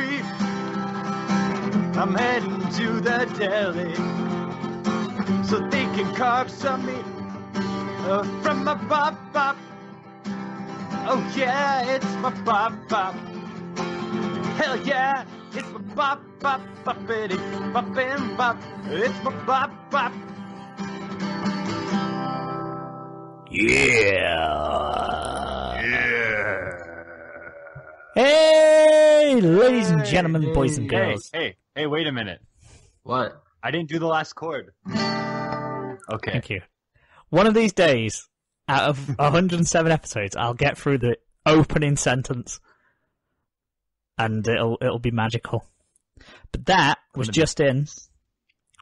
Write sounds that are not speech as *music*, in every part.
street. I'm heading to the deli so they can carve some meat uh, from my bop bop. Oh yeah, it's my bop bop. Hell yeah, it's my bop bop boppity boppin' bop. It's my bop bop. Hey, ladies and gentlemen, boys and girls. hey, hey, wait a minute. What? I didn't do the last chord. Okay. Thank you. One of these days, out of 107 episodes, I'll get through the opening sentence, and it'll it'll be magical. But that was Gonna be- just in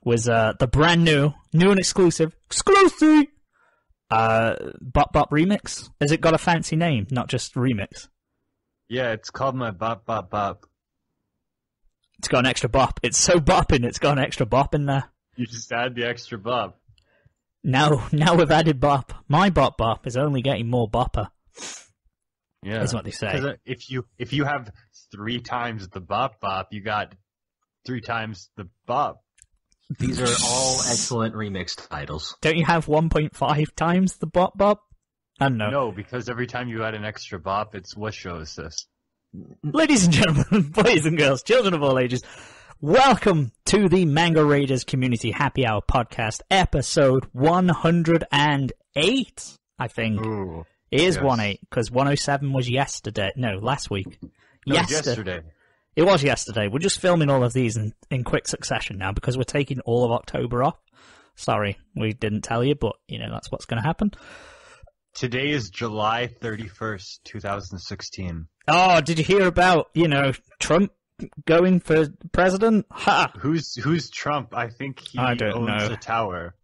was uh the brand new, new and exclusive, exclusive, uh Bop Bop remix. Has it got a fancy name, not just remix? Yeah, it's called my bop bop bop. It's got an extra bop. It's so bopping, it's got an extra bop in there. You just add the extra bop. Now, now we've added bop. My bop bop is only getting more bopper. Yeah. Is what they say. 'Cause, uh, if you if you have three times the bop bop, you got three times the bop. These are all excellent remix titles. Don't you have 1.5 times the bop bop? I don't know. No, because every time you add an extra bop, it's what shows this. Ladies and gentlemen, *laughs* boys and girls, children of all ages, welcome to the Manga Raiders Community Happy Hour podcast, episode 108, I think. Ooh. It is yes. 108, because 107 was yesterday. No, last week. No, Yester- yesterday. It was yesterday. We're just filming all of these in, in quick succession now because we're taking all of October off. Sorry, we didn't tell you, but, you know, that's what's going to happen. Today is July 31st, 2016. Oh, did you hear about, you know, Trump going for president? Ha! Who's who's Trump? I think he I don't owns know. a tower.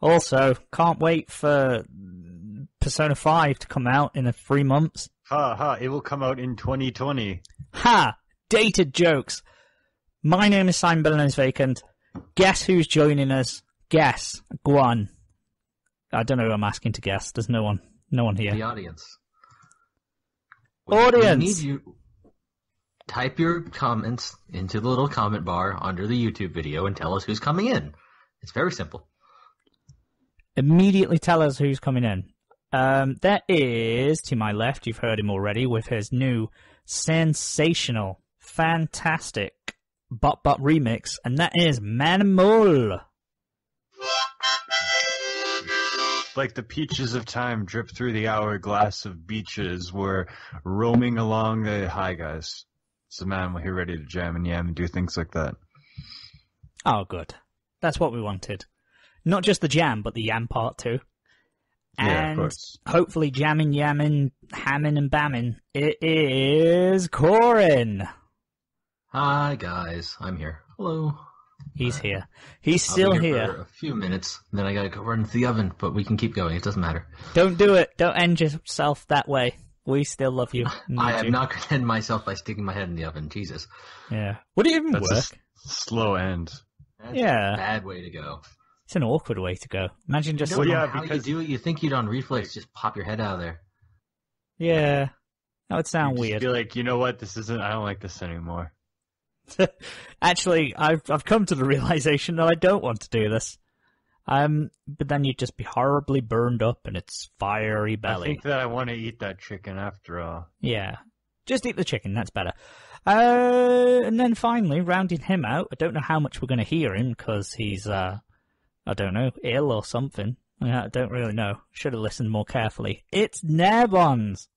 Also, can't wait for Persona 5 to come out in a three months. Ha ha, it will come out in 2020. Ha! Dated jokes. My name is Simon Billings Vacant. Guess who's joining us? Guess. Go on. I don't know who I'm asking to guess. There's no one. No one here. The audience. Audience. We need you. Type your comments into the little comment bar under the YouTube video and tell us who's coming in. It's very simple. Immediately tell us who's coming in. Um, that is to my left. You've heard him already with his new sensational, fantastic Bop Bop remix, and that is Man Manimal. Like the peaches of time drip through the hourglass of beaches, we're roaming along the. Hi, guys. It's the man we're here ready to jam and yam and do things like that. Oh, good. That's what we wanted. Not just the jam, but the yam part too. Yeah, of And course. hopefully jamming, yamming, hamming, and bamming. It is Coryn. Hi guys, I'm here. Hello. He's here. He's I'll be still For here. a few minutes, then I gotta go run to the oven, but we can keep going. It doesn't matter. Don't do it. Don't end yourself that way. We still love you. *laughs* I Need am you. not gonna end myself by sticking my head in the oven. Jesus. Yeah. Would it even That's work? s- slow end. That's Yeah. a bad way to go. It's an awkward way to go. Imagine just. You Well, yeah, how because- you do it. You think you'd on reflex just pop your head out of there. Yeah. That would sound You just weird. Be like, you know what? This isn't. I don't like this anymore. *laughs* Actually, I've I've come to the realization that I don't want to do this. Um, but then you'd just be horribly burned up, and it's fiery belly. I think that I want to eat that chicken after all. Yeah, just eat the chicken. That's better. Uh, and then finally, rounding him out. I don't know how much we're going to hear him because he's uh, I don't know, ill or something. Yeah, I don't really know. Should have listened more carefully. It's Nairbons.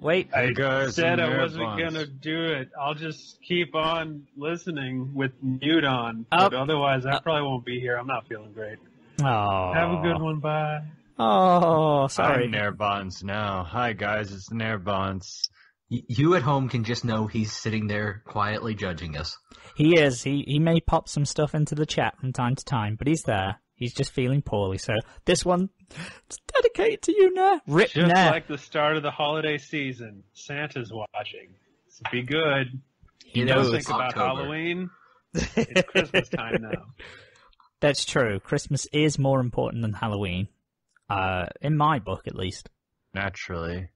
Wait, I said I'm wasn't gonna do it. I'll just keep on listening with mute on. Oh. But otherwise, I Uh. probably won't be here. I'm not feeling great. oh, Have a good one. Bye. Oh, sorry. I'm Nairbons now. Hi guys, it's Nairbons. Y- You at home can just know he's sitting there quietly judging us. He is. He he may pop some stuff into the chat from time to time, but he's there. He's just feeling poorly. So this one, it's dedicated to you, now. Rip Just Nah. like the start of the holiday season, Santa's watching. So be good. He You Don't know it's think about October. Halloween. It's Christmas time now. *laughs* That's true. Christmas is more important than Halloween, uh, in my book at least. Naturally.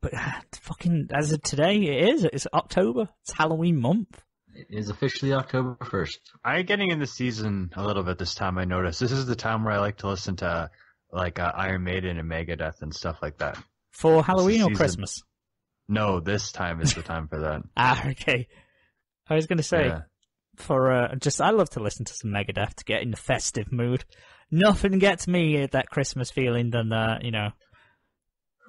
but ah, *sighs* fucking as of today, it is. It's October. It's Halloween month. It is officially October 1st. I'm getting in the season a little bit this time. I noticed this is the time where I like to listen to like uh, Iron Maiden and Megadeth and stuff like that. For Halloween or season. Christmas? No, this time is the time for that. *laughs* Ah, okay. I was going to say, Yeah. for uh, just, I love to listen to some Megadeth to get in the festive mood. Nothing gets me that Christmas feeling than, uh, you know,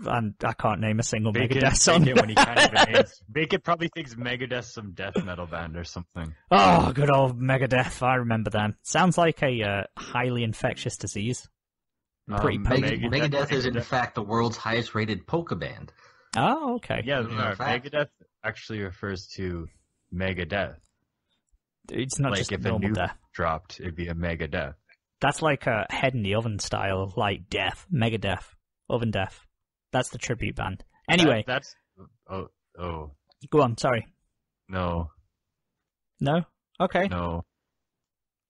and I can't name a single Bacon, Megadeth song. Bacon when he kind of names. Bacon probably thinks Megadeth some death metal band or something. oh, good old Megadeth. I remember them. Sounds like a uh, highly infectious disease. Pretty Um, potent. Meg- Megadeth is in fact the world's highest rated polka band. Oh, okay. Yeah, no. Megadeth actually refers to Megadeth. It's not like just if a normal nuke death. dropped, it'd be a Megadeth. That's like a head in the oven style, like death, Megadeth, oven death. That's the tribute band. Anyway, That- that's oh oh go on. Sorry. no No. Okay. no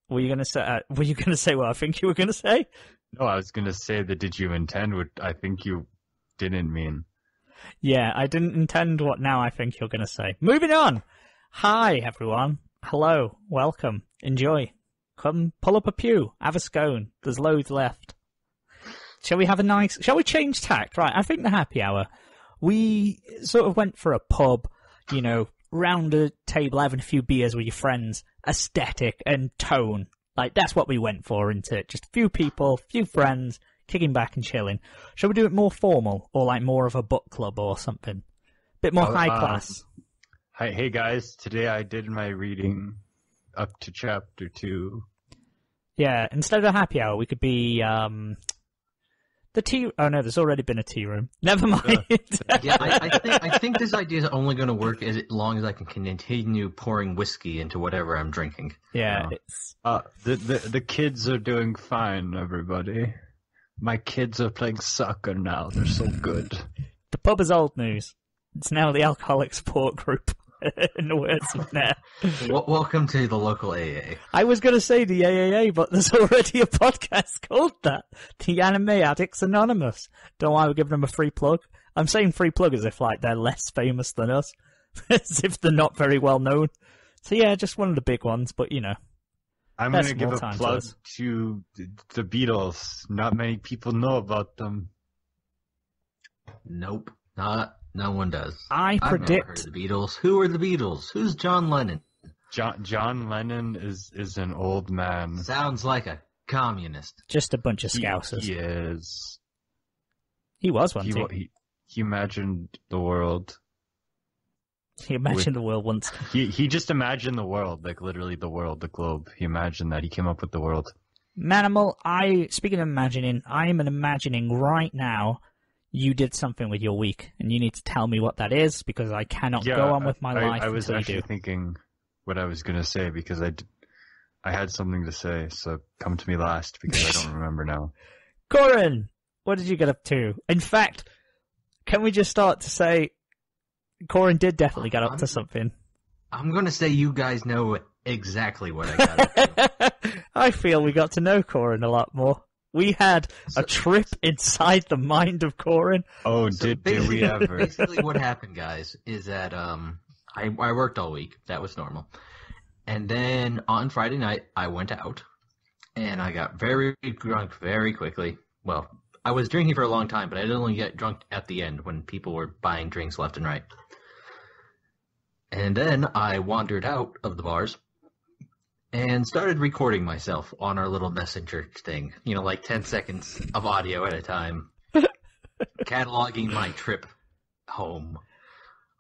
Were you gonna say? Uh, were you gonna say what I think you were gonna say? no. I was gonna say that did you intend what I think you didn't mean. Yeah, I didn't intend what now I think you're gonna say. Moving on. Hi everyone. Hello. Welcome. Enjoy. Come pull up a pew. Have a scone. There's loads left. Shall we have a nice? Shall we change tact? Right. I think the happy hour. We sort of went for a pub. You know, round a table having a few beers with your friends. Aesthetic and tone. Like that's what we went for, isn't it? Just a few people, few friends, kicking back and chilling. Shall we do it more formal or like more of a book club or something? Bit more Oh, high um, class. Hi, hey guys! Today I did my reading up to chapter two. Yeah, instead of a happy hour, we could be um the tea. Oh no, there's already been a tea room. *laughs* Never mind. Yeah, I, I think I think this *laughs* idea is only going to work as long as I can continue pouring whiskey into whatever I'm drinking. yeah, it's Uh, the, the the kids are doing fine, everybody. My kids are playing soccer now. They're so good. the pub is old news. It's now the alcoholic support group. *laughs* In the words of *laughs* Nair. Welcome to the local AA. I was going to say the AAA, but there's *laughs* already a podcast called that. The Anime Addicts Anonymous. Don't know why we're giving them a free plug. I'm saying free plug as if like they're less famous than us. as if they're not very well known. So yeah, just one of the big ones, but you know. I'm gonna give a time to plug to the, the Beatles. Not many people know about them. Nope, not no one does. I I've never heard predict of the Beatles. Who are the Beatles? Who's John Lennon? John John Lennon is is an old man. Sounds like a communist. just a bunch of scousers. he is. He was one He, too. he he imagined the world. He imagined the world once. He he just imagined the world, like literally the world, the globe. He imagined that. He came up with the world. Manimal, I speaking of imagining, I am imagining right now you did something with your week, and you need to tell me what that is because I cannot Yeah, go on with my I, life I was until you actually do. thinking what I was gonna say because I, d- I had something to say. So come to me last because I don't *laughs* remember now. Coryn, what did you get up to? In fact, can we just start to say Coryn did definitely get up to I'm- something? I'm gonna say you guys know exactly what I got up to. *laughs* I feel we got to know Coryn a lot more. We had a trip inside the mind of Coryn. Oh, So did did we ever? Basically, what happened, guys, is that um, I I worked all week. That was normal. And then on Friday night, I went out, and I got very drunk very quickly. Well, I was drinking for a long time, but I didn't only get drunk at the end when people were buying drinks left and right. And then I wandered out of the bars and started recording myself on our little messenger thing. You know, like 10 seconds of audio at a time, *laughs* cataloging my trip home.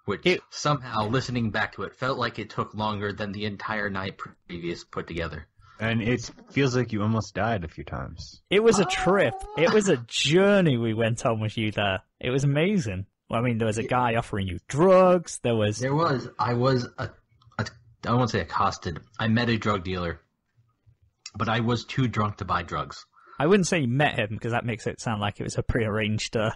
Which It- somehow, listening back to it, felt like it took longer than the entire night previous put together. And it feels like you almost died a few times. It was a ah. trip. It was a journey we went on with you there. It was amazing. Well, I mean, there was a guy offering you drugs. There was There was, I was, a, a, I won't say accosted. I met a drug dealer, but I was too drunk to buy drugs. I wouldn't say you met him because that makes it sound like it was a prearranged, uh,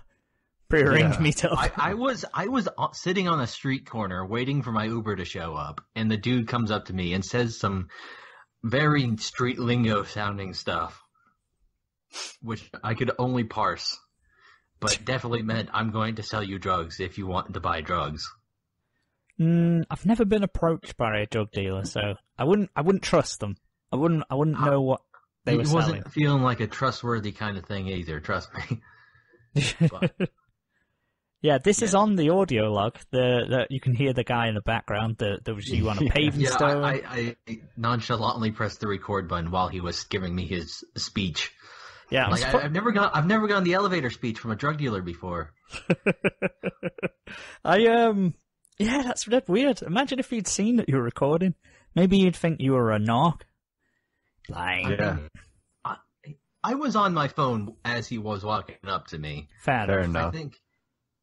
prearranged Yeah. meetup. I, I was, I was sitting on a street corner waiting for my Uber to show up, and the dude comes up to me and says some very street lingo sounding stuff, which I could only parse. but definitely meant I'm going to sell you drugs if you want to buy drugs. Mm, I've never been approached by a drug dealer, so I wouldn't. I wouldn't trust them. I wouldn't. I wouldn't know what they it were wasn't feeling like a trustworthy kind of thing either. Trust me. *laughs* But- yeah, this is on the audio log. The, the you can hear the guy in the background. The there was you on a *laughs* Yeah. paving yeah, stone. I, I, I nonchalantly pressed the record button while he was giving me his speech. yeah, Like I, I've never got, I've never gotten the elevator speech from a drug dealer before. *laughs* I um yeah, that's dead weird. Imagine if he'd seen that you were recording. Maybe you'd think you were a narc. Lying. Yeah. I, I was on my phone as he was walking up to me. Fair Fair enough. I think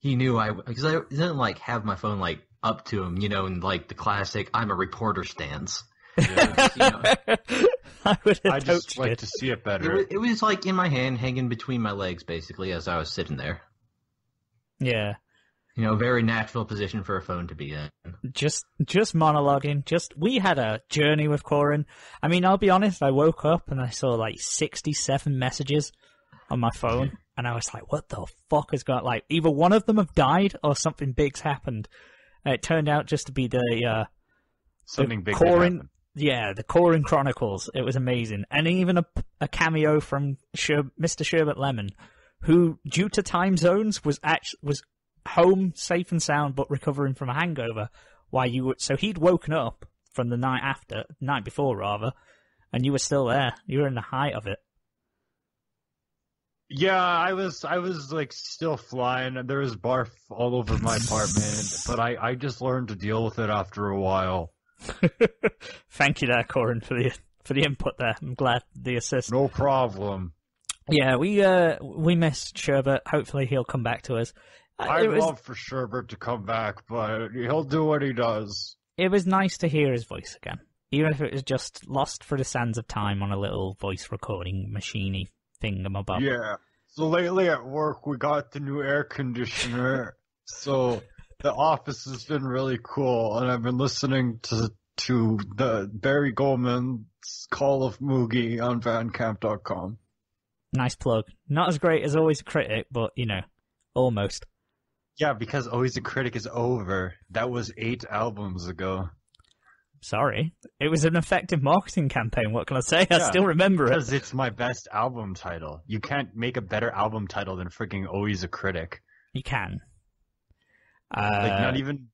he knew I because I didn't like have my phone like up to him, you know, in like the classic "I'm a reporter" stance. Yeah. *laughs* You know, *laughs* I would have I just like it. to see it it, better. was, it was like in my hand, hanging between my legs, basically, as I was sitting there. Yeah. You know, very natural position for a phone to be in. just just monologuing. Just we had a journey with Coryn. I mean, I'll be honest. I woke up and I saw like sixty-seven messages on my phone, and I was like, "What the fuck has got?" Like, either one of them have died or something big's happened. And it turned out just to be the uh, Something big. Coryn, yeah, the Coryn Chronicles. It was amazing, and even a, a cameo from Sher- Mr. Sherbet Lemon, who, due to time zones, was actually was home safe and sound, but recovering from a hangover. While you were, so he'd woken up from the night after, night before rather, and you were still there. You were in the height of it. Yeah, I was I was like still flying and there was barf all over my apartment, *laughs* but I I just learned to deal with it after a while. *laughs* Thank you, there, Coryn, for the for the input there. I'm glad the assist. No problem. Yeah, we uh we missed Sherbet. Hopefully, he'll come back to us. I'd was- love for Sherbert to come back, but he'll do what he does. it was nice to hear his voice again, even if it was just lost for the sands of time on a little voice recording machiney thingamabob. Yeah. So lately at work we got the new air conditioner, *laughs* so the office has been really cool, and I've been listening to to the Barry Goldman's Call of Moogie on Bandcamp.com. Nice plug. Not as great as always a critic, but you know, almost. Yeah, because Always a Critic is over. That was eight albums ago. Sorry, it was an effective marketing campaign. What can I say? I still remember it. Because it's my best album title. You can't make a better album title than freaking Always a Critic. You can. Like Uh, not even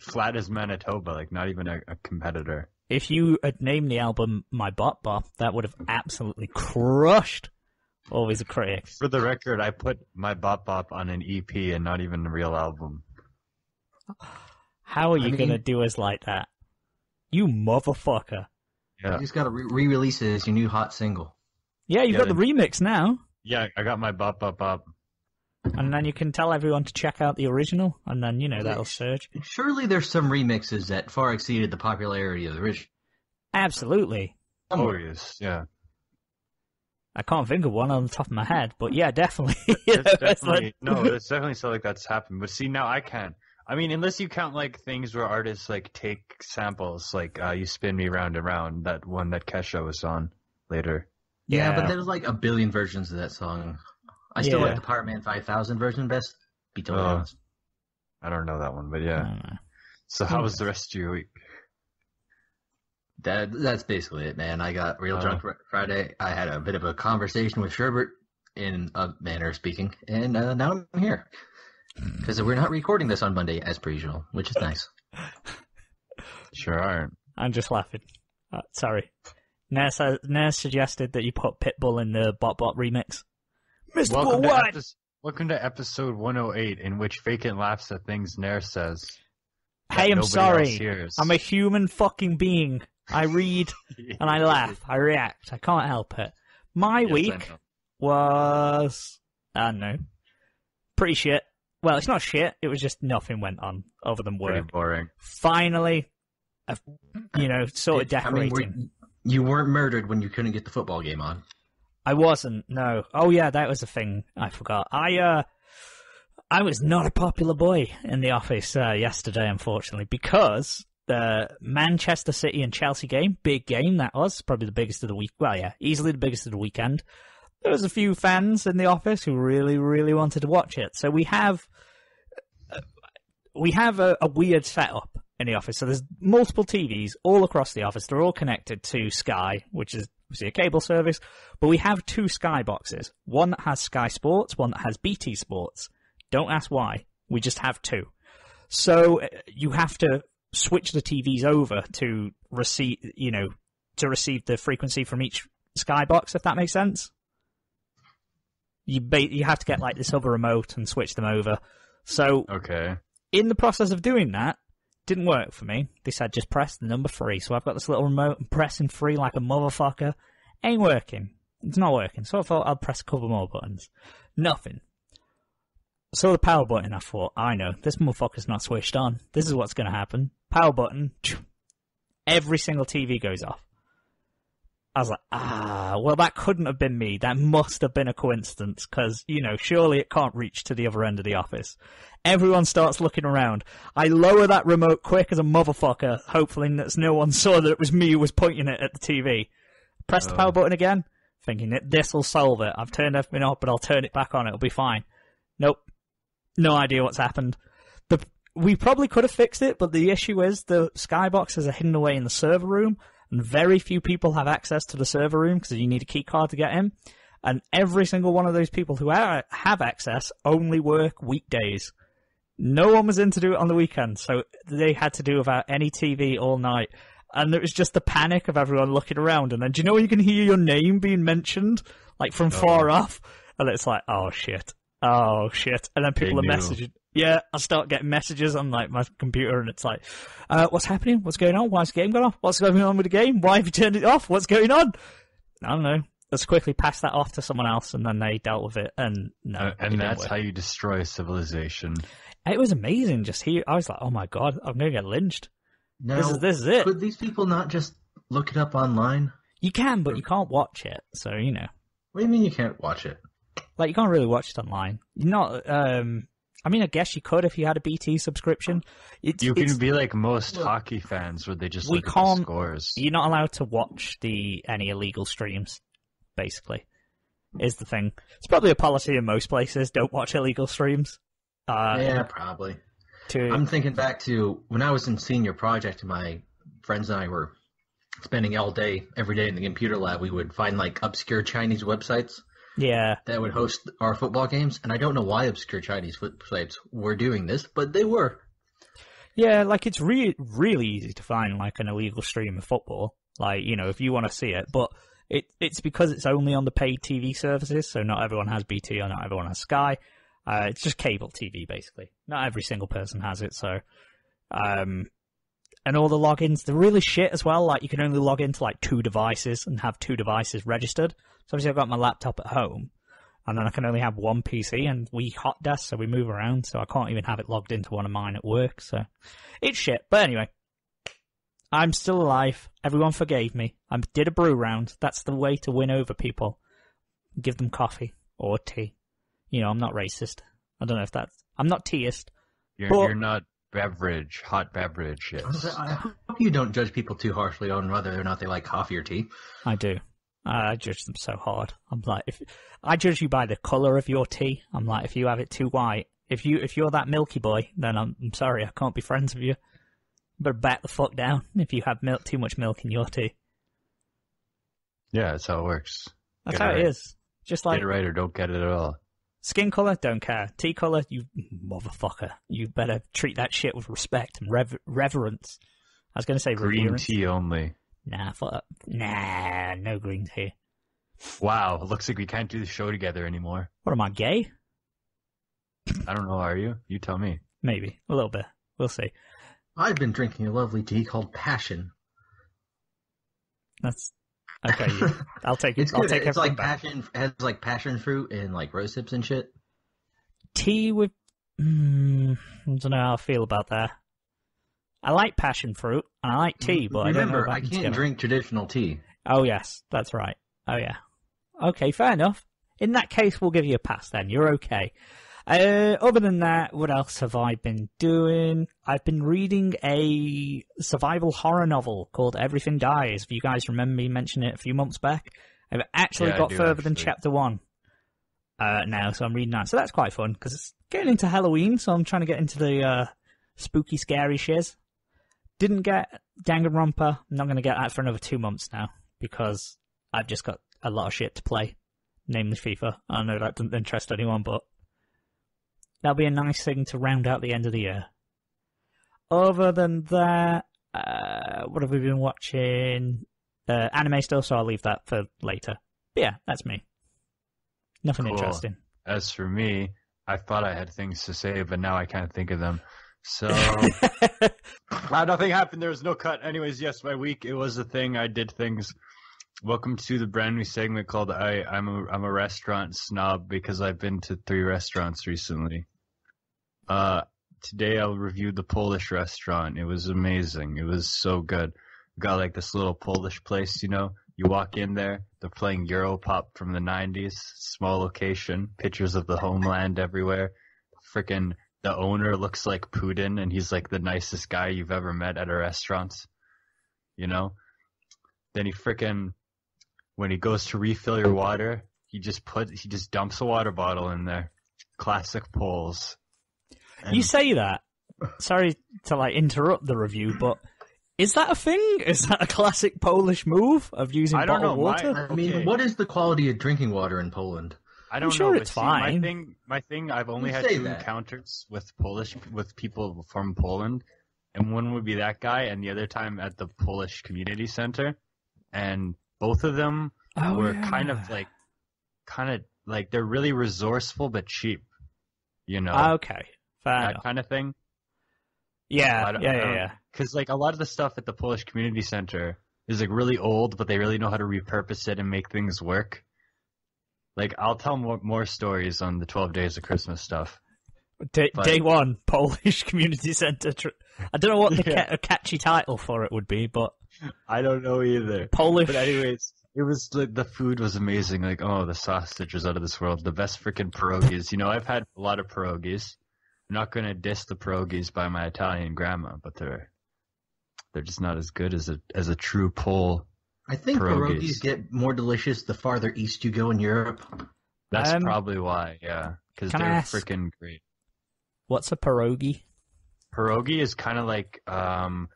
flat as Manitoba. Like not even a, a competitor. if you had named the album "My Bop Bop," that would have absolutely crushed. Always a critic. For the record, I put my Bop Bop on an EP and not even a real album. How are I you mean- gonna do us like that? You motherfucker. Yeah. You just got to re- re-release it as your new hot single. Yeah, you've Yeah, got the remix now. Yeah, I got my Bop Bop Bop. And then you can tell everyone to check out the original, and then, you know, that'll surge. Surely there's some remixes that far exceeded the popularity of the original. Absolutely. Oh yes, yeah. I can't think of one on the top of my head, but yeah, definitely. You It's it's definitely like- no, *laughs* it's definitely something like that's happened. But see, now I can't. I mean, unless you count like things where artists like take samples, like uh, "You Spin Me Round and Round," that one that Kesha was on later. Yeah, Yeah. but there's like a billion versions of that song. I still Yeah. like the Powerman 5000 version best. Be totally Oh. honest. I don't know that one, but yeah. So how was the rest of your week? That that's basically it, man. I got real Uh. drunk Friday. I had a bit of a conversation with Sherbert, in a manner of speaking, and uh, now I'm here because we're not recording this on Monday as per usual, which is nice. *laughs* Sure aren't. I'm just laughing. Uh, sorry. Ness, uh, Ness suggested that you put Pitbull in the Bop Bop remix. Mr. Welcome to, What? epi- welcome to episode 108, in which Vacant laughs at things Nair says. Hey, I'm sorry. else. I'm a human fucking being. I read and I laugh. I react. I can't help it. My Yes, I week was, I don't know, pretty shit. Well, it's not shit. It was just nothing went on other than Pretty work. boring. Finally, I've, you know, sort of I mean, decorating. were- you weren't murdered when you couldn't get the football game on. I wasn't. No. Oh yeah, that was a thing. I forgot. I uh, I was not a popular boy in the office uh, yesterday, unfortunately, because the Manchester City and Chelsea game, big game that was, probably the biggest of the week. Well, yeah, easily the biggest of the weekend. there was a few fans in the office who really, really wanted to watch it. So we have we have a, a weird setup in the office. So there's multiple TVs all across the office. They're all connected to Sky, which is obviously a cable service. But we have two Sky boxes. One that has Sky Sports, one that has BT Sports. Don't ask why. We just have two. So uh, you have to switch the TVs over to receive, you know, to receive the frequency from each skybox, if that makes sense. You ba- you have to get like this other remote and switch them over. So Okay. in the process of doing that, didn't work for me. They said just press the number three. So I've got this little remote and pressing three like a motherfucker. Ain't working. It's not working. So I thought I'd press a couple more buttons. Nothing. So the power button, I thought, I know, this motherfucker's not switched on. This is what's going to happen. Power button, every single TV goes off. I was like, ah, well, that couldn't have been me. That must have been a coincidence, because, you know, surely it can't reach to the other end of the office. Everyone starts looking around. I lower that remote quick as a motherfucker, hopefully that no one saw that it was me who was pointing it at the TV. Press the Oh. power button again, thinking that this will solve it. I've turned everything off, but I'll turn it back on. It'll be fine. Nope. No idea what's happened. The we probably could have fixed it, but the issue is the skyboxes are hidden away in the server room, and very few people have access to the server room because you need a key card to get in. And every single one of those people who ha- have access only work weekdays. No one was in to do it on the weekend, so they had to do without any TV all night. And it was just the panic of everyone looking around. And then, do you know when you can hear your name being mentioned, like from oh, far off? And it's like, oh shit, oh shit. And then people They are knew. messaging. Yeah, I start getting messages on like my computer, and it's like, uh, "What's happening? What's going on? Why's the game gone off? What's going on with the game? Why have you turned it off? What's going on?" I don't know. Let's quickly pass that off to someone else, and then they dealt with it. And no, Uh, and that's how you destroy a civilization. it was amazing. Just here, I was like, "Oh my god, I'm gonna get lynched." Now, This is this is it. could these people not just look it up online? You can, but you can't watch it. So you know, What do you mean you can't watch it? Like you can't really watch it online. You're not. Um, I mean, I guess you could if you had a BT subscription. It's, You it's- can be like most hockey fans where they just We look can't- scores. you're not allowed to watch the any illegal streams. Basically, is the thing. It's probably a policy in most places. Don't watch illegal streams. Uh, yeah, probably. To I'm thinking back to when I was in senior project, my friends and I were spending all day, every day in the computer lab. We would find like obscure Chinese websites yeah, *laughs* that would host our football games, and I don't know why obscure Chinese websites were doing this, but they were. yeah. Like it's really really easy to find like an illegal stream of football. Like you know, if you want to see it, but it it's because it's only on the paid TV services. So not everyone has BT or not everyone has Sky. Uh, it's just cable TV basically. Not every single person has it. So, um, and all the logins they're really shit as well. Like you can only log into like two devices and have two devices registered. So obviously I've got my laptop at home, and then I can only have one PC, and we hot desk, so we move around. So I can't even have it logged into one of mine at work. So it's shit. But anyway, I'm still alive. Everyone forgave me. I did a brew round. That's the way to win over people. Give them coffee or tea. You know, I'm not racist. I don't know if that's. I'm not teaist. You're, But- you're not beverage, hot beverage. Yes. I hope you don't judge people too harshly on whether or not they like coffee or tea. I do. I judge them so hard. I'm like, if I judge you by the color of your tea, I'm like, if you have it too white, if you if you're that milky boy, then I'm, I'm sorry, I can't be friends with you. Better back the fuck down if you have milk too much milk in your tea. Yeah, that's how it works. That's Get how it it right. is. Just like Get it right or don't get it at all. Skin color, don't care. Tea color, you motherfucker. You better treat that shit with respect and rever- reverence. I was going to say Green reverence. tea only. Nah, fuck. Nah, no green tea. Wow, looks like we can't do the show together anymore. What am I, gay? I don't know, are you? You tell me. Maybe. A little bit. We'll see. I've been drinking a lovely tea called Passion. That's okay. You, *laughs* I'll take it. It's I'll good. take it's like back. passion has like passion fruit and like rose hips and shit. Tea with. Mm, I don't know how I feel about that. I like passion fruit and I like tea, but I don't know Remember, about I can't together. drink traditional tea. Oh yes, that's right. Oh yeah. Okay, fair enough. In that case, we'll give you a pass then. You're okay. Uh, other than that, what else have I been doing? I've been reading a survival horror novel called Everything Dies. If you guys remember me mentioning it a few months back, I've actually Yeah, got do, further than chapter one uh, now, so I'm reading that. So that's quite fun because it's getting into Halloween, so I'm trying to get into the uh, spooky, scary shiz. Didn't get Danganronpa. I'm not going to get that for another two months now because I've just got a lot of shit to play, namely FIFA. I know that doesn't interest anyone, but that'll be a nice thing to round out the end of the year. Other than that, uh, what have we been watching? Uh, anime still, so I'll leave that for later. But yeah, that's me. Nothing Cool. interesting. As for me, I thought I had things to say, but now I can't think of them. So *laughs* nothing happened. There was no cut. Anyways, yes, my week it was a thing. I did things. Welcome to the brand new segment called I I'm a I'm a restaurant snob because I've been to three restaurants recently. Uh, today I'll review the Polish restaurant. It was amazing. It was so good. Got like this little Polish place, you know. You walk in there, they're playing Europop from the '90s. Small location, pictures of the homeland everywhere. Freaking the owner looks like Putin, and he's like the nicest guy you've ever met at a restaurant. You know. Then he frickin' when he goes to refill your water, he just put he just dumps a water bottle in there. Classic Poles. And You say that. Sorry to like interrupt the review, but is that a thing? Is that a classic Polish move of using I don't bottled know, my- water? I mean, Okay. what is the quality of drinking water in Poland? I don't sure know. but it's see, fine. My thing, my thing. I've only You had two that. encounters with Polish with people from Poland, and one would be that guy, and the other time at the Polish Community Center, and both of them Oh, were yeah. kind of like, kind of like they're really resourceful but cheap. You know ah, okay, fair that enough. kind of thing. Yeah, yeah, yeah, don't- yeah. Because like a lot of the stuff at the Polish Community Center is like really old, but they really know how to repurpose it and make things work. Like I'll tell more more stories on the Twelve Days of Christmas stuff. Day, But- day one, *laughs* Polish Community Centre. Tr- I don't know what the *laughs* Yeah. ca- a catchy title for it would be, but I don't know either. Polish. But anyways, it was like the food was amazing. Like oh, the sausage was out of this world. The best freaking pierogies. You know, I've had a lot of pierogies. I'm not gonna diss the pierogies by my Italian grandma, but they're they're just not as good as a as a true Pole. I think Pierogies. pierogies get more delicious the farther east you go in Europe. That's Um, probably why. Yeah, because can I they're ask- freaking great. What's a pierogi? Pierogi is kind of like um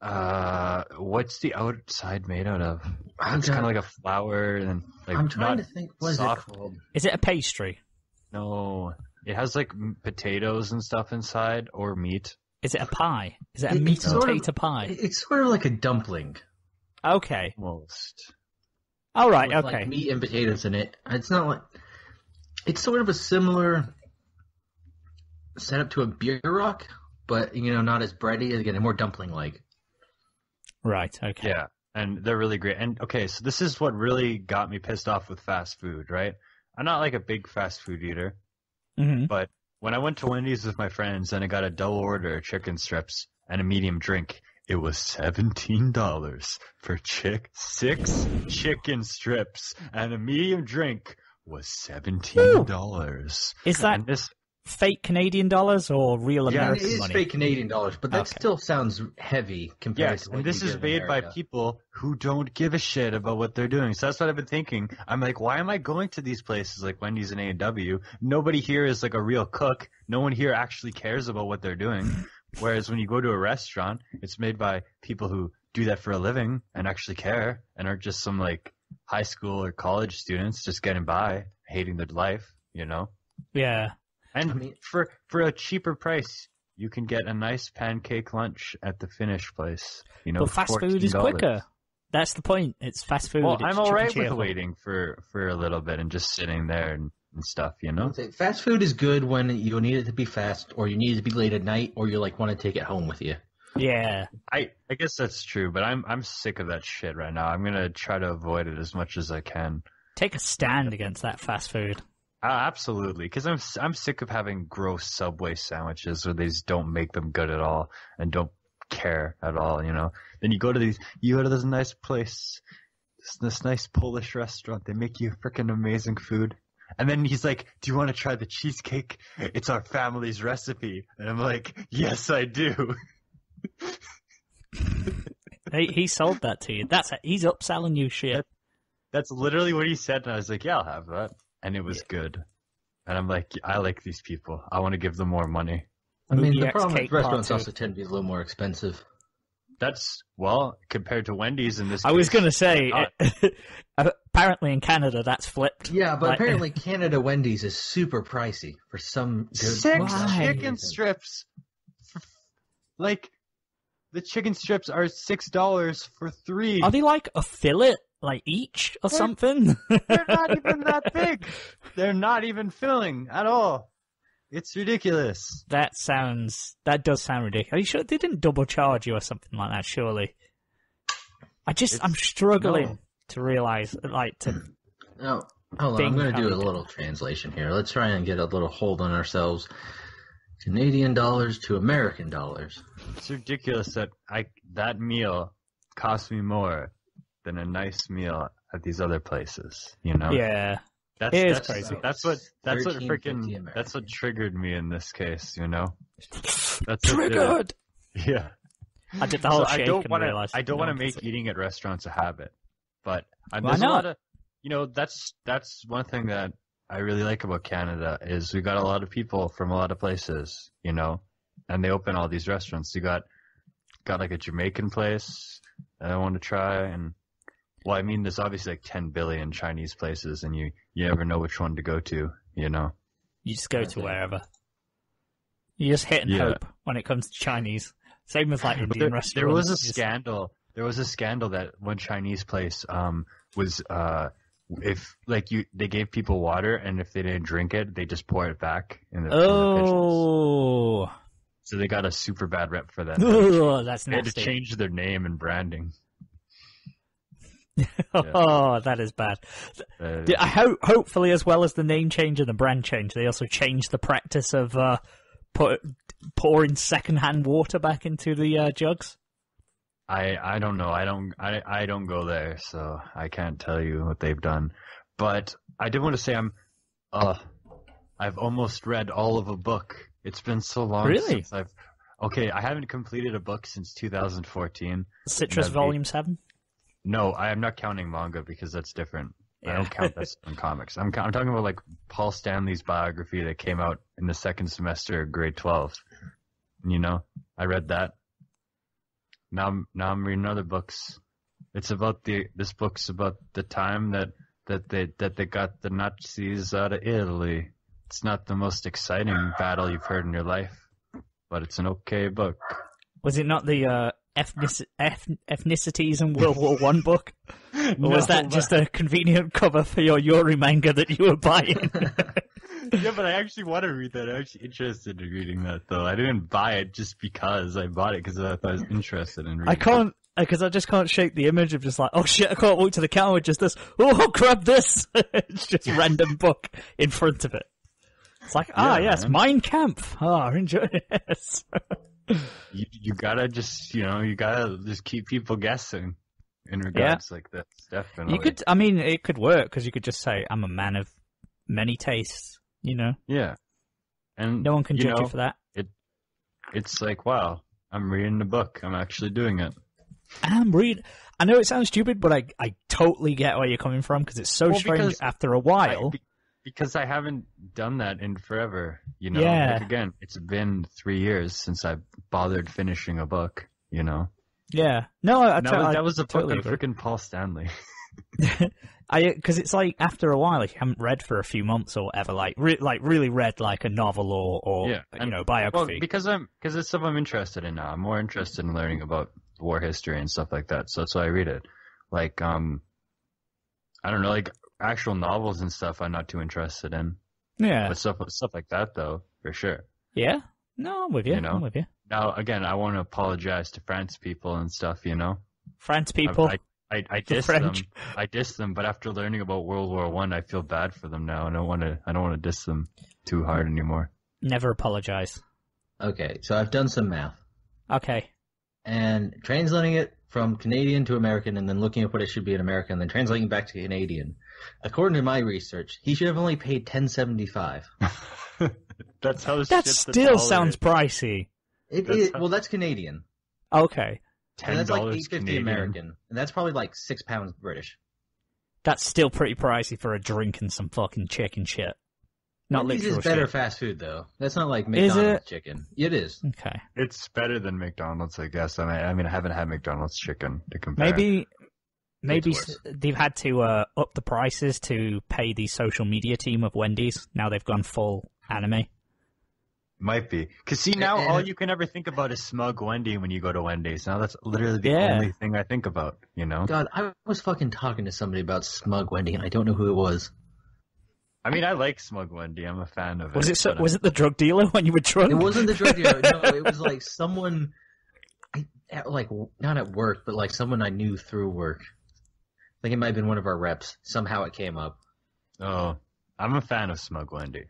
uh what's the outside made out of? I'm It's kind of trying, like a flour and like I'm trying not to think. What is soft. it called? Is it a pastry? no. It has like m- potatoes and stuff inside or meat. Is it a pie? Is it a It- meat and sort of- potato pie? It- It's sort of like a dumpling. Okay. Almost. All right. with, Okay. Like meat and potatoes in it. It's not like. It's sort of a similar setup to a bierock, but you know, not as bready. Again, more dumpling-like. Right. Okay. Yeah, and they're really great. And okay, so this is what really got me pissed off with fast food, right? I'm not like a big fast food eater. hmm But when I went to Wendy's with my friends and I got a double order of chicken strips and a medium drink, it was seventeen dollars for chick six chicken strips and a medium drink was seventeen dollars. Is that this fake Canadian dollars or real Yeah, it American is money? fake Canadian dollars, but that Okay. still sounds heavy compared yes, to what and this you is get made by people who don't give a shit about what they're doing. So that's what I've been thinking. I'm like, why am I going to these places like Wendy's and A and W? Nobody here is like a real cook. No one here actually cares about what they're doing. Whereas when you go to a restaurant, it's made by people who do that for a living and actually care and aren't just some like high school or college students just getting by, hating their life, you know? Yeah. And I mean- for for a cheaper price, you can get a nice pancake lunch at the Finnish place. You know, but fast food is quicker. That's the point. It's fast food. Well, it's I'm all right with waiting for for a little bit and just sitting there and, and stuff. You know. Fast food is good when you need it to be fast, or you need it to be late at night, or you like want to take it home with you. Yeah. I I guess that's true, but I'm I'm sick of that shit right now. I'm gonna try to avoid it as much as I can. Take a stand against that fast food. Uh, absolutely, because I'm s- I'm sick of having gross Subway sandwiches where they just don't make them good at all and don't care at all. You know. Then you go to these, you go to this nice place, this, this nice Polish restaurant. They make you freaking amazing food. And then he's like, "Do you want to try the cheesecake? It's our family's recipe." And I'm like, "Yes, I do." *laughs* he, he sold that to you. That's he's upselling you shit. That's literally what he said, and I was like, "Yeah, I'll have that," and it was good. And I'm like, I like these people. I want to give them more money. I mean, Movie the X problem with restaurants also tend to be a little more expensive. That's well compared to Wendy's in this. I was gonna say, not. *laughs* apparently in Canada that's flipped. Yeah, but Like- apparently *laughs* Canada Wendy's is super pricey for some good six Why? chicken strips. Like, the chicken strips are six dollars for three. Are they like a fillet, like each or They're- something? *laughs* They're not *laughs* even that big. They're not even filling at all. It's ridiculous. That sounds. That does sound ridiculous. Are you sure they didn't double charge you or something like that? Surely. I just It's- I'm struggling no. To realize like to *clears throat* No, hold on. I'm going to do a little translation here. Let's try and get a little hold on ourselves. Canadian dollars to American dollars. It's ridiculous that I that meal cost me more than a nice meal at these other places. You know. yeah. That's It is that's, crazy. That's what that's what freaking that's what triggered me in this case. You know. *laughs* That's what did. Triggered. Yeah. I did the whole So I shake don't and want to. I don't no want to make eating at restaurants a habit, but uh, Why there's a lot not? of. You know, that's that's one thing that I really like about Canada is we got a lot of people from a lot of places. You know, and they open all these restaurants. You got got like a Jamaican place that I want to try, and well, I mean, there's obviously like 10 billion Chinese places, and you you never know which one to go to. You know. You just go to wherever. You just hit and Yeah. hope when it comes to Chinese. Same as like Indian there, restaurants. there was a you just- scandal. There was a scandal that one Chinese place um was uh if like you they gave people water and if they didn't drink it they just pour it back in the, in the. Oh, So they got a super bad rep for that. *laughs* Ugh, that's They had to change their name and branding. *laughs* Oh, that is bad. Uh, I hope, hopefully, as well as the name change and the brand change, they also change the practice of uh, put, pouring secondhand water back into the uh, jugs. I I don't know. I don't I I don't go there, so I can't tell you what they've done. But I did want to say I'm uh I've almost read all of a book. It's been so long Really? since I've Okay, I haven't completed a book since 2014. Citrus Volume Seven. No, I am not counting manga because that's different. I don't count that *laughs* in comics. I'm I'm talking about like Paul Stanley's biography that came out in the second semester of grade 12. You know, I read that. Now I'm now I'm reading other books. It's about the this book's about the time that that they that they got the Nazis out of Italy. It's not the most exciting battle you've heard in your life, but it's an okay book. Was it not the uh, ethnic- eth- ethnicities in World War One book, *laughs* or was that just a convenient cover for your Yuri manga that you were buying? *laughs* yeah, but I actually want to read that. I'm actually interested in reading that, though. I didn't buy it just because I bought it because I thought I was interested in reading. I can't because I just can't shake the image of just like, oh shit, I can't walk to the counter with just this. Oh, grab this! *laughs* it's just a random book in front of it. It's like, ah, Yeah, yes, man. Mein Kampf. Ah, *laughs* enjoy this. it. You, you gotta just, you know, you gotta just keep people guessing in regards like this. Definitely. you could, I mean, it could work because you could just say, I'm a man of many tastes. You know, yeah. And no one can you judge know, you for that. It It's like, wow, I'm reading the book. I'm actually doing it. I'm read. I know it sounds stupid, but I I totally get where you're coming from because it's so Well, strange. After a while, be- because I haven't done that in forever. You know, Yeah. like again, it's been three years since I've bothered finishing a book. You know, yeah. No, I, I, that, was, that was a totally book of agree. freaking Paul Stanley. *laughs* *laughs* I because it's like after a while, if you haven't read for a few months or whatever, like re- like really read like a novel or or Yeah, you and- know Well, biography. because I'm because it's stuff I'm interested in now. I'm more interested in learning about war history and stuff like that. So that's why I read it. Like um, I don't know, like actual novels and stuff. I'm not too interested in, yeah, but stuff stuff like that though, for sure. yeah. No, I'm with you. You know? I'm with you. Now again, I want to apologize to France people and stuff. You know, France I- people. I I, I *laughs* The diss them. I diss them, but after learning about World War One, I, feel bad for them now. I don't want to. I don't want to diss them too hard anymore. Never apologize. Okay, so I've done some math Okay. and translating it from Canadian to American, and then looking at what it should be in American, and then translating back to Canadian. According to my research, he should have only paid ten seventy five. *laughs* That's how. That still sounds pricey. It, That's it how- well, that's Canadian, Okay. And that's like eight fifty Canadian. American, and that's probably like six pounds British. That's still pretty pricey for a drink and some fucking chicken shit. Not Wendy's literal is better shit. fast food though. That's not like Is McDonald's it? chicken. It is. Okay. It's better than McDonald's, I guess. I mean, I mean, I haven't had McDonald's chicken to compare. Maybe maybe they've had to uh, up the prices to pay the social media team of Wendy's. Now they've gone full anime. Might be. Cause see, now And- all you can ever think about is Smug Wendy when you go to Wendy's. Now that's literally the Yeah. only thing I think about, you know? God, I was fucking talking to somebody about Smug Wendy, and I don't know who it was. I mean, I like Smug Wendy. I'm a fan of Was it. it so, but, was it the drug dealer when you were drunk? It wasn't the drug dealer. No, it was *laughs* like someone, I- at, like not at work, but like someone I knew through work. I think it might have been one of our reps. Somehow it came up. Oh, I'm a fan of Smug Wendy.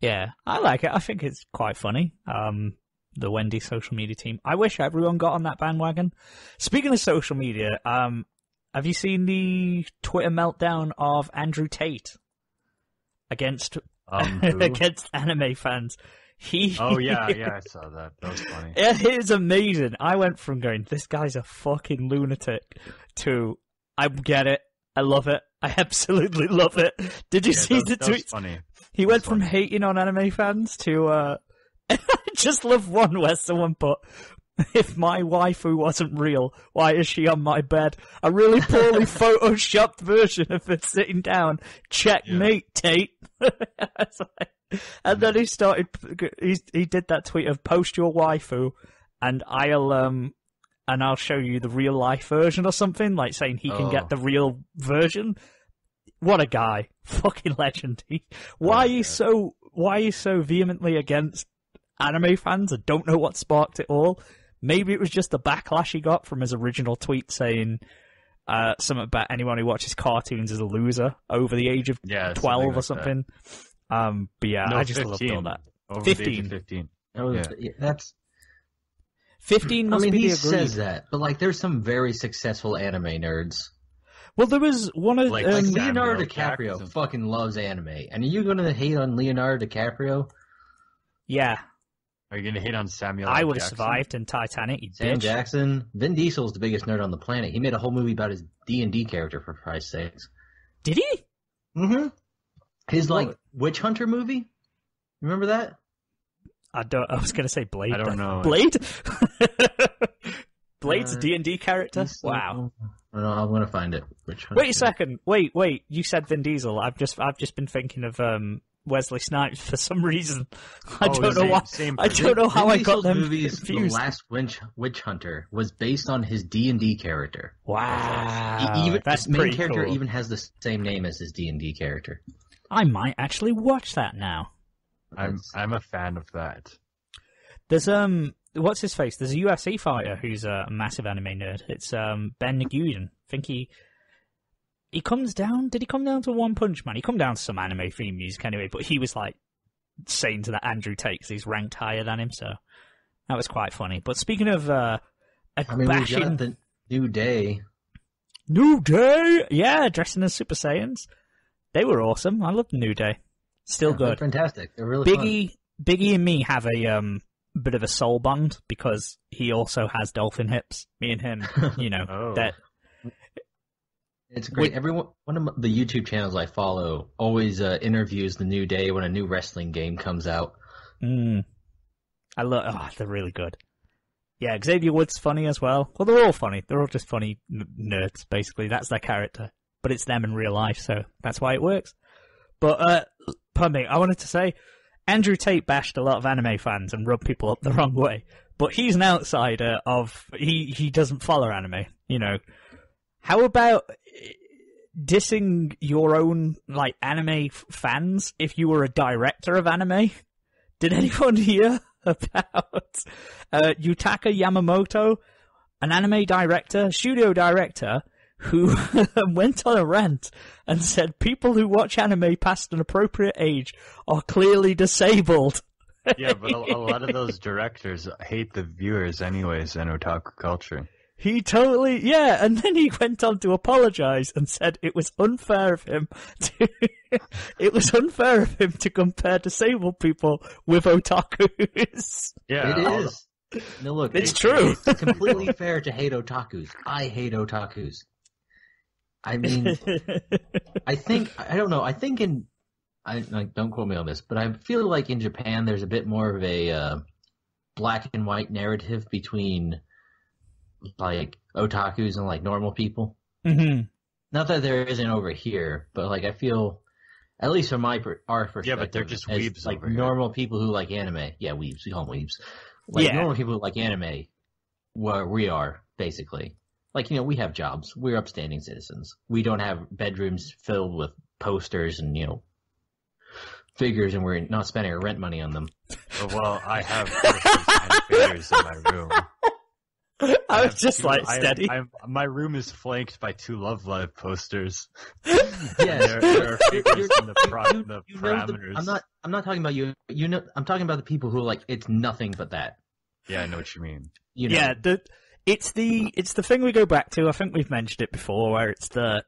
Yeah, I like it. I think it's quite funny. Um, the Wendy social media team. I wish everyone got on that bandwagon. Speaking of social media, um, have you seen the Twitter meltdown of Andrew Tate against Um, *laughs* against anime fans? He oh yeah, *laughs* yeah, I saw that. That was funny. It is amazing. I went from going, this guy's a fucking lunatic, to, I get it. I love it. I absolutely *laughs* love it. Did you Yeah, see that, the was- that was tweet? funny. He went from funny. hating on anime fans to, uh, *laughs* I just love one where someone put, if my waifu wasn't real, why is she on my bed? A really poorly *laughs* photoshopped version of it sitting down. Checkmate, Tate. Like- and then he started, he, he did that tweet of post your waifu and I'll, um, and I'll show you the real life version or something, like saying he can Oh. get the real version. What a guy. *laughs* Fucking legend. He, why Yeah, are you yeah. so, why are you so vehemently against anime fans? I don't know what sparked it all. Maybe it was just the backlash he got from his original tweet saying, uh, something about anyone who watches cartoons is a loser over the age of Yeah, 12 like or that. something. Um, but yeah, No, I just 15. loved all that. Over the age of 15. 15. That was- Yeah. yeah, That's. 15 I mean, be he the agreed. says that, but like, there's some very successful anime nerds. Well, there was one of Like- um, Like Samuel Leonardo Jackson. DiCaprio fucking loves anime, and are you gonna hate on Leonardo DiCaprio? yeah, Are you gonna hate on Samuel? I would have survived in Titanic. You Sam bitch. Jackson, Vin Diesel's the biggest nerd on the planet. He made a whole movie about his D and D character for Christ's sakes. Did he? Mm-hmm. His like witch hunter movie. Remember that? I don't. I was going to say Blade. I don't know. Blade. *laughs* Blade's Uh, D and D character. Wow. I don't know. I'm gonna find it. Witch hunter. Wait a second. Wait, wait. You said Vin Diesel. I've just, I've just been thinking of um, Wesley Snipes for some reason. *laughs* I Oh, don't know same- why. same I don't know how Vin I got Diesel's them movies, confused. The Last Witch, Witch Hunter was based on his D and D character. Wow, He even that's his main character cool. even has the same name as his D and D character. I might actually watch that now. I'm It's- I'm a fan of that. There's um, what's his face? There's a UFC fighter who's a massive anime nerd. It's um Ben Nguyen. I think he he comes down. Did he come down to One Punch Man? He come down to some anime theme music anyway. But he was like saying to that Andrew Tate's, he's ranked higher than him, so that was quite funny. But speaking of uh, a I mean, we bashing got the New Day. New Day, yeah, dressing as Super Saiyans, they were awesome. I loved New Day. Still Yeah, they're good. fantastic. They're really fun. Biggie, Biggie and me have a um bit of a soul bond because he also has dolphin hips. Me and him, *laughs* you know, Oh. that It's great. Would- Everyone, one of the YouTube channels I follow always uh, interviews the New Day when a new wrestling game comes out. mm, I love. Oh, they're really good. Yeah, Xavier Woods funny as well. Well, they're all funny. They're all just funny n- nerds, basically. That's their character, but it's them in real life, so that's why it works. But uh, I wanted to say Andrew Tate bashed a lot of anime fans and rubbed people up the wrong way. But he's an outsider of he he doesn't follow anime. You know, how about eh, dissing your own like anime fans if you were a director of anime? Did *laughs* anyone hear about uh, Yutaka Yamamoto, an anime director, studio director, who *laughs* went on a rant and said people who watch anime past an appropriate age are clearly disabled. Yeah, but a, a lot of those directors hate the viewers anyways in otaku culture. He totally, yeah, and then he went on to apologize and said it was unfair of him to, *laughs* it was unfair of him to compare disabled people with otakus. Yeah, it is. No, look, It's it- true. It's completely fair to hate otakus. I hate otakus. I mean, *laughs* I think I don't know. I think in I like, don't quote me on this, but I feel like in Japan there's a bit more of a uh, black and white narrative between like otakus and like normal people. Mm-hmm. Not that there isn't over here, but like I feel, at least from my per- our perspective, Yeah, but they're just as, weebs like over here. normal people who like anime. Yeah, weebs. We call them weebs. Like Yeah. normal people who like anime, where we are basically. Like you know, we have jobs. We're upstanding citizens. We don't have bedrooms filled with posters and you know figures, and we're not spending our rent money on them. Oh, well, I have figures in my room. *laughs* I was have just two- like I- steady. I'm- my room is flanked by two Love Live posters. *laughs* Yes, *laughs* there, there are figures in the, pro- you- the you know the- parameters. I'm not. I'm not talking about you. You know. I'm talking about the people who are like it's nothing but that. Yeah, I know what you mean. You know. Yeah, the it's the it's the thing we go back to. I think we've mentioned it before, where it's the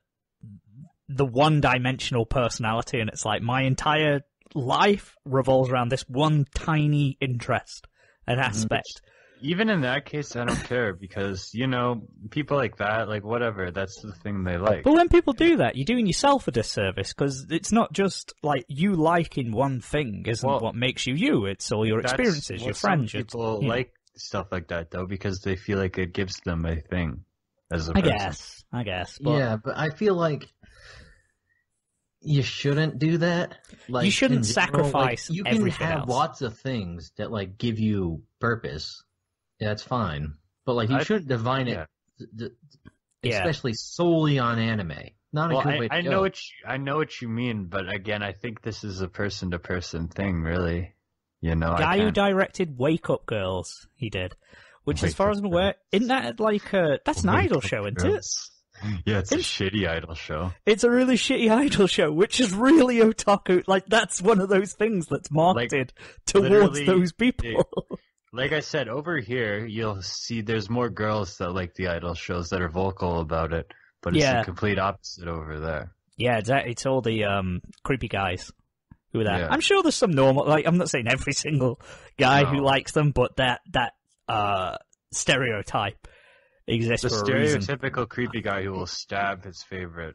the one dimensional personality, and it's like my entire life revolves around this one tiny interest and mm-hmm. aspect. Even in that case, I don't care because you know people like that, like whatever. That's the thing they like. But when people do that, you're doing yourself a disservice because it's not just like you liking one thing isn't Well, what makes you you. It's all your experiences, your friends. your- People you know. like stuff like that though because they feel like it gives them a thing as a I person. guess, I guess, but yeah, but I feel like you shouldn't do that. Like You shouldn't in general, like, sacrifice you can everything have else. lots of things that like give you purpose. That's fine, but like you I- shouldn't divine it, yeah. th- th- Yeah. especially solely on anime. Not a Well, good I, way to I go. know what you, I know what you mean, but again, I think this is a person to person thing, really. You know, guy who directed Wake Up Girls, he did. Which, as far as I'm aware, isn't that like a that's an Wake idol show, isn't it? Yeah, it's a shitty idol show. It's a really shitty *laughs* idol show, which is really otaku. Like that's one of those things that's marketed towards those people. *laughs* Like I said, over here you'll see there's more girls that like the idol shows that are vocal about it, but it's Yeah. the complete opposite over there. yeah, it's, it's all the um creepy guys who are there. Yeah. I'm sure there's some normal. Like I'm not saying every single guy who likes them, but that that uh stereotype exists The for a reason. stereotypical creepy guy who will stab his favorite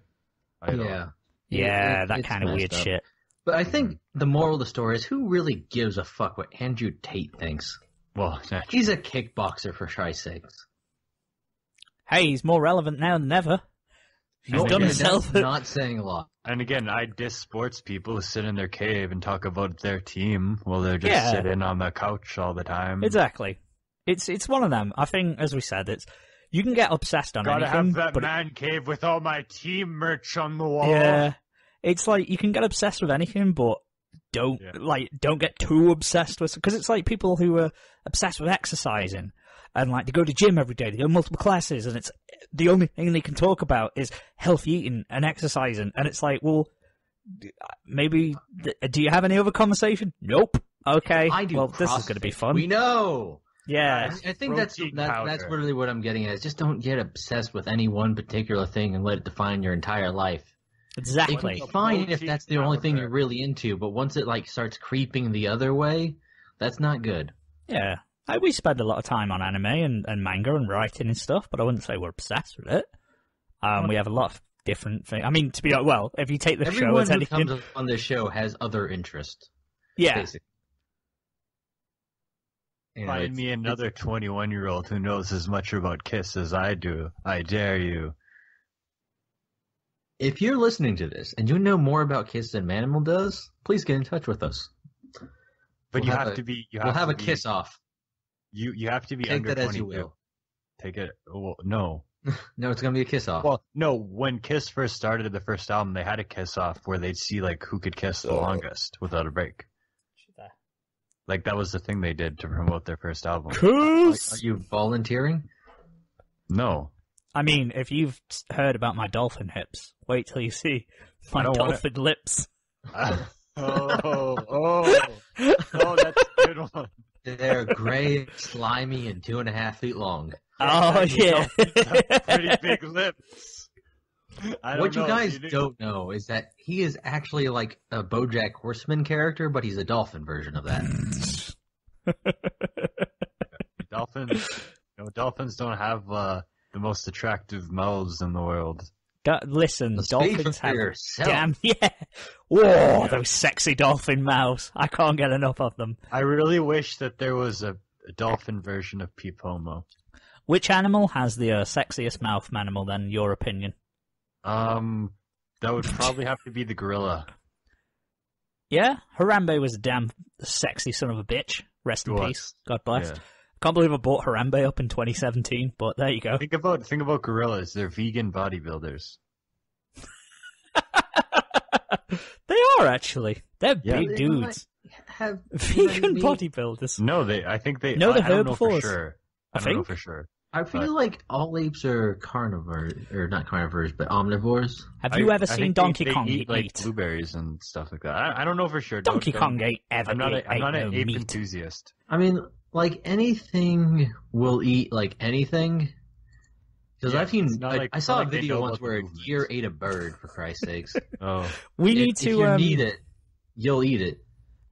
idol. Yeah, Yeah, It- that kind of weird up. shit. But I think the moral of the story is who really gives a fuck what Andrew Tate thinks. Well, *laughs* He's a kickboxer for Christ's sakes. Hey, he's more relevant now than ever. He's done again, himself. Not saying a lot. and again, I diss sports people who sit in their cave and talk about their team while they're just Yeah. sitting on the couch all the time. Exactly. It's it's one of them. I think, as we said, it's you can get obsessed on Gotta anything, have that but man cave with all my team merch on the wall. yeah, it's like you can get obsessed with anything, but don't Yeah. like don't get too obsessed with because it's like people who are obsessed with exercising and like they go to gym every day, they go multiple classes, and it's the only thing they can talk about is healthy eating and exercising, and it's like, well, uh, maybe uh, do you have any other conversation? Nope. Okay. I do. well, this is going to be fun. We know. yeah. I, I think that's Protein that, that's powder. literally what I'm getting at. Is just don't get obsessed with any one particular thing and let it define your entire life. It Exactly. can be fine if that's the only thing you're really into, but once it like starts creeping the other way, that's not good. Yeah. I, we spend a lot of time on anime and, and manga and writing and stuff, but I wouldn't say we're obsessed with it. Um, we have a lot of different things. I mean, to be honest, well, if you take the show Everyone as who anything, comes on this show has other interests. yeah, Basically. You know, Find me another 21 year old who knows as much about Kiss as I do. I dare you. If you're listening to this and you know more about Kiss than Manimal does, please get in touch with us. But We'll you have have, a- to be. You we'll have have a be- kiss off. You you have to be Take under that 22. as you will. Take it. Well, no. *laughs* No, it's gonna be a kiss off. Well, no. When Kiss first started the first album, they had a kiss off where they'd see like who could kiss the longest without a break. Like that was the thing they did to promote their first album. are, Kiss. are you volunteering? No. I mean, if you've heard about my dolphin hips, wait till you see my I don't wanna- dolphin lips. *laughs* oh, oh, *laughs* oh, that's a good one. They're gray, slimy, and two and a half feet long. Oh yeah. Pretty big *laughs* lips. I don't What you know, guys do- don't know is that he is actually like a BoJack Horseman character, but he's a dolphin version of that. *laughs* Dolphins, no, dolphins don't have uh, the most attractive mouths in the world. Listen, dolphins have yourself. damn *laughs* yeah. Whoa, those sexy dolphin mouths! I can't get enough of them. I really wish that there was a, a dolphin version of Peep Homo. Which animal has the uh, sexiest mouth animal? Then, your opinion? Um, that would *laughs* probably have to be the gorilla. Yeah, Harambe was a damn sexy son of a bitch. Rest in peace. God bless. Yeah. Can't believe I bought Harambe up in 2017, but there you go. Think about think about gorillas. They're vegan bodybuilders. *laughs* they are actually. They're Yeah. big They dudes. Have *laughs* Vegan meat. bodybuilders. No, they. I think they. No, I, the don't know for herbivores. sure. I I, don't know think. for sure. I feel But- like all apes are carnivores, or not carnivores, but omnivores. Have you I- ever I seen think they- Donkey they Kong eat, eat like blueberries and stuff like that. I, I don't know for sure. Don't- Donkey don't- Kong ate ever I'm not. ate, A, I'm ate not no an ape meat. enthusiast. I mean, like anything will eat like anything. Because Yeah, I've seen, it's not like, like- I saw not a video once where a movement. deer ate a bird. For Christ's sakes, *laughs* Oh, We if, need if to. you um, need it, you'll eat it.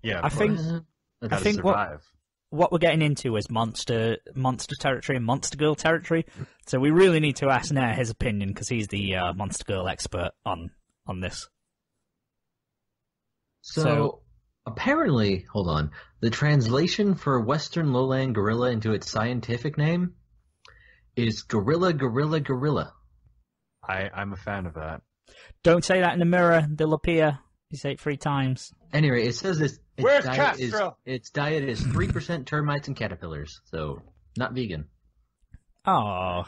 yeah. I think- I Gotta think what- survive. what we're getting into is monster monster territory and monster girl territory. So we really need to ask Nair his opinion because he's the uh, monster girl expert on on this. So, So- apparently, hold on. The translation for Western lowland gorilla into its scientific name is gorilla, gorilla, gorilla. I I'm a fan of that. Don't say that in the mirror. They'll appear. You say it three times. Anyway, it says its, its Where's diet is Castro? its diet is three percent termites and caterpillars, so not vegan. Oh,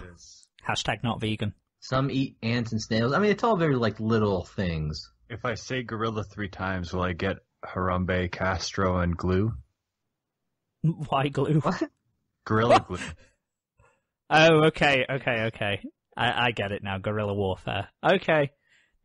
hashtag not vegan. Some eat ants and snails. I mean, it's all very like little things. If I say gorilla three times, will I get Harambe, Castro, and glue? *laughs* Why glue? Gorilla *laughs* glue. Oh, okay, okay, okay. I, I get it now. Guerrilla warfare. Okay,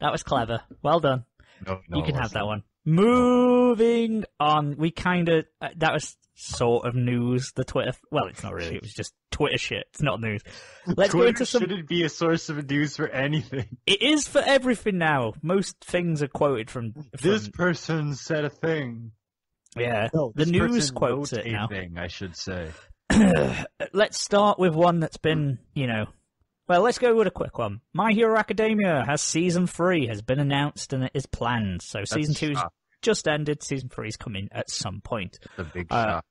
that was clever. Well done. No, no, you can have that one. Moving on. We kind of uh, that was sort of news. The Twitter. Well, it's not really. It was just Twitter shit. It's not news. *laughs* Let's go Twitter into some. shouldn't be a source of news for anything. It is for everything now. Most things are quoted from. from This person said a thing. yeah. No, the news quotes it now. Thing, I should say. *clears throat* let's start with one that's been, you know, well, let's go with a quick one. My Hero Academia has season three has been announced and it is planned. So season That's two's. Just ended. Season three is coming at some point. The big Uh, shock.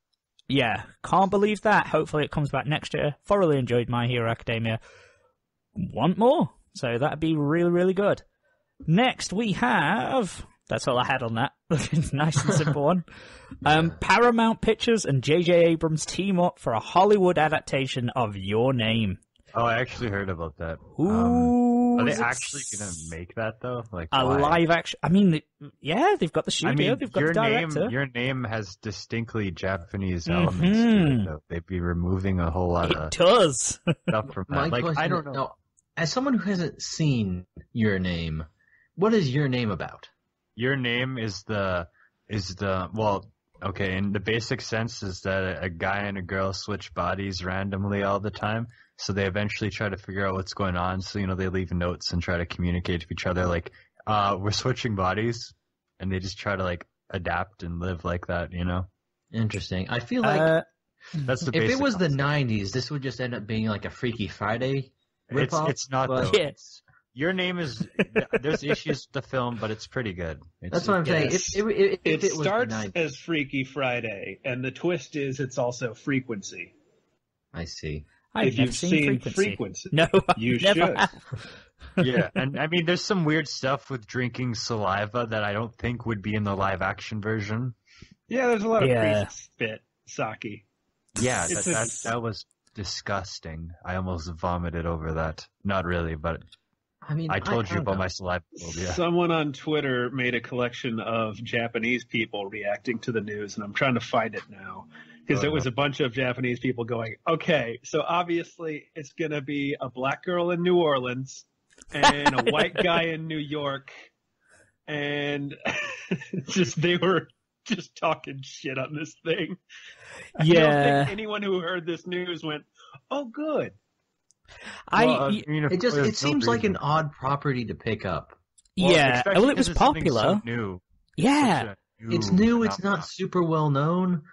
Yeah, can't believe that. Hopefully it comes back next year. Thoroughly enjoyed My Hero Academia. Want more? So that'd be really, really good. Next we have. That's all I had on that. *laughs* nice and simple one. *laughs* Um, Paramount Pictures and J.J. Abrams team up for a Hollywood adaptation of Your Name. Oh, I actually heard about that. Who Um, are they actually gonna make that though? Like a why? live action? I mean, yeah, they've got the studio, I mean, they've got your the name, your name has distinctly Japanese elements to Mhm. it. Though. They'd be removing a whole lot It of does. *laughs* stuff from My that. Like question I don't know. now, as someone who hasn't seen your name, what is your name about? Your name is the is the well. Okay, in the basic sense is that a, a guy and a girl switch bodies randomly all the time. So they eventually try to figure out what's going on. So you know they leave notes and try to communicate to each other. Like, uh, we're switching bodies, and they just try to like adapt and live like that. You know, Interesting. I feel like Uh, that's the. if it basic was the '90s, this would just end up being like a Freaky Friday it's ripoff. it's not but- though. Yeah. It's- your name is *laughs* there's issues with the film, but it's pretty good. It's, That's what I'm saying. Yes. If, if, if, if It, it, was starts the 90s, as Freaky Friday, and the twist is it's also frequency. I see. I've if you've seen, seen frequency. Frequency. No, *laughs* You should. have. *laughs* yeah, and I mean, there's some weird stuff with drinking saliva that I don't think would be in the live action version. Yeah, there's a lot of Yeah. priest spit sake. Yeah, that, It's that, that was disgusting. I almost vomited over that. Not really, but I mean, I told you don't about know. my saliva phobia. Someone on Twitter made a collection of Japanese people reacting to the news, and I'm trying to find it now because Oh, it was a bunch of Japanese people going, "Okay, so obviously it's going to be a black girl in New Orleans and a white *laughs* guy in New York," and *laughs* just they were just talking shit on this thing. I don't Yeah. think anyone who heard this news went, "Oh, good." I Well, I y- mean, if It just there's it no seems like an odd property to pick up. Well, yeah. Well, it was popular. So new. yeah, Such a It's new. It's phenomenon. not super well known.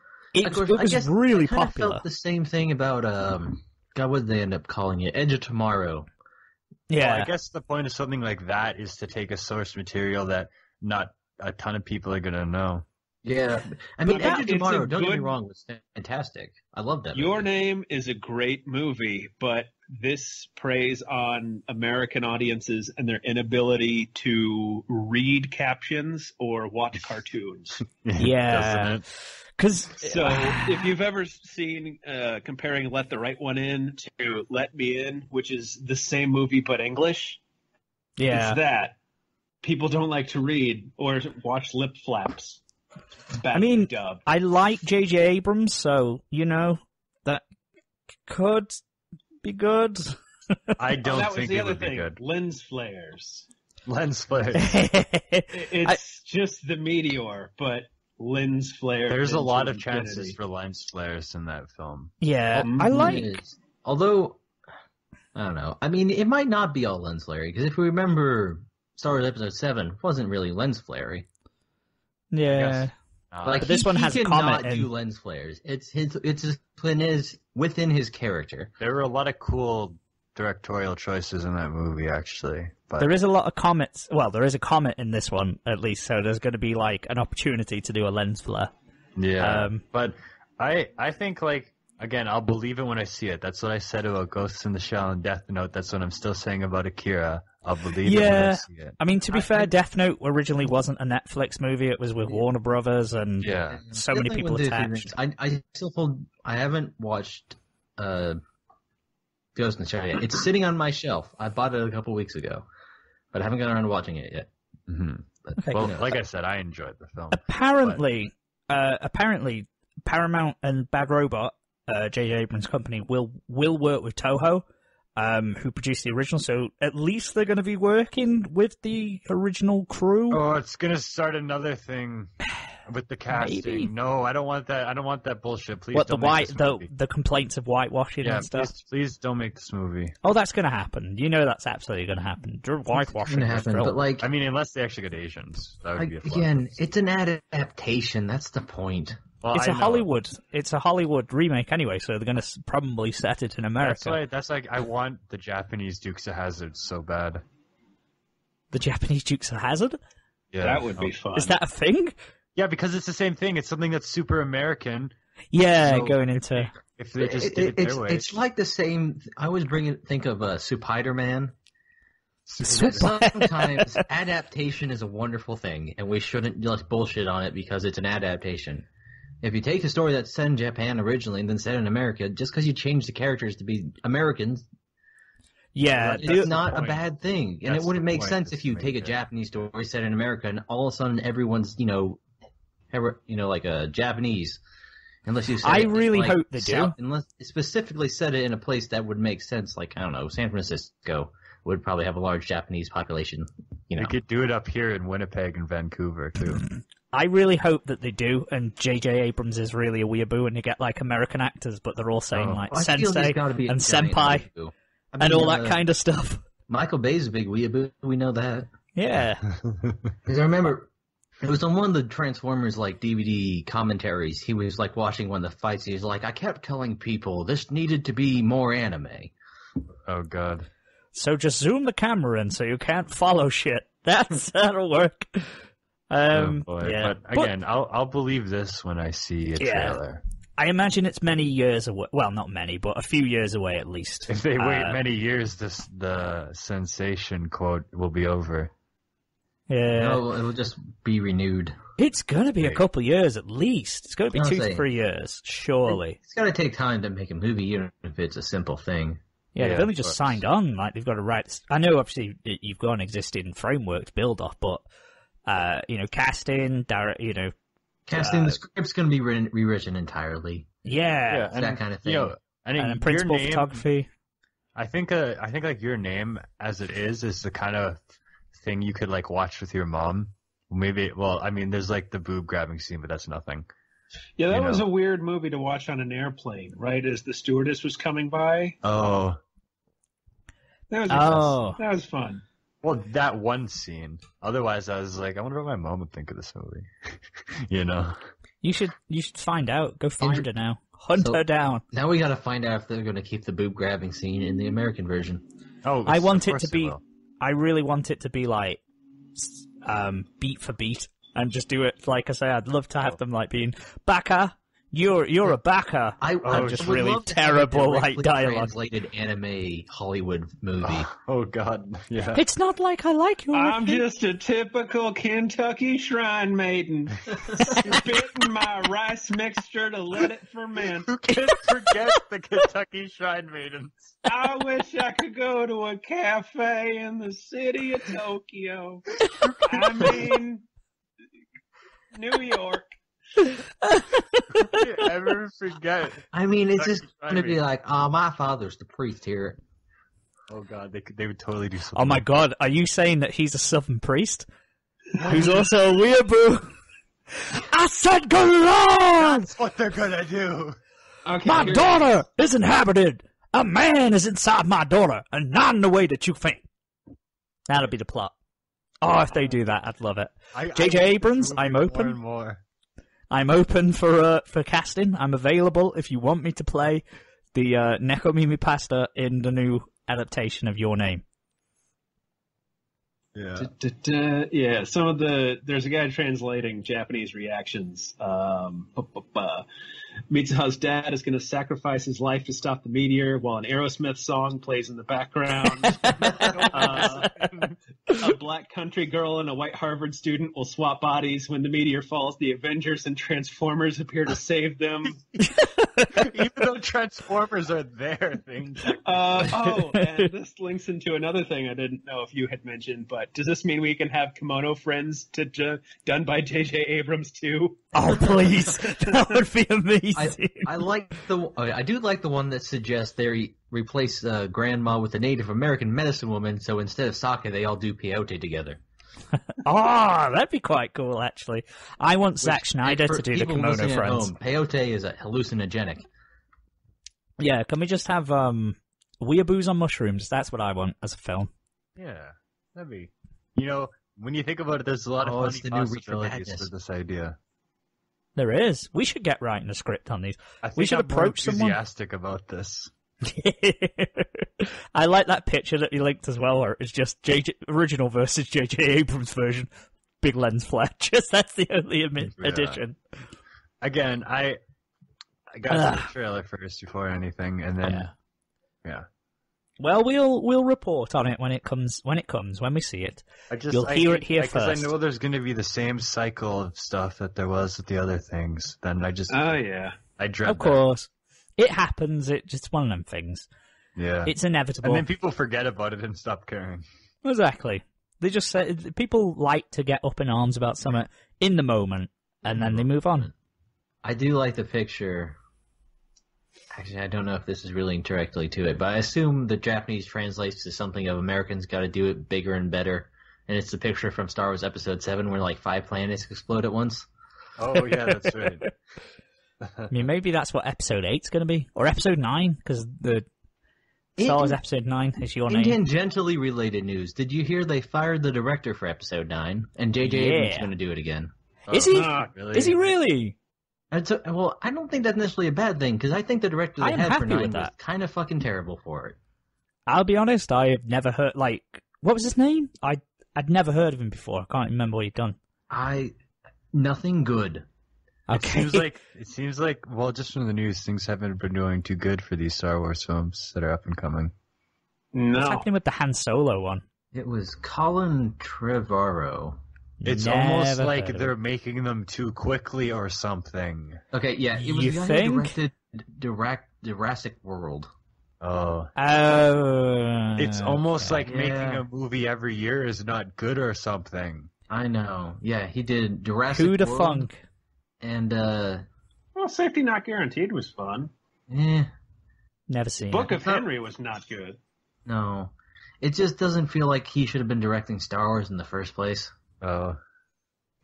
It, course, it I was guess really I kinda popular. Felt the same thing about um. God, what did they end up calling it? Edge of Tomorrow. Yeah, Well, I guess the point of something like that is to take a source material that not a ton of people are gonna know. Yeah, I mean, Edge of Tomorrow. Don't get me wrong, was fantastic. I love that. Your movie. Name is a great movie, but this preys on American audiences and their inability to read captions or watch *laughs* cartoons. Yeah. Because So *sighs* if you've ever seen uh, comparing Let the Right One In to Let Me In, which is the same movie but English, yeah, it's that. People don't like to read or watch lip flaps. Bad I mean, dub. I like J.J. Abrams, so you know that could be good. *laughs* I Oh, don't that was think the it other would be good. Lens flares. Lens flares. It- *laughs* It's just the meteor, but lens flare. There's a lot of infinity. chances for lens flares in that film. yeah, Well, I like. It is. Although, I don't know. I mean, it might not be all lens flary because if we remember, Star Wars Episode Seven wasn't really lens flary. Yeah, Uh, Like But this he, one he has a cannot comet do in- lens flares. It's his. It's his, within his within his character. there were a lot of cool directorial choices in that movie, actually. But there is a lot of comets. Well, there is a comet in this one at least, so there's going to be like an opportunity to do a lens flare. yeah, Um, but I I think like again, I'll believe it when I see it. That's what I said about Ghosts in the Shell and Death Note. That's what I'm still saying about Akira. I'll believe it when I see it. I mean, to be I- fair, I- Death Note originally wasn't a Netflix movie; it was with Warner Brothers, and Yeah. so The many thing people attached. I I still hold. I haven't watched uh, Ghost in the Shell yet. It's sitting on my shelf. I bought it a couple weeks ago, but I haven't gotten around to watching it yet. hmm But, Okay. Well, you know, like I said, I enjoyed the film. apparently, uh, apparently, Paramount and Bad Robot, uh, J.J. Abrams' company, will will work with Toho, um, who produced the original. So at least they're going to be working with the original crew. Oh, it's gonna start another thing with the *sighs* casting. Maybe. No, I don't want that. I don't want that bullshit. Please what the don't make white this the movie. the complaints of whitewashing yeah, and stuff. please, please don't make this movie. Oh, that's going to happen. You know that's absolutely going to happen. Dr- it's Whitewashing gonna happen. But like I mean, unless they actually get Asians, that would I- be a again, it's an adaptation. That's the point. Well, it's I a know. Hollywood. It's a Hollywood remake anyway, so they're going to probably set it in That's America. why. That's like I want the Japanese Dukes of Hazzard so bad. The Japanese Dukes of Hazzard. Yeah, That would be fun. Is that a thing? Yeah, because it's the same thing. It's something that's super American. Yeah, So- going into If they just It- did it, it's, their way. it's like the same. I always bring it. Think of uh, Spider Man. Sometimes *laughs* adaptation is a wonderful thing, and we shouldn't just bullshit on it because it's an adaptation. If you take a story that's set in Japan originally and then set in America, just because you change the characters to be Americans, yeah, it's the- not a bad thing. And That's it wouldn't make point, sense is if you to take a Japanese story set in America and all of a sudden everyone's, you know, ever- you know, like a Japanese. Unless you I really like, hope they do. Unless specifically set it in a place that would make sense, like I don't know, San Francisco would probably have a large Japanese population. You know, They could do it up here in Winnipeg and Vancouver too. *clears throat* I really hope that they do, and J.J. Abrams is really a weeaboo, and you get like American actors, but they're all saying Oh. like I sensei there's gotta be a and senpai weeaboo. I and mean, all that uh, kind of stuff. Michael Bay's a big weeaboo. We know that. Yeah, *laughs* Because I remember it was on one of the Transformers like DVD commentaries. He was like watching one of the fights. He was like, "I kept telling people this needed to be more anime." oh God. so just zoom the camera in so you can't follow shit. *laughs* That's that'll work. Um, oh yeah. But again, I'll I'll believe this when I see a Yeah. trailer. I imagine it's many years away. Well, not many, but a few years away at least. If they wait Uh, many years, this the sensation quote will be over. Yeah, No, it'll just be renewed. it's gonna be a couple years at least. It's gonna be I'll two, say. three years, surely. It's got to take time to make a movie, even if it's a simple thing. Yeah, Yeah, they've only just course. signed on. Like they've got to write. I know, obviously, you've got an existing framework to build off, but uh, you know, casting, direct, you know, Casting Uh, the script's going to be written, rewritten entirely. yeah, It's that kind of thing. You know, I think and then principal name, photography. I think uh, I think like your name as it is is the kind of thing you could like watch with your mom. Maybe well, I mean, there's like the boob grabbing scene, but that's nothing. Yeah, that you was know. a weird movie to watch on an airplane, right? As the stewardess was coming by. Oh, That was Oh. that was fun. Well, that one scene. Otherwise, I was like, I wonder what my mom would think of this movie. *laughs* you know? You should, you should find out. Go find her now. Hunt So- her down. Now we got to find out if they're going to keep the boob grabbing scene in the American version. Oh, I want it to be. I really want it to be like, um, beat for beat, and just do it like I say. I'd love to have them like being backer. You're you're a backer. I, Oh, just would really love to have a terrible, like, dialogue. Translated anime Hollywood movie. *laughs* Oh god, yeah. It's not like I like you. I'm Ricky. just a typical Kentucky shrine maiden, *laughs* spitting my rice mixture to let it ferment. Who can forget the Kentucky Shrine Maidens? I wish I could go to a cafe in the city of Tokyo. *laughs* I mean, New York. Who can ever forget? I mean, it's just Kentucky going to be like, oh, my father's the priest here. Oh god, they could, they would totally do something. Oh my god, are you saying that he's a southern priest? Who's also a weeaboo? I said good lord! That's what they're gonna do. Okay, My daughter is inhabited! A man is inside my daughter, and not in the way that you think. That'll be the plot. Oh, if they do that, I'd love it. I, J.J. I Abrams, I'm more open. and more. I'm open for uh, for casting. I'm available if you want me to play the uh, Nekomimi Pasta in the new adaptation of Your Name. Yeah. Da, da, da. Yeah, some of the there's a guy translating Japanese reactions. Um, bu- bu- bu. Mitsuha's dad is going to sacrifice his life to stop the meteor, while an Aerosmith song plays in the background. *laughs* uh, a black country girl and a white Harvard student will swap bodies when the meteor falls. The Avengers and Transformers appear to save them. *laughs* Even though Transformers are their thing. Uh, oh, and this links into another thing I didn't know if you had mentioned, but does this mean we can have Kemono Friends to ju- done by J.J. Abrams too? Oh please, *laughs* that would be amazing. I, I like the I do like the one that suggests they re- replace uh, grandma with a Native American medicine woman, so instead of sake, they all do peyote together. Oh, *laughs* that'd be quite cool, actually. I want Zack Which- Schneider for to do the people Kemono Friends. home, peyote is a hallucinogenic. Yeah, can we just have um, weeaboos on mushrooms? That's what I want as a film. Yeah, that'd be. You know, when you think about it, there's a lot Oh, of it's funny new Reefer possibilities for this idea. There is. We should get writing a script on these. I think We should I'm more approach someone. enthusiastic about this. *laughs* I like that picture that you linked as well, where it's just JJ original versus JJ Abrams version. Big lens flare. Just *laughs* that's the only emi- Yeah. addition. Again, I I got the trailer first before anything, and then Yeah. yeah. Well, we'll we'll report on it when it comes when it comes when we see it. I just You'll I hear it here because first. I know there's going to be the same cycle of stuff that there was with the other things. Then I just Oh yeah. I dread Of course, it happens. It's just one of them things. Yeah. It's inevitable. and then people forget about it and stop caring. Exactly. They just say people like to get up in arms about something in the moment, and then they mm-hmm. move on. I do like the picture. Actually, I don't know if this is really directly to it, but I assume the Japanese translates to something of Americans got to do it bigger and better. And it's the picture from Star Wars Episode 7 where like five planets explode at once. Oh yeah, that's right. *laughs* *laughs* I mean, maybe that's what episode eight's going to be, or episode nine, because the Star Wars episode nine is your name. tangentially related news, did you hear they fired the director for Episode 9? And J.J. Abrams is going to do it again. Is he? Ah, Really? Is he really? And so, well, I don't think that's necessarily a bad thing, because I think the director I they am had for happy with 9 was that. kind of fucking terrible for it. I'll be honest. I have never heard like what was his name? I I'd never heard of him before. I can't remember what he'd done. I. Nothing good. It Okay. seems *laughs* like it seems like well, just from the news, things haven't been doing too good for these Star Wars films that are up and coming. No. What's No. happening with the Han Solo one? It was Colin Trevorrow. It's Never almost like they're it. making them too quickly or something. Okay, yeah, it was You the guy think? who directed Durac- Jurassic World. Oh, Oh, it's almost like yeah. making a movie every year is not good or something. I know. Yeah, he did Jurassic who the World funk. and uh, Well, Safety Not Guaranteed was fun. eh, Never seen Book it. of Henry was not good. no. It just doesn't feel like he should have been directing Star Wars in the first place. Oh,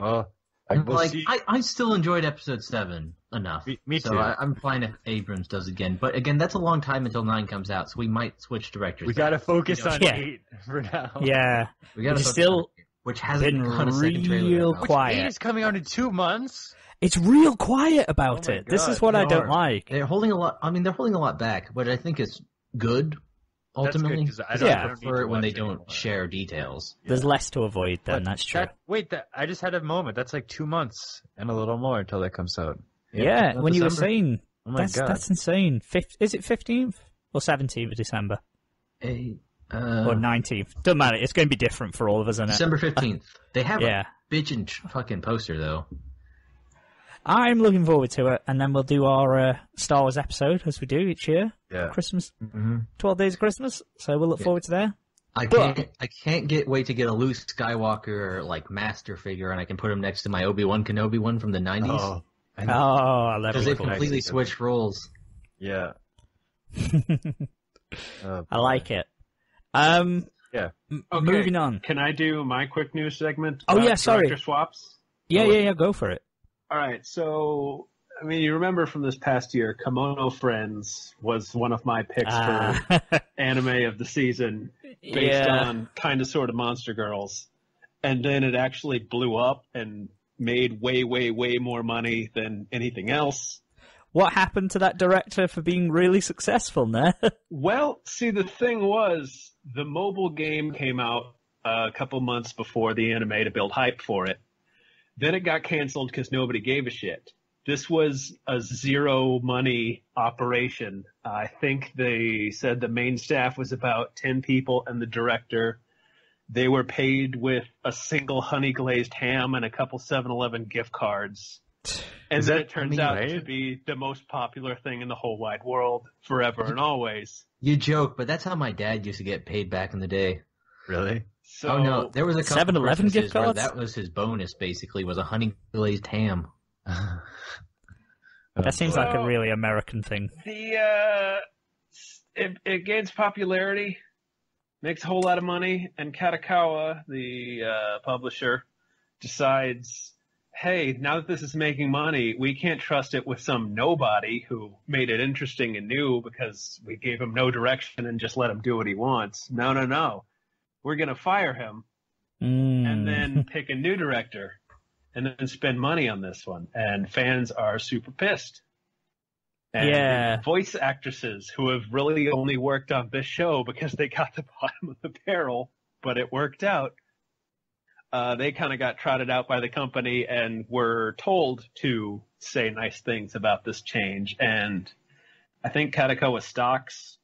well, I will like, see. I, I still enjoyed Episode Seven enough. Me- me so too. I, I'm fine if Abrams does again. But again, that's a long time until nine comes out, so we might switch directors. we gotta focus on Yeah. eight for now. Yeah, we gotta still on which hasn't been got a second trailer. real out. Which quiet. eight is coming out in two months. It's real quiet about Oh my it. This is what I they don't are. like. They're holding a lot. I mean, they're holding a lot back, but I think it's good. That's good, Ultimately, 'cause I 'Cause don't- I I don't prefer it when they watch don't anymore. share details. There's less to avoid then, But that's true. that- wait, that I just had a moment. That's like two months and a little more until that comes out. yeah, not when you were December. saying Oh my that's god. that's insane. Fif- is it fifteenth or seventeenth of December A, or uh, nineteenth? Doesn't matter. It's going to be different for all of us, isn't it? December fifteenth. They have Yeah. a bitchin' ch- fucking poster though. I'm looking forward to it, and then we'll do our uh, Star Wars episode as we do each year, Yeah. Christmas, Mm-hmm. twelve days of Christmas. So we'll look Yeah. forward to that. I But- can't. I can't get wait to get a Luke Skywalker like master figure, and I can put him next to my Obi Wan Kenobi one from the nineties. Oh, Oh, I love Because they've cool. completely Nice. switched roles. yeah. *laughs* Oh, I like it. Um, Yeah. Okay. moving on. Can I do my quick news segment? Oh, yeah, sorry. Director swaps. Yeah, Oh, yeah, yeah. Go for it. All right, so I mean, you remember from this past year, Kemono Friends was one of my picks for Ah, *laughs* anime of the season, based yeah. on kind of sort of Monster Girls, and then it actually blew up and made way, way, way more money than anything else. What happened to that director for being really successful there? *laughs* Well, see, the thing was, the mobile game came out a couple months before the anime to build hype for it. Then it got canceled because nobody gave a shit. This was a zero money operation. I think they said the main staff was about 10 people and the director. They were paid with a single honey glazed ham and a couple 7 Eleven gift cards. And Is then it turns out right? to be the most popular thing in the whole wide world forever and always. You joke, but that's how my dad used to get paid back in the day. Really? So oh no, there was a couple 7-Eleven gift Christmases where cards? That was his bonus, basically, was a honey glazed ham. *laughs* That seems like a really American thing. the uh, it, it gains popularity, makes a whole lot of money, and Kadokawa, the uh, publisher, decides, hey, now that this is making money, we can't trust it with some nobody who made it interesting and new because we gave him no direction and just let him do what he wants. No, no, no. We're gonna fire him Mm. and then *laughs* pick a new director and then spend money on this one. And fans are super pissed. And Yeah. voice actresses who have really only worked on this show because they got the *laughs* bottom of the barrel, but it worked out. Uh, they kind of got trotted out by the company and were told to say nice things about this change. And I think Kadokawa stocks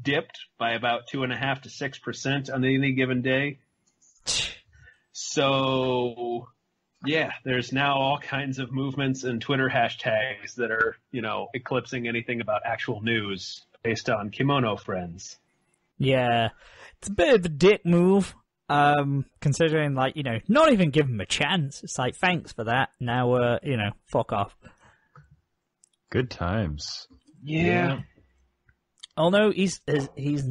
dipped by about two and a half to six percent on any given day. So, yeah, there's now all kinds of movements and Twitter hashtags that are, you know, eclipsing anything about actual news based on kemono friends. Yeah, it's a bit of a dick move. Um, considering like you know, not even give him a chance. It's like thanks for that. Now, uh, you know, fuck off. Good times. Yeah. Although he's he's- he's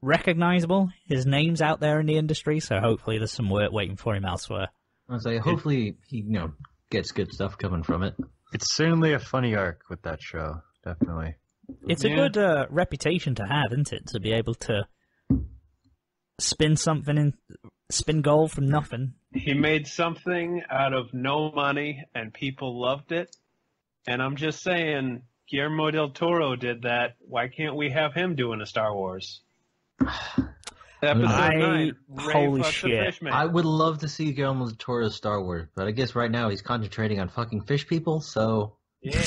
recognizable, his name's out there in the industry, so hopefully there's some work waiting for him elsewhere. I was like, hopefully he, you know, gets good stuff coming from it. It's certainly a funny arc with that show. Definitely. It's a good uh, reputation to have, isn't it? To be able to spin something in, spin gold from nothing. He made something out of no money and people loved it. And I'm just saying, Guillermo del Toro did that. Why can't we have him doing a Star Wars? *sighs* Episode I- 9. Ray holy shit. I would love to see Guillermo del Toro's Star Wars, but I guess right now he's concentrating on fucking fish people. So Yeah.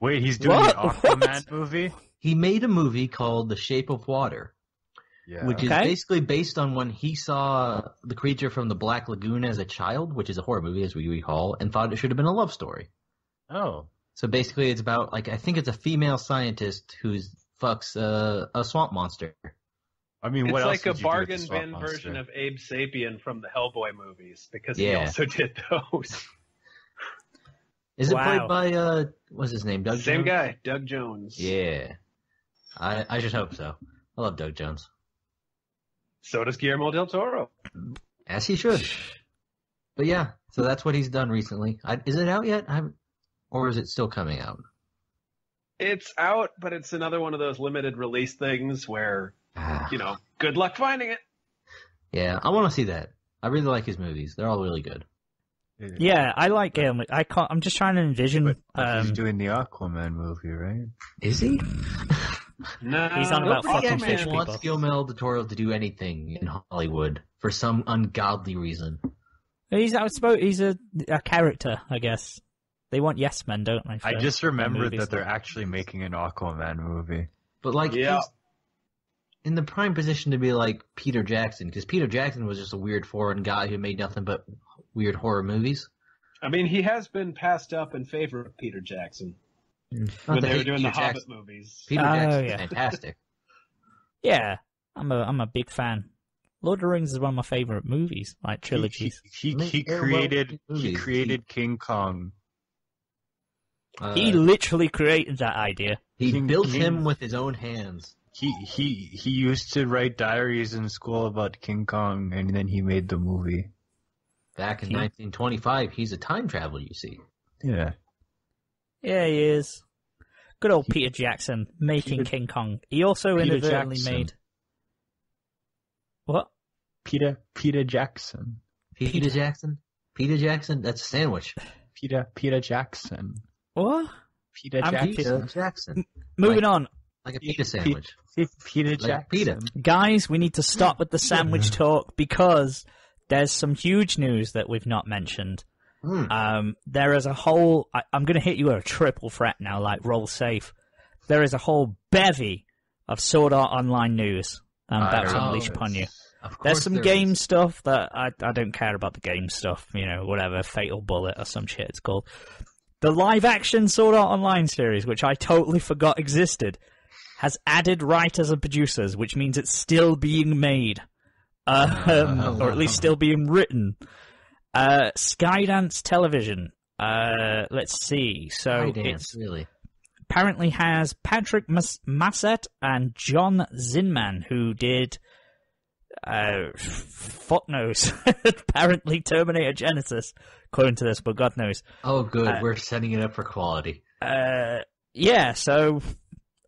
Wait, he's doing What? the Aquaman What? movie? he made a movie called The Shape of Water, Yeah. which is Okay. basically based on when he saw the creature from the Black Lagoon as a child, which is a horror movie as we recall, and thought it should have been a love story. oh. So basically, it's about like I think it's a female scientist who's fucks uh, a swamp monster. I mean, It's what like else a would you bargain bin monster? version of Abe Sapien from the Hellboy movies because he also *laughs* did those. Is it played by uh, what's his name? Doug. Same Jones? guy, Doug Jones. Yeah, I I just hope so. I love Doug Jones, So does Guillermo del Toro. as he should. But yeah, so that's what he's done recently. I, is it out yet? I haven't, or is it still coming out? It's out, but it's another one of those limited release things where, Ah, you know, good luck finding it. yeah, I want to see that. I really like his movies. They're all really good. Yeah, I like Gail. Mc- I can't. I'm just trying to envision. But he's um, doing the Aquaman movie, right? Is he? No, He's on about Nobody fucking actually fish wants people. Guillermo del Toro to do anything in Hollywood for some ungodly reason. he's. I suppose he's a a character. I guess they want yes men, don't they? I just for remembered movies. that they're actually making an Aquaman movie. But like, Yeah. he's in the prime position to be like Peter Jackson, because Peter Jackson was just a weird foreign guy who made nothing but weird horror movies. I mean, he has been passed up in favor of Peter Jackson Not when to they were hate doing the Peter Hobbit movies. Peter Oh, Jackson's yeah. fantastic. *laughs* Yeah, I'm a I'm a big fan. Lord of the Rings is one of my favorite movies, like He, trilogies. he, Make he very well created he movies. created King Kong. Uh, He, literally created that idea. he King- built King- him with his own hands. He he he used to write diaries in school about King Kong, and then he made the movie. Back in He- 1925, he's a time traveler. You see, Yeah, Yeah, he is. Good old Peter Jackson making Peter- King Kong. He also Peter inadvertently Jackson. made what? Peter Peter Jackson. Peter, Peter- Jackson. Peter Jackson. That's a sandwich. Peter Peter Jackson. What? Peter I'm Jackson. Peter Jackson, Moving Like- on, like a pita sandwich. Peter Like Jackson. Peter. guys. We need to stop with the sandwich talk because there's some huge news that we've not mentioned. Hmm. Um, there is a whole. I, I'm going to hit you with a triple threat now, like roll safe. There is a whole bevy of Sword Art Online news I'm about to unleash upon you. There's some there game is. stuff that I I don't care about the game stuff, you know, whatever, Fatal Bullet or some shit it's called. The live action Sword Art Online series, which I totally forgot existed, has added writers and producers, which means it's still being made. Um, or at least still being written. Uh, Skydance Television. Uh, let's see. So Skydance, really. apparently has Patrick Mas- Massett and John Zinman, who did uh, fuck knows. *laughs* apparently Terminator Genisys, according to this, but God knows. Oh, good. Uh, We're setting it up for quality. Uh, yeah, so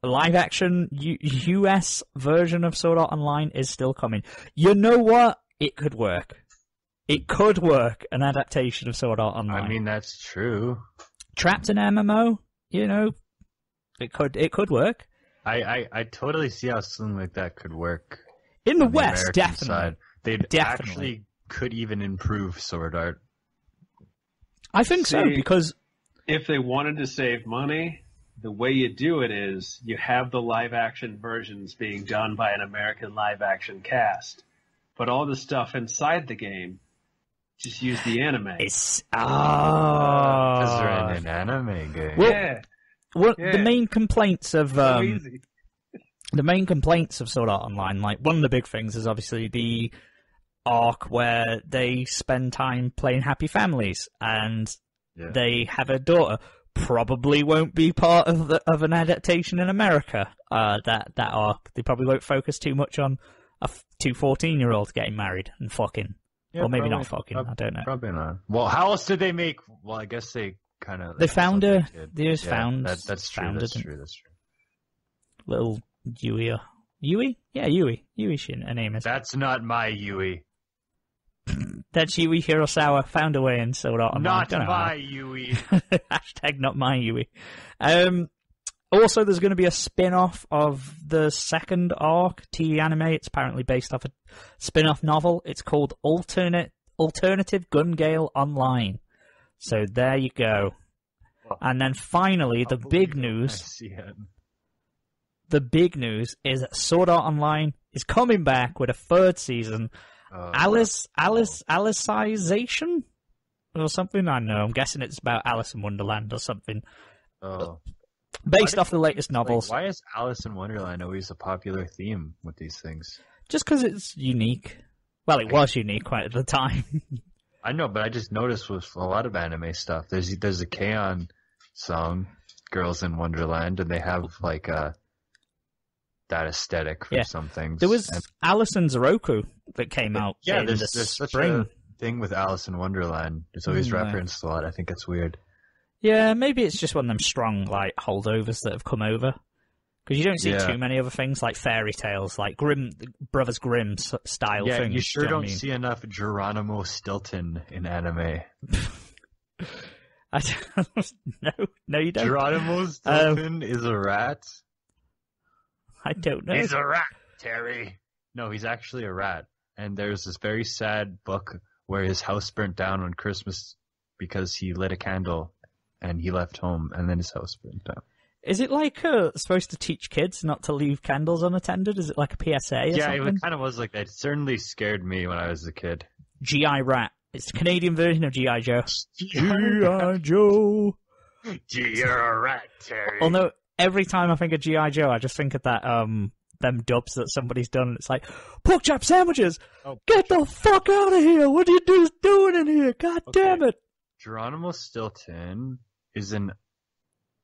live action U- US version of Sword Art Online is still coming. You know what? It could work. It could work. An adaptation of Sword Art Online. I mean, that's true. trapped in MMO. You know, it could it could work I, I, I totally see how something like that could work. In the on West. American definitely. They Definitely. could even improve sword art. I think so because If they wanted to save money, the way you do it is you have the live action versions being done by an American live action cast, but all the stuff inside the game, just use the anime. it's Because ah. they're in an anime game. Well, yeah, Well, yeah. the main complaints of so um, easy. The main complaints of Sword Art Online, like one of the big things is obviously the arc where they spend time playing Happy Families and Yeah. they have a daughter. Probably won't be part of the, of an adaptation in America. Uh, that that arc, they probably won't focus too much on a f- two 14 year olds getting married and fucking, Yeah, or maybe not probably- fucking. I don't know. Probably not. Well, how else did they make? Well, I guess they kind of. They found a They just found- That, that's true. found That's true. That's true. Little Yui, Yui, yeah, Yui, Yui. She, her name is. That's not my Yui. That's Yui Hirosawa found a way and sold Online. Not my Yui. *laughs* Hashtag not my Yui. Um, also, there's going to be a spin-off of the second arc TV anime. It's apparently based off a spin-off novel. It's called Alternate Alternative Gun Gale Online. So there you go. And then finally, the big news. The big news is that Sword Art Online is coming back with a third season. Oh, Alice, Alice, Alicization, or something. I know. I'm guessing it's about Alice in Wonderland or something, Oh. based off the latest Like, novels. why is Alice in Wonderland always a popular theme with these things? Just because it's unique. Well, it was unique quite at the time. *laughs* I know, but I just noticed with a lot of anime stuff. There's there's a K-On song, "Girls in Wonderland," and they have like a that aesthetic for Yeah. some things. there was And- Alice and Zoroku that came out yeah, in there's, the there's such spring. a thing with Alice in Wonderland. It's always Mm, referenced a lot. I think it's weird. Yeah, maybe it's just one of them strong like holdovers that have come over. Because you don't see Yeah. too many other things like fairy tales, like Grimm Brothers Grimm style Yeah, things. you sure don't I mean? see enough Geronimo Stilton in anime. *laughs* I don't, *laughs* no, no, you don't. Geronimo Stilton is a rat. *laughs* I don't know. He's a rat, Terry. No, he's actually a rat. And there's this very sad book where his house burnt down on Christmas because he lit a candle and he left home and then his house burnt down. Is it like uh, supposed to teach kids not to leave candles unattended? Is it like a PSA or yeah, something? it kind of was like that. It certainly scared me when I was a kid. GI Rat. It's the Canadian version of GI Joe. *laughs* GI Joe. Gee, you're a rat, Terry. Although every time I think of GI Joe, I just think of that um them dubs that somebody's done. It's like pork chop sandwiches. Oh, Get the fuck out of here! What are you do- doing in here? God Okay. damn it! Geronimo Stilton is an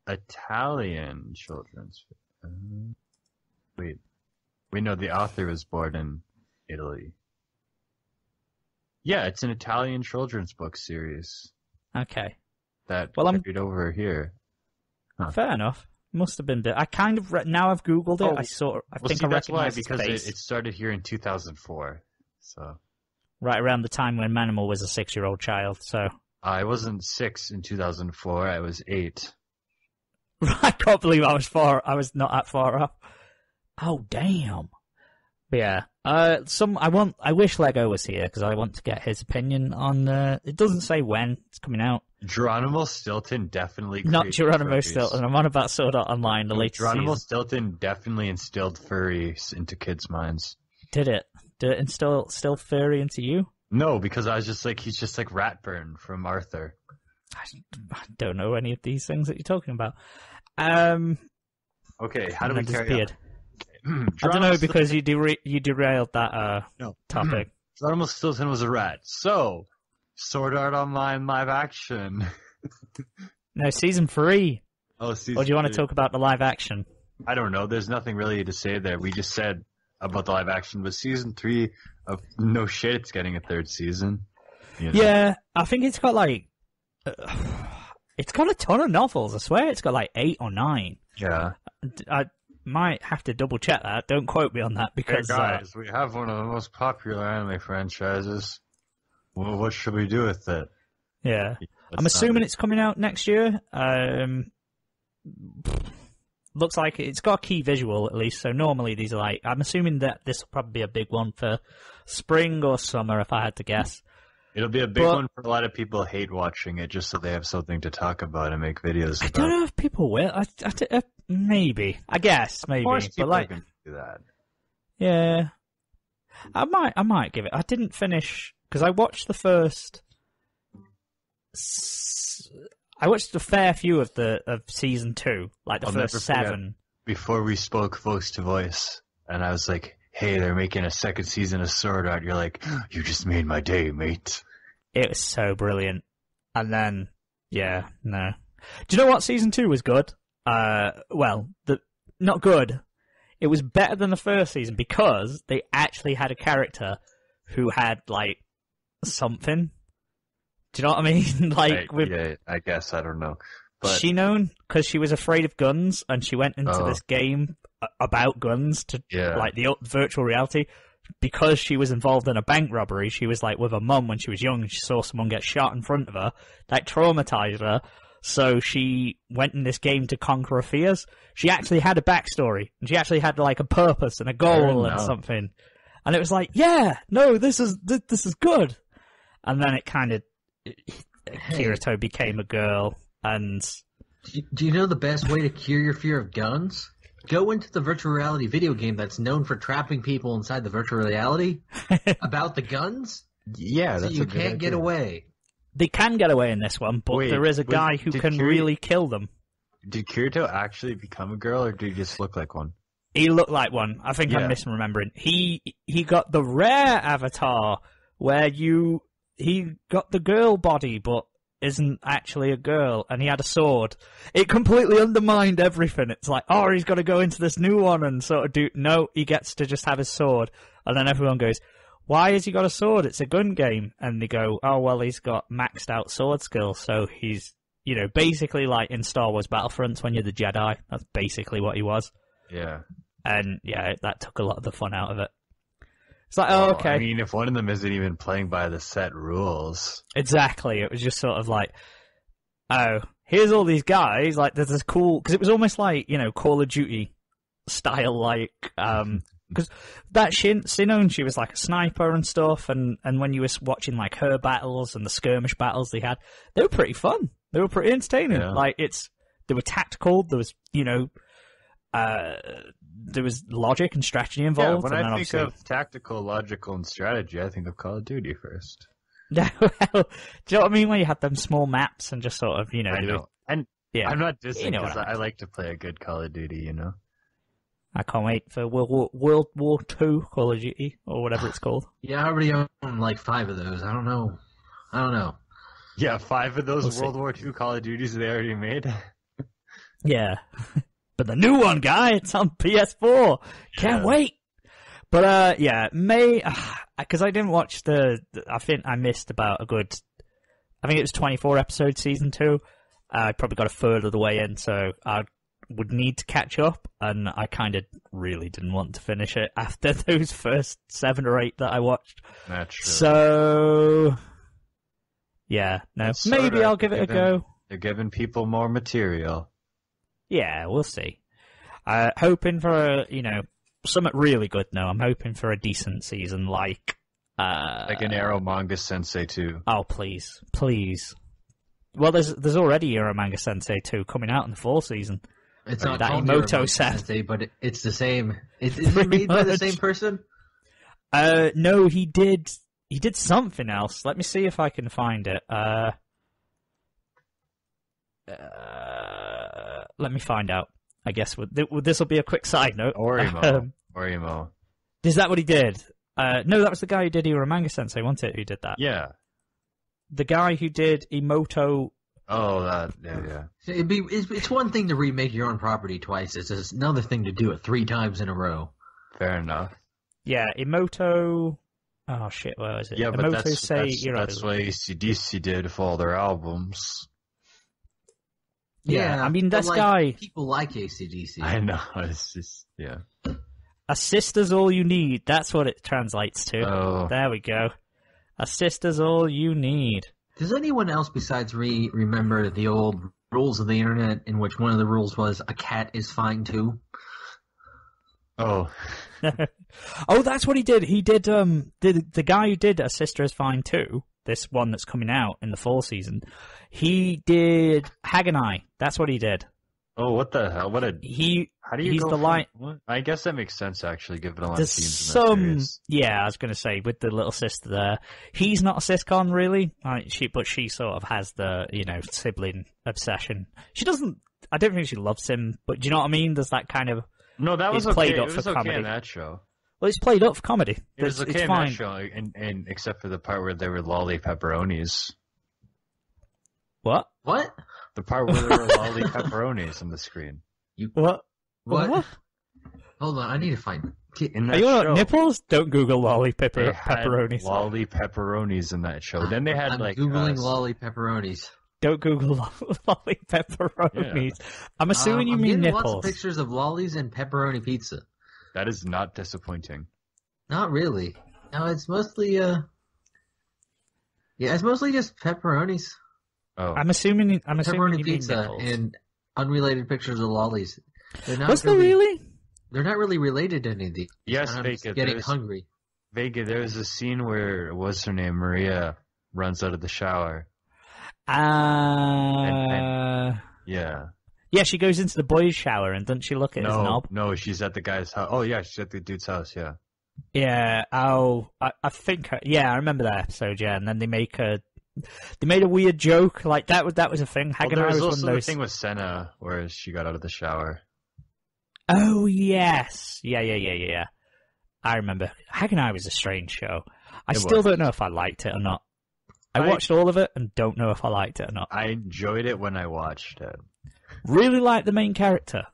Italian children's. Uh, wait, we know the author was born in Italy. Yeah, it's an Italian children's book series Okay, that Well, I'm- over here. Huh. fair enough. Must have been. I kind of re- now I've googled it. Oh, I sort. I Well, think see, I that's why because it, it started here in 2004. So right around the time when Manimal was a six-year-old child. So I wasn't six in 2004. I was eight. *laughs* I can't believe I was far. I was not that far up. Oh damn! But yeah, uh, some I want. I wish Lego was here because I want to get his opinion on. Uh, it doesn't say when it's coming out. Geronimo Stilton definitely Not Geronimo furries. Stilton. I'm on about Sword Art Online, the latest Geronimo season. Stilton definitely instilled furries into kids' minds. Did it? Did it instill still furry into you? No, because I was just like he's just like Ratburn from Arthur. I don't know any of these things that you're talking about. Um, Okay, how do we carry on? I don't know because you dera- you derailed that uh No. *clears throat* topic. Geronimo Stilton was a rat. So, Sword Art Online live action. no, season three. Oh, season Or do you want to three. talk about the live action? I don't know. There's nothing really to say there. We just said about the live action, but season three of no shit, it's getting a third season. You know? Yeah, I think it's got like, uh, *sighs* it's got a ton of novels. I swear it's got like eight or nine. Yeah. I might have to double check that. Don't quote me on that Hey because uh, guys, we have one of the most popular anime franchises. Well, what should we do with it? yeah, Let's I'm assuming it's coming out next year. Um, looks like it's got a key visual at least. So normally these are like, I'm assuming that this will probably be a big one for spring or summer if I had to guess. It'll be a big But- one for a lot of people hate watching it just so they have something to talk about and make videos I about. don't know if people will. I, I, uh, maybe. I guess maybe. But like, can do that. Yeah, I might. I might give it. I didn't finish because I watched the first. s- I watched a fair few of the of season two, like the I'll first never forget. seven. Before we spoke voice to voice, and I was like, "Hey, they're making a second season of Sword Art." You're like, oh, "You just made my day, mate." It was so brilliant. And then, yeah, no. Do you know what? Season two was good. Uh, well, the not good. It was better than the first season because they actually had a character who had like something. Do you know what I mean? *laughs* like I, with yeah, I guess I don't know, but she known because she was afraid of guns and she went into Oh. this game about guns to yeah, like the virtual reality because she was involved in a bank robbery she was like with her mum when she was young and she saw someone get shot in front of her that traumatized her so she went in this game to conquer her fears she actually had a backstory. And she actually had like a purpose and a goal and something. And it was like yeah no this is th- this is good. And then it kind of kirito became a girl and Do do you know the best way to cure your fear of guns? Go into the virtual reality video game that's known for trapping people inside the virtual reality *laughs* about the guns, yeah, so that's you a can't get idea. away. They can get away in this one but Wait, there is a wait, guy who can Kiri- really kill them Did Kirito actually become a girl, or did he just look like one? He looked like one. I think Yeah. I'm misremembering. He he got the rare avatar where you he got the girl body but isn't actually a girl and he had a sword. It completely undermined everything. It's like, oh, he's got to go into this new one and sort of do. No, he gets to just have his sword, and then everyone goes. Why has he got a sword? It's a gun game. And they go, oh, well, he's got maxed out sword skill, so he's, you know, basically like in Star Wars Battlefronts when you're the Jedi. That's basically what he was. Yeah. and yeah, that took a lot of the fun out of it. It's like, oh, okay, I mean, if one of them isn't even playing by the set rules, exactly. It was just sort of like, oh, here's all these guys. Like, there's this cool because it was almost like you know Call of Duty style, like um. *laughs* Because that Shin Sinon, she was like a sniper and stuff, and, and when you were watching like her battles and the skirmish battles they had, they were pretty fun. They were pretty entertaining. Yeah. Like it's they were tactical. There was you know, uh, there was logic and strategy involved. yeah. When I think obviously- of tactical, logical, and strategy, I think of Call of Duty first. Yeah, *laughs* well, do you know what I mean? When you had them small maps and just sort of, you know, I do it- know, and yeah. I'm not dissing You know because I I, I like to play a good Call of Duty. You know. I can't wait for World War, World War Two Call of Duty or whatever it's called. *sighs* Yeah, I already own like five of those. I don't know. I don't know. Yeah, five of those We'll see. World War II Call of Duties they already made. *laughs* Yeah, *laughs* but the new one, guy, it's on PS4. Can't Yeah. wait. But uh, yeah, May *sighs* because I didn't watch the, the. I think I missed about a good. I think it was twenty four episode season two. I probably got a third of the way in, so I would need to catch up, and I kind of really didn't want to finish it *laughs* after those first seven or eight that I watched. Naturally. So, yeah, no, It's maybe I'll give it a go. They're giving people more material. Yeah, we'll see. Uh, hoping for a, you know, something really good No, I'm hoping for a decent season like, uh, Like an Eromanga Sensei too. oh, please, please. Well, there's, there's already Eromanga Sensei 2 coming out in the fall season. It's not that Imouto set. Sensei, but it, it's the same. It, *laughs* is it made by the same person? Uh, no, he did, he did something else. Let me see if I can find it. Uh, uh, let me find out. I guess this will be a quick side note. OreImo. *laughs* Um, OreImo. Is that what he did? Uh, no, that was the guy who did Eromanga Sensei, wasn't it? Who did that? Yeah. The guy who did Imouto. Oh, that. Yeah, yeah. It'd be, it's, it's one thing to remake your own property twice. It's just another thing to do it three times in a row. Fair enough. Yeah, Imouto. Oh shit, where is it? Yeah, but Imouto that's Sei that's, Hero. that's what ACDC did for all their albums. Yeah, I mean, but, this like, guy- People like ACDC. I know. *laughs* It's just yeah. A sister's all you need. That's what it translates to. Oh, There we go. A sister's all you need. Does anyone else besides me remember the old rules of the internet in which one of the rules was a cat is fine too? oh, *laughs* oh, that's what he did. He did. Um, the the guy who did A Sister Is Fine too. This one that's coming out in the fall season. He did Haganai. That's what he did. Oh! What the hell? What a? He How do you he's go the from- line- What? I guess that makes sense actually, given a lot there's of scenes in that some. Yeah, I was going to say with the little sister there. He's not a siscon really. Like she, but she sort of has the you know sibling obsession. She doesn't. I don't think she loves him, but do you know what I mean? There's that kind of. No, that was played okay. up it for was okay comedy. in that show. Well, it's played up for comedy. It was It's- okay it's in fine. that show, and, and except for the part where they were lolly pepperonis. What? What? The part where there were lolly pepperonis *laughs* on the screen. You What? What? Hold on, I need to find. In Are that you on show, nipples? Don't Google lolly they pepper, had pepperonis. lolly pepperonis in that show. Then they had I'm like googling uh, lolly pepperonis. Don't Google *laughs* lolly pepperonis. I'm assuming Um, you I'm mean getting Lots of nipples. pictures of lollies and pepperoni pizza. That is not disappointing. Not really. No, it's mostly uh. Yeah, it's mostly just pepperonis, Oh, I'm assuming. I'm assuming pepperoni you pizza, and unrelated pictures of lollies. They're not Was there really, really? They're not really related to any of these. yes, I'm Vega. getting There's, hungry. Vega, there's a scene where what's her name, Maria, runs out of the shower. Uh, Yeah. yeah, she goes into the boys' shower and doesn't she look at his No, knob? no, she's at the guy's house. Oh yeah, she's at the dude's house. Yeah. Yeah. Oh, I, I think. I- Yeah, I remember that episode. Yeah, and then they make a. They made a weird joke like that. Was that was a thing? Well, there was was one also of the those. thing with Senna where she got out of the shower. Oh yes, yeah, yeah, yeah, yeah. yeah. I remember. Haganai was a strange show. I It still was. don't know if I liked it or not. I, I- watched all of it and don't know if I liked it or not. I enjoyed it when I watched it. Really liked the main character.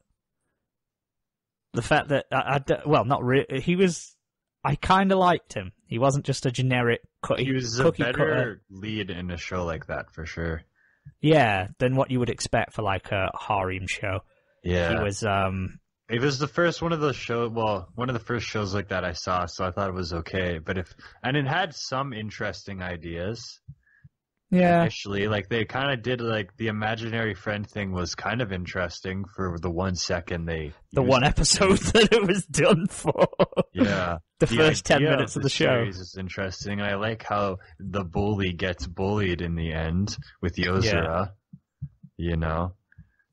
The fact that I well, not really. He was. I kind of liked him. He wasn't just a generic cookie, He was a better cutter. lead in a show like that for sure. Yeah, than what you would expect for like a harem show. Yeah. He was. Um, It was the first one of those show. Well, one of the first shows like that I saw, so I thought it was okay. But if and it had some interesting ideas Yeah. initially. Like they kind of did like the imaginary friend thing was kind of interesting for the one second they The one it. episode *laughs* that it was done for. Yeah, *laughs* the first 10 minutes of the show. series is interesting, I like how the bully gets bullied in the end with Yozora. You know,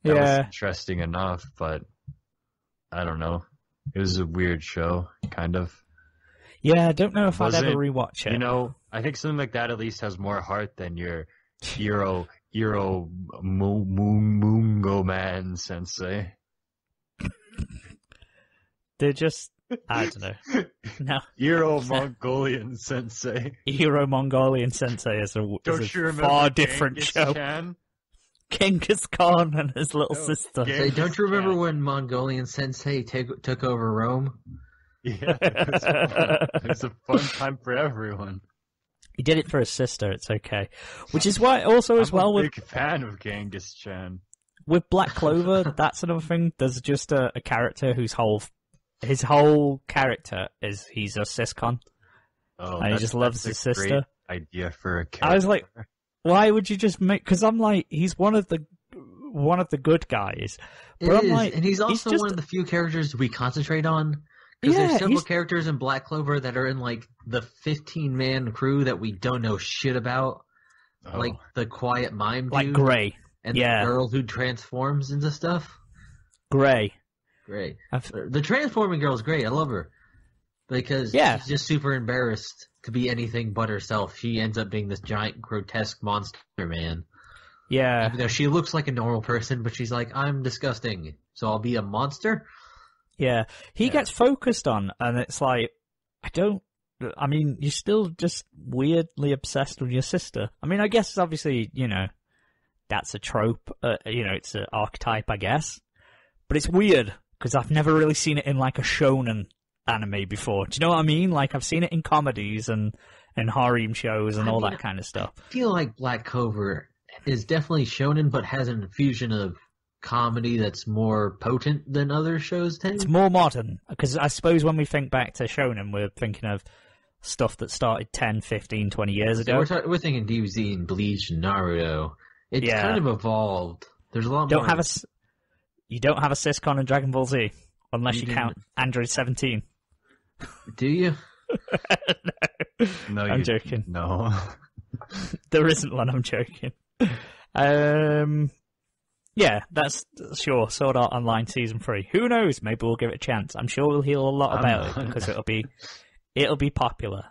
that was Yeah. interesting enough, but I don't know. It was a weird show, kind of. Yeah, I don't know if I'd Wasn't- ever rewatch it. You know, I think something like that at least has more heart than your Euro Euro Mo- Mo- Mungo Man Sensei. They're just, I don't know. *laughs* No, Euro *laughs* Mongolian Sensei. Euro Mongolian Sensei is a, is Don't a you remember far different Genghis show. Chan? Genghis Khan and his little No, sister. Gen- Say, don't you remember Yeah. when Mongolian Sensei take, took over Rome? Yeah, it's it a fun time for everyone. He did it for his sister. It's okay. Which is why also as I'm well a with big fan of Genghis Chan. with Black Clover, *laughs* that's another thing. There's just a, a character whose whole his whole character is he's a siscon. Oh, And he just loves that's his a great sister. Idea for a character. I was like, why would you just make? Because I'm like, he's one of the one of the good guys. It But I'm is, like, and he's also just- one of the few characters we concentrate on. Because Yeah, there's several he's- characters in Black Clover that are in like the 15 man crew that we don't know shit about, Oh. like the quiet mime like Gray, and yeah. the girl who transforms into stuff. Gray. Gray. I've- The transforming girl is great. I love her because Yeah. she's just super embarrassed to be anything but herself. She ends up being this giant, grotesque monster man. Yeah, Even though she looks like a normal person, but she's like, I'm disgusting, so I'll be a monster. Yeah. He Yeah. gets focused on, and it's like, I don't. I mean, you're still just weirdly obsessed with your sister. I mean, I guess obviously, you know, that's a trope. Uh, you know, it's an archetype, I guess. But it's weird because I've never really seen it in like a shonen anime before. Do you know what I mean? Like I've seen it in comedies and and harem shows and I all mean, that kind of stuff. I feel like Black Clover is definitely shonen, but has an infusion of comedy that's more potent than other shows tend. It's more modern because I suppose when we think back to shonen, we're thinking of stuff that started 10, 15, 20 years So ago. we're, ta- we're thinking DBZ and Bleach and Naruto. It's Yeah. kind of evolved. There's a lot don't more. have a s- you don't have a siscon in Dragon Ball Z unless You you, count Android 17. Do you? *laughs* no, I'm you, joking. No. *laughs* There isn't one. I'm joking. Um, yeah, that's sure. Sword Art Online season three. Who knows? Maybe we'll give it a chance. I'm sure we'll hear a lot about it because it'll be it'll be popular.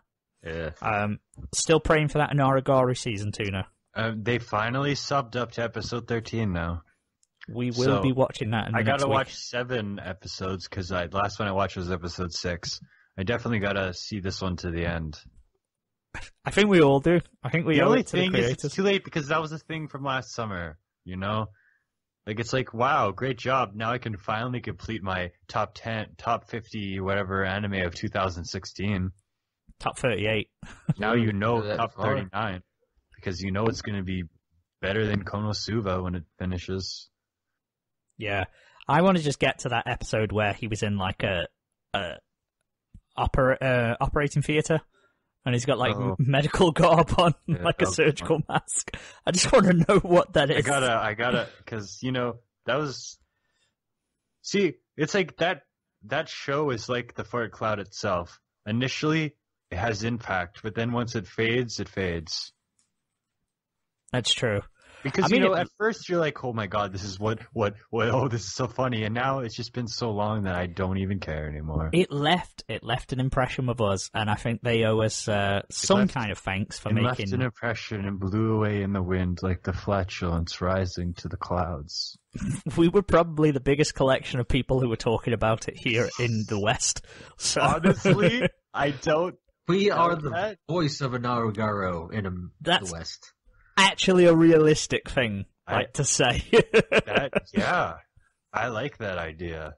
yeah. Um, still praying for that Naragaru season two now. Uh, they finally subbed up to episode 13 now. We will So, be watching that. In the I gotta watch seven episodes because I last one I watched was episode six. I definitely gotta see this one to the end. I think we all do. I think we the only to the is it's too late because that was the thing from last summer. You know, like it's like wow, great job. Now I can finally complete my top ten, top fifty, whatever anime of 2016. Top thirty-eight. Now you know Go top far. 39 because you know it's gonna be better than Konosuba when it finishes. Yeah, I want to just get to that episode where he was in like a, a oper, uh, operating theater, and he's got like Oh. *laughs* medical garb on, Yeah, like a surgical mask. I just want to know what that is. *laughs* I gotta, I gotta, because you know that was. See, it's like that. That show is like the fart cloud itself. Initially, it has impact, but then once it fades, it fades. That's true. Because I you know, at first you're like, "Oh my god, this is what, what, what? Oh, this is so funny," and now it's just been so long that I don't even care anymore. It left it left an impression with us, and I think they owe us uh, some left- kind of thanks for It left an impression and blew away in the wind like the flatulence rising to the clouds. *laughs* We were probably the biggest collection of people who were talking about it here in the West. *laughs* So Honestly, *laughs* I don't. We are the that- voice of a Narugaro in That's- the West. Actually a realistic thing, I- like to say. That *laughs* yeah, I like that idea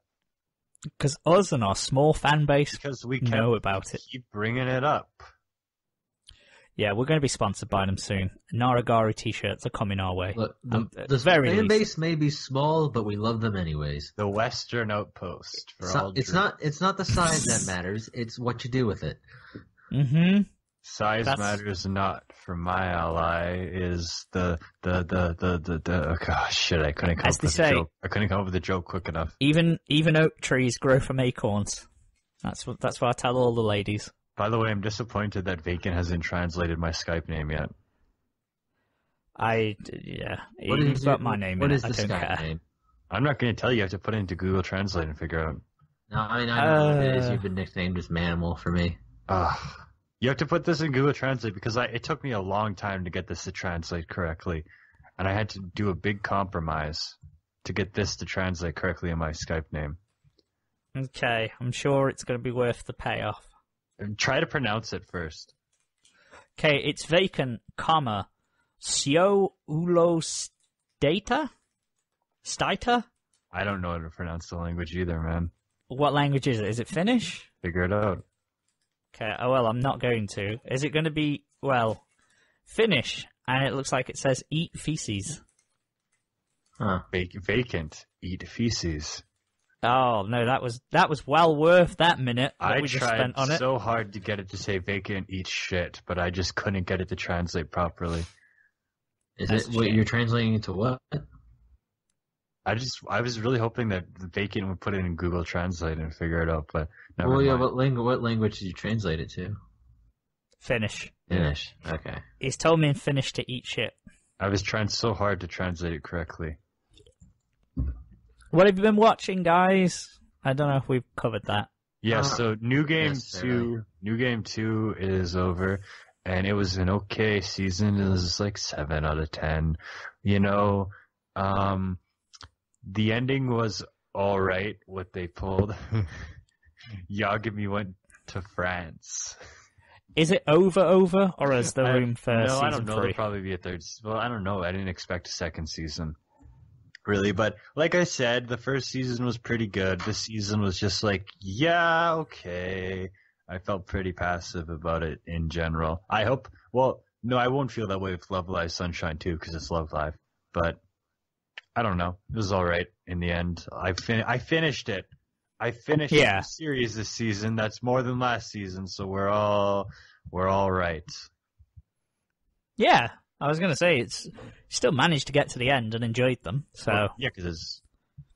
Because us and our small fan base because we know can about it. keep bringing it up. Yeah, we're going to be sponsored by them soon. Naragari t-shirts are coming our way. Look, the, Um, the very fan least. base may be small, but we love them anyways. The Western Outpost for So- all it's drinks. not it's not the size that *laughs* matters; it's what you do with it. Mm-hmm. Size That's- matters not for my ally is the the the the the, the oh gosh shit I couldn't come As up with say- a joke. I couldn't come up with a joke quick enough. Even even oak trees grow from acorns. That's what that's what I tell all the ladies. By the way, I'm disappointed that Vacant hasn't translated my Skype name yet. I yeah, What you've is got my name What in is it. I the don't Skype care. name? I'm not going to tell you. You have to put it into Google Translate and figure out. No, I mean I know what it is. Uh. You've been nicknamed as Manimal for me. Ugh. You have to put this in Google Translate because I, it took me a long time to get this to translate correctly, and I had to do a big compromise to get this to translate correctly in my Skype name. Okay, I'm sure it's going to be worth the payoff. Try to pronounce it first. Okay, it's vacant, comma, Sio Ulo Stata? Stita? I don't know how to pronounce the language either, man. What language is it? Is it Finnish? Figure it out. Okay, oh well, I'm not going to. Is it going to be, well, Finish, And it looks like it says eat feces. Huh. Vacant. Eat feces. Oh no, that was that was well worth that minute that I we just tried spent on it. so hard to get it to say vacant eat shit, but I just couldn't get it to translate properly. Is That's it what you're translating into what? I just I was really hoping that Vacant would put it in Google Translate and figure it out, but never well, yeah, what language? What language did you translate it to? Finnish. Finnish. Okay. He's told me in Finnish to eat shit. I was trying so hard to translate it correctly. What have you been watching, guys? I don't know if we've covered that. Yeah, Uh, so new game yes, two, new game two is over, and it was an okay season. It was like seven out of ten. You know, um, the ending was all right. What they pulled, *laughs* Yagami went to France. Is it over over or is there I- room for no, season I don't know. three? There'll probably be a third. Well, I don't know. I didn't expect a second season, really. But like I said, the first season was pretty good. This season was just like, yeah, okay. I felt pretty passive about it in general. I hope. Well, no, I won't feel that way with Love Live Sunshine too, because it's Love Live. But I don't know. It was all right in the end. I fin- I finished it. I finished Yeah. the series this season. That's more than last season, so we're all we're all right. Yeah, I was gonna say it's still managed to get to the end and enjoyed them. So Well, yeah, because it's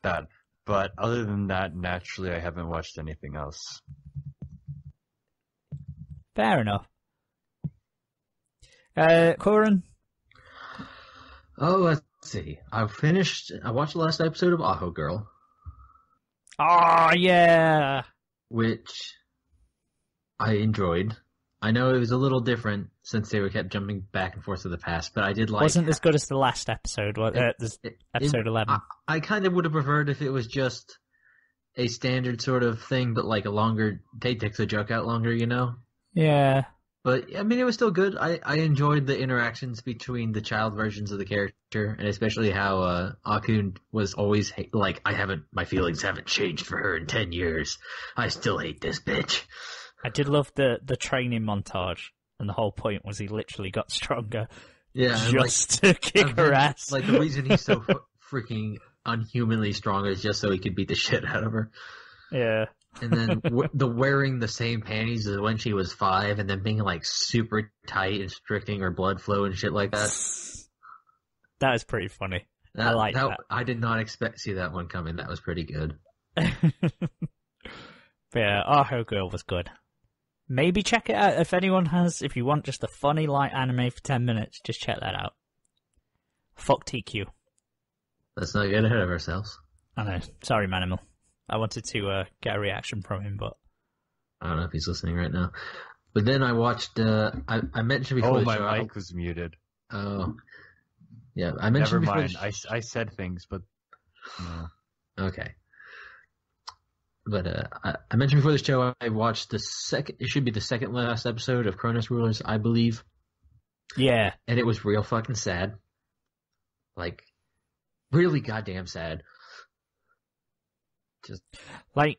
that. But other than that, naturally, I haven't watched anything else. fair enough. Uh, Coryn, Oh, let's see. I finished. I watched the last episode of Aho Girl, oh yeah, which I enjoyed. I know it was a little different since they were kept jumping back and forth to the past, but I did like. wasn't as good as the last episode. What uh, this it- episode it- eleven? I, I kind of would have preferred if it was just a standard sort of thing, but like a longer. They take the joke out longer, you know. yeah, But I mean, it was still good. I, I enjoyed the interactions between the child versions of the character, and especially how uh, Akkun was always ha- like, "I haven't, my feelings haven't changed for her in ten years. I still hate this bitch." I did love the the training montage, and the whole point was he literally got stronger *laughs* Yeah, and, like, just to kick her ass. Like the reason he's so *laughs* freaking unhumanly strong is just so he could beat the shit out of her. yeah, And then w- the wearing the same panties as when she was five, and then being like super tight and restricting her blood flow and shit like that. *sighs* that is pretty funny. That, like that. I did not expect to see that one coming. That was pretty good. *laughs* yeah, Aho Girl was good. Maybe check it out if anyone has. If you want just a funny light anime for ten minutes, just check that out. Fuck TQ. Let's not get ahead of ourselves. I know. Sorry, Manimal. I wanted to uh, get a reaction from him, but I don't know if he's listening right now. But then I watched. Uh, I I mentioned before Oh, the my show. mic was muted. Oh, yeah. I mentioned Never before. mind. I, I, s- I said things, but no. Okay. But uh, I, I mentioned before the show I watched the second. It should be the second last episode of Chronos Rulers, I believe, yeah, and it was real fucking sad. Like, really goddamn sad. Like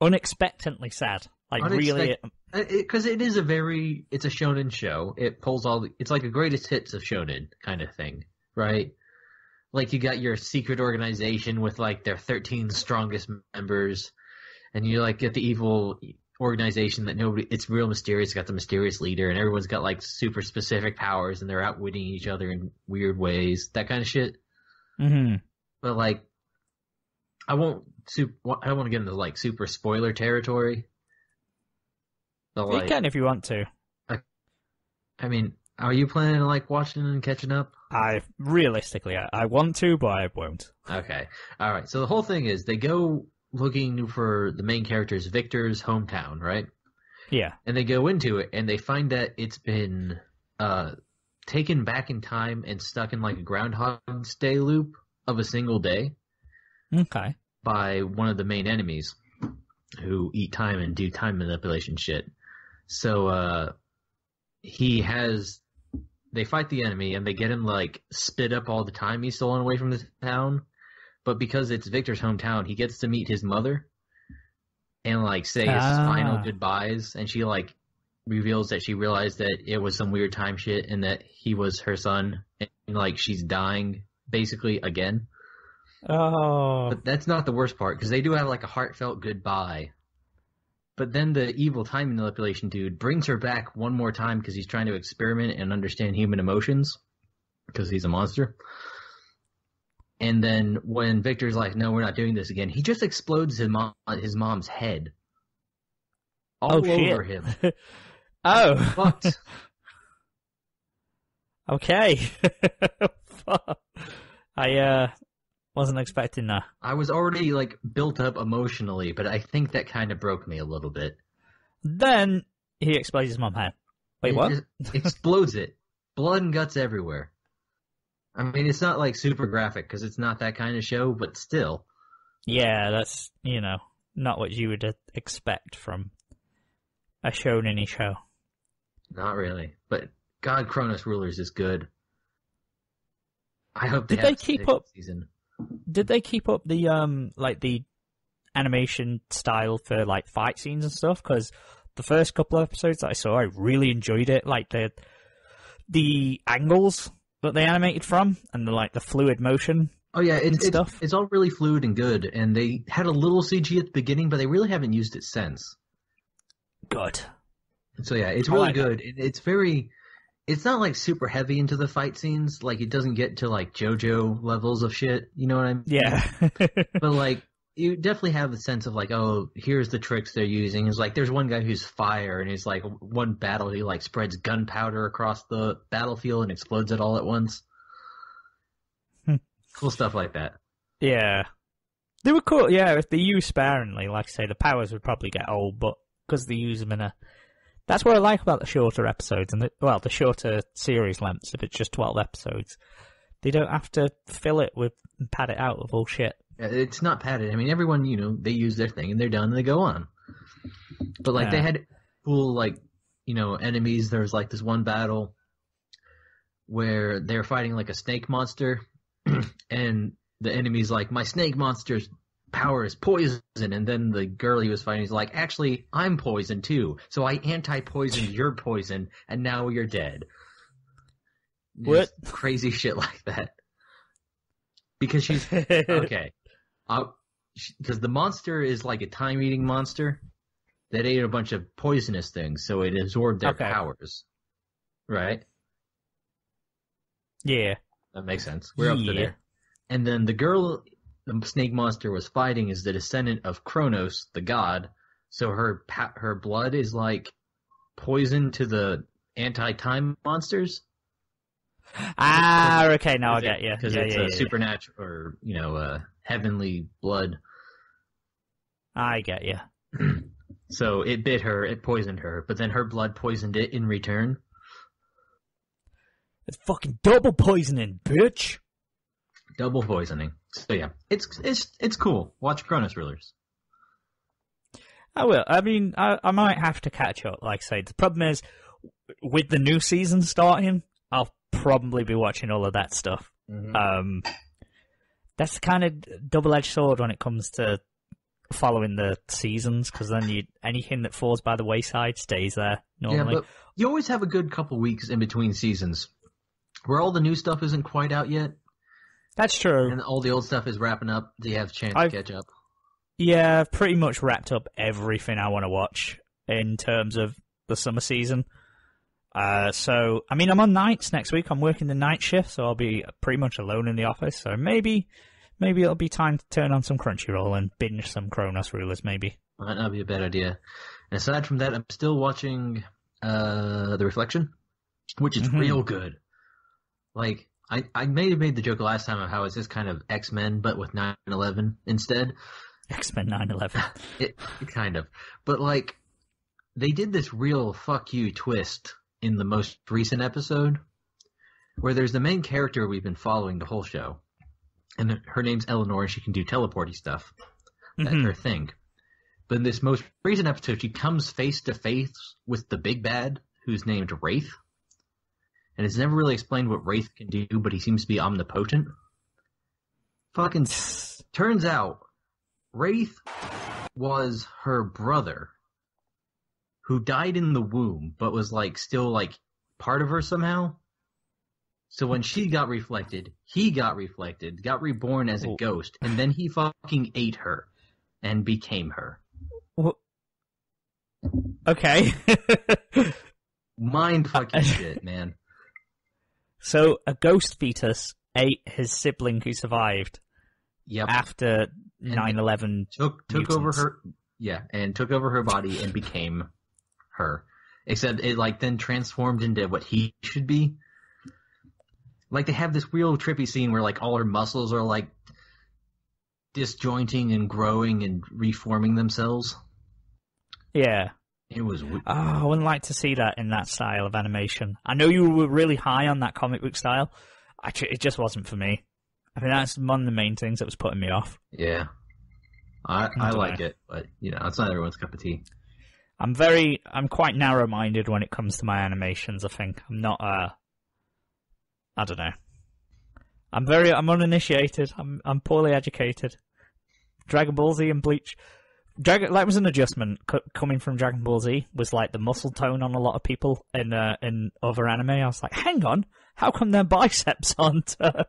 unexpectedly sad. Like really, because it, it is a very it's a shonen show. It pulls all the, it's like a greatest hits of shonen kind of thing, right? Like you got your secret organization with like their 13 strongest members, and you like get the evil organization that nobody it's real mysterious. Got the mysterious leader, and everyone's got like super specific powers, and they're outwitting each other in weird ways. That kind of shit. hmm But like, I won't. Super, I don't want to get into like super spoiler territory. But you can if you want to. I mean, are you planning on like watching and catching up? I realistically, I, I want to, but I won't. Okay. All right. So the whole thing is they go looking for the main character's Victor's hometown, right? Yeah. And they go into it and they find that it's been uh taken back in time and stuck in like a Groundhog's Day loop of a single day Okay. By one of the main enemies who eat time and do time manipulation shit. So uh he has they fight the enemy and they get him like spit up all the time he's stolen away from the town. But because it's Victor's hometown, he gets to meet his mother and like say his Ah. final goodbyes and she like reveals that she realized that it was some weird time shit and that he was her son and like she's dying basically again. Oh. But that's not the worst part because they do have like a heartfelt goodbye. But then the evil time manipulation dude brings her back one more time because he's trying to experiment and understand human emotions because he's a monster. And then when Victor's like, "No, we're not doing this again," he just explodes his mom his mom's head all oh shit. him. *laughs* oh. But *laughs* okay. *laughs* Fuck. I uh wasn't expecting that. I was already like built up emotionally, but I think that kind of broke me a little bit. Then he explodes his mum head. Wait, It what? *laughs* explodes it. Blood and guts everywhere. I mean, it's not like super graphic because it's not that kind of show, but still. Yeah, that's you know not what you would expect from a shonen show. Not really. But God, Chronos Rulers is good. I hope they Did have they keep up- season. Did they keep up the um like the animation style for like fight scenes and stuff? Because the first couple of episodes that I saw, I really enjoyed it. Like the the angles that they animated from and the like the fluid motion. Oh yeah, and it's, it's stuff. it's all really fluid and good, and they had a little CG at the beginning, but they really haven't used it since. Good. So yeah, it's I really like good. It, it's very. It's not like super heavy into the fight scenes. Like it doesn't get to like JoJo levels of shit. You know what I mean? Yeah. *laughs* but like you definitely have a sense of like oh here's the tricks they're using it's like there's one guy who's fire and he's like one battle he like spreads gunpowder across the battlefield and explodes it all at once *laughs* cool stuff like that yeah. They were cool. Yeah, if they use sparingly, like I say, the powers would probably get old, but because they use them in a. That's what I like about the shorter episodes and the, well, the shorter series lengths. If it's just twelve episodes, they don't have to fill it with and pad it out with all shit. Yeah, it's not padded i mean everyone you know they use their thing and they're done and they go on but like they had cool like you know enemies there was like this one battle where they're fighting like a snake monster *clears throat* and the enemy's like my snake monster's power is poison. And then the girl he was fighting is like actually i'm poison too. So i anti-poisoned *laughs* your poison and now you're dead. What? Just crazy *laughs* shit like that. Because she's okay. *laughs* Uh, because the monster is like a time-eating monster that ate a bunch of poisonous things so it absorbed their Okay. powers. Right? Yeah. that makes sense. We're up to there. And then the girl the snake monster was fighting is the descendant of Kronos, the god. So her pa- her blood is like poison to the anti-time monsters. Ah, okay. Now I get you. because Yeah, it's yeah, a yeah. supernatural or you know uh, heavenly blood. I get you. *clears throat* So it bit her, it poisoned her, but then her blood poisoned it in return. It's fucking double poisoning, bitch. Double poisoning. So yeah, it's it's it's cool. Watch Chronos Rulers. I will. I mean, I, I might have to catch up. Like I say, the problem is with the new season starting, I'll probably be watching all of that stuff. Um, that's kind of double-edged sword when it comes to following the seasons because then you anything that falls by the wayside stays there normally. Yeah, but you always have a good couple weeks in between seasons where all the new stuff isn't quite out yet, That's true. and all the old stuff is wrapping up. Do you have a chance I've- to catch up. Yeah, I've pretty much wrapped up everything I want to watch in terms of the summer season. Uh, so, I mean, I'm on nights next week. I'm working the night shift, so I'll be pretty much alone in the office. So maybe, maybe it'll be time to turn on some Crunchyroll and binge some Chronos Rulers. Maybe. Might not be a bad idea. And aside from that, I'm still watching uh, The Reflection, which is Mhm. real good. Like, I, I may have made the joke last time of how it's this kind of X Men, but with 9 11 instead. X Men 911. *laughs* It, kind of. But, like, they did this real fuck you twist in the most recent episode where there's the main character we've been following the whole show. And her name's Eleanor, and she can do teleporty stuff. That's Mhm. her thing. But in this most recent episode, she comes face to face with the big bad, who's named Wraith. And it's never really explained what Wraith can do, but he seems to be omnipotent. Fucking turns out, Wraith was her brother, who died in the womb, but was like still like part of her somehow. So when she got reflected, he got reflected, got reborn as a Oh. ghost, and then he fucking ate her and became her. Okay. *laughs* Mind fucking shit, man. So a ghost fetus ate his sibling who survived Yep. after 9/11. took took over her yeah, and took over her body and became her. Except it like then transformed into what he should be. Like they have this real trippy scene where like all her muscles are like disjointing and growing and reforming themselves. Yeah. It was Oh, I wouldn't like to see that in that style of animation. I know you were really high on that comic book style. Actually, it just wasn't for me. I think that's one of the main things that was putting me off. yeah. I I Don't like know. it, but you know, it's not everyone's cup of tea. I'm very, I'm quite narrow-minded when it comes to my animations. I think I'm not. Uh, I don't know. I'm very, I'm uninitiated. I'm, I'm poorly educated. Dragon Ball Z and Bleach. Dragon, that was an adjustment c- coming from Dragon Ball Z. Was like the muscle tone on a lot of people in uh, in other anime. I was like, hang on, how come their biceps *laughs* aren't uh,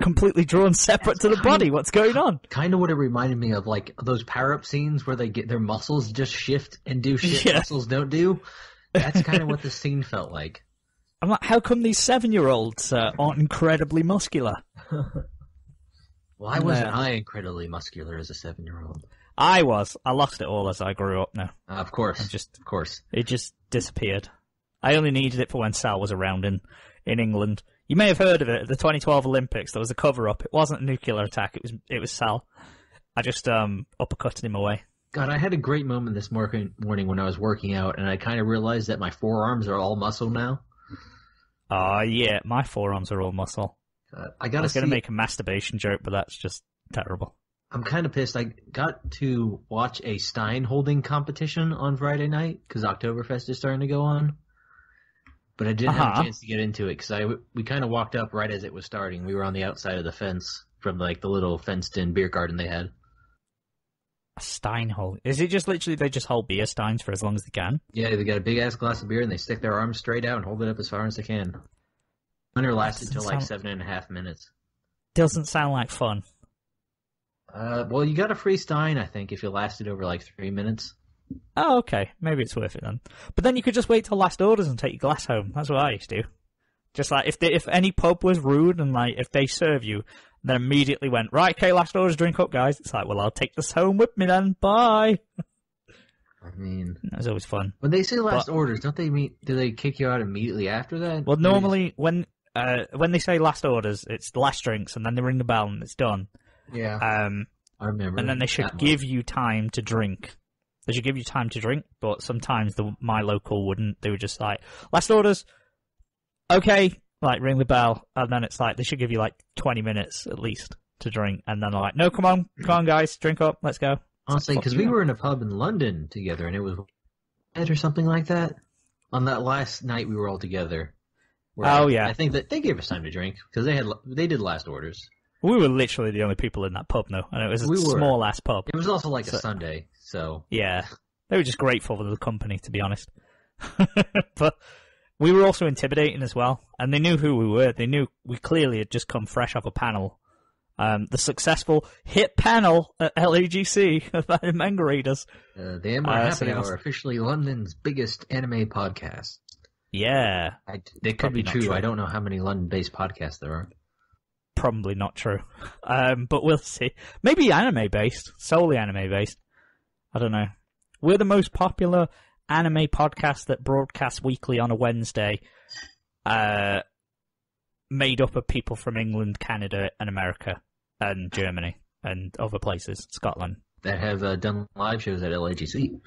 completely drawn separate to the body? What's going on? Kind of what it reminded me of, like those power up scenes where they get their muscles just shift and do shit *laughs* Yeah. muscles don't do. That's kind of what the scene felt like. I'm like, how come these seven-year-olds uh, aren't incredibly muscular? *laughs* Why wasn't. I incredibly muscular as a seven year old? I was. I lost it all as I grew up now. Uh, of course, I just of course. it just disappeared. I only needed it for when Sal was around in in England. You may have heard of it at the 2012 Olympics. There was a cover up. It wasn't a nuclear attack. It was it was Sal. I just um uppercutted him away. God, I had a great moment this morning morning when I was working out, and I kind of realized that my forearms are all muscle now. Ah, yeah, my forearms are all muscle. Uh, I I gotta was gonna make a masturbation joke, but that's just terrible. I'm kind of pissed. I got to watch a Stein holding competition on Friday night because Oktoberfest is starting to go on. But I didn't have Uh-huh. a chance to get into it because I we kind of walked up right as it was starting. We were on the outside of the fence from like the little fenced-in beer garden they had. A Stein hold. Is it just literally they just hold beer steins for as long as they can? Yeah, they got a big ass glass of beer and they stick their arms straight out and hold it up as far as they can. Winter lasted till like seven and a half minutes. Doesn't sound like fun. Uh, well, you got a free Stein, I think, if you lasted over like three minutes. Oh, okay. Maybe it's worth it then. But then you could just wait till last orders and take your glass home. That's what I used to do. Just like if they, if any pub was rude and like if they serve you, then immediately went right. Okay, last orders, drink up, guys. It's like, well, I'll take this home with me then. Bye. I mean, That was always fun. when they say last But- orders, don't they mean do they kick you out immediately after that? Well, normally when uh when they say last orders, it's the last drinks, and then they ring the bell and it's done. Yeah, Um, I remember. and then they should give you time to drink. They should give you time to drink, but sometimes the my local wouldn't. They were just like last orders. Okay, like ring the bell, and then it's like they should give you like twenty minutes at least to drink, and then they're like, no, come on, come on, guys, drink up, let's go. Honestly, because we were in a pub in London together, and it was Ed or something like that. On that last night, we were all together. where Oh, yeah. I think that they gave us time to drink because they had they did last orders. We were literally the only people in that pub, though, and it was a We were. small ass pub. It was also like So- a Sunday, so Yeah, they were just grateful for the company, to be honest. *laughs* but we were also intimidating as well, and they knew who we were. They knew we clearly had just come fresh off a panel, um, the successful hit panel at LAGC *laughs* the Manga Raiders. uh, the MR Uh, Happy Hour, officially London's biggest anime podcast. Yeah, I, they could be true. true. I don't know how many London-based podcasts there are. Probably not true, um, but we'll see. Maybe anime based, solely anime based. I don't know. We're the most popular anime podcast that broadcasts weekly on a Wednesday, uh, made up of people from England, Canada, and America, and Germany, and other places, Scotland. That have uh, done live shows at LAGC.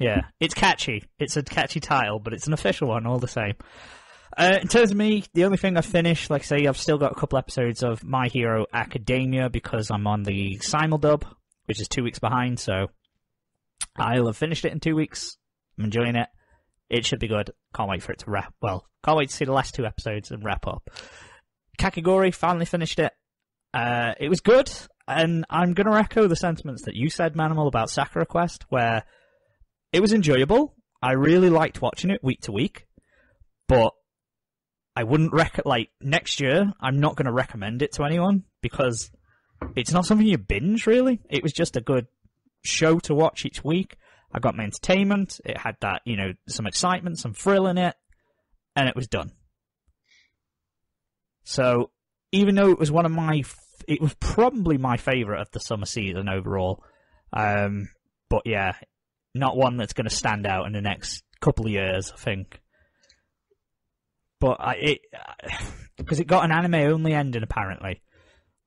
Yeah, it's catchy. It's a catchy title, but it's an official one all the same. Uh, in terms of me, the only thing I've finished, like I say, I've still got a couple episodes of My Hero Academia because I'm on the simuldub, which is two weeks behind, so I'll have finished it in two weeks. I'm enjoying it. It should be good. Can't wait for it to wrap. Well, can't wait to see the last two episodes and wrap up. Kakegurui finally finished it. Uh, it was good, and I'm going to echo the sentiments that you said, Manimal, about Sakura Quest, where it was enjoyable. I really liked watching it week to week, but I wouldn't rec like next year. I'm not going to recommend it to anyone because it's not something you binge. Really, it was just a good show to watch each week. I got my entertainment. It had that you know some excitement, some thrill in it, and it was done. So even though it was one of my, f- it was probably my favorite of the summer season overall. Um, but yeah, not one that's going to stand out in the next couple of years, I think. But I, it *sighs* because it got an anime only ending apparently.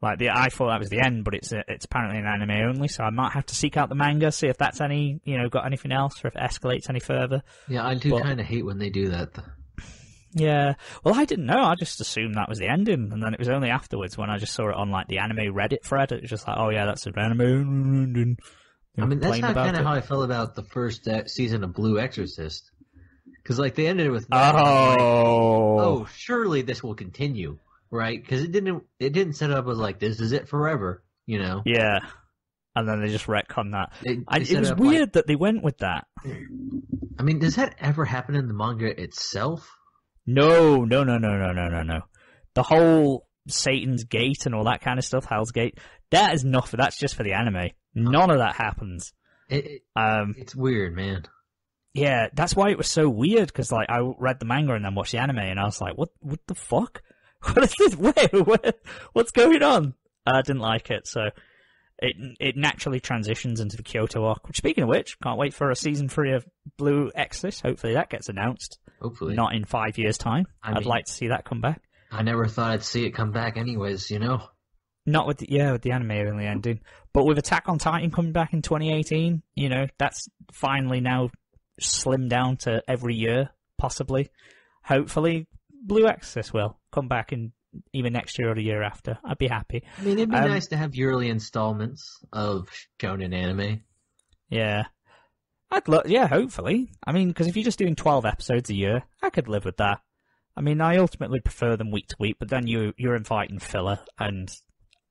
Like the, I thought that was the end, but it's it's apparently an anime only. So I might have to seek out the manga, see if that's any you know got anything else, or if it escalates any further. Yeah, I do But- kind of hate when they do that. Yeah. Well, I didn't know. I just assumed that was the ending, and then it was only afterwards when I just saw it on like the anime Reddit thread. It was just like, oh yeah, that's an anime I mean, that's not kind of how I felt about the first uh, season of Blue Exorcist. Because, like, they ended it with. that, and like, Oh. oh, surely this will continue, right? Because it didn't. It didn't set up as like this is it forever. You know. Yeah. And then they just retcon that. It, I, it was up, like- weird that they went with that. I mean, does that ever happen in the manga itself? No, no, no, no, no, no, no, no. The whole Satan's Gate and all that kind of stuff, Hell's Gate, that is nothing. That's just for the anime. None of that happens. It, it, Um, it's weird, man. Yeah, that's why it was so weird. Because like I read the manga and then watched the anime, and I was like, "What? What the fuck? *laughs* What is this? *laughs* Where? Where? What's going on?" I didn't like it, so it it naturally transitions into the Kyoto arc. Which, speaking of which, can't wait for a season three of Blue Exorcist. Hopefully, that gets announced. Hopefully, Not in five years' time. I I'd mean- like to see that come back. I never thought I'd see it come back, anyways. You know. Not with the, yeah, with the anime only ending, but with Attack on Titan coming back in 2018, you know, that's finally now slimmed down to every year, possibly. Hopefully, Blue Exorcist will come back in even next year or the year after. I'd be happy. I mean, it'd be Um, nice to have yearly installments of shonen anime. Yeah. I'd lo- yeah, hopefully. I mean, because if you're just doing 12 episodes a year, I could live with that. I mean, I ultimately prefer them week to week, but then you, you're inviting filler, and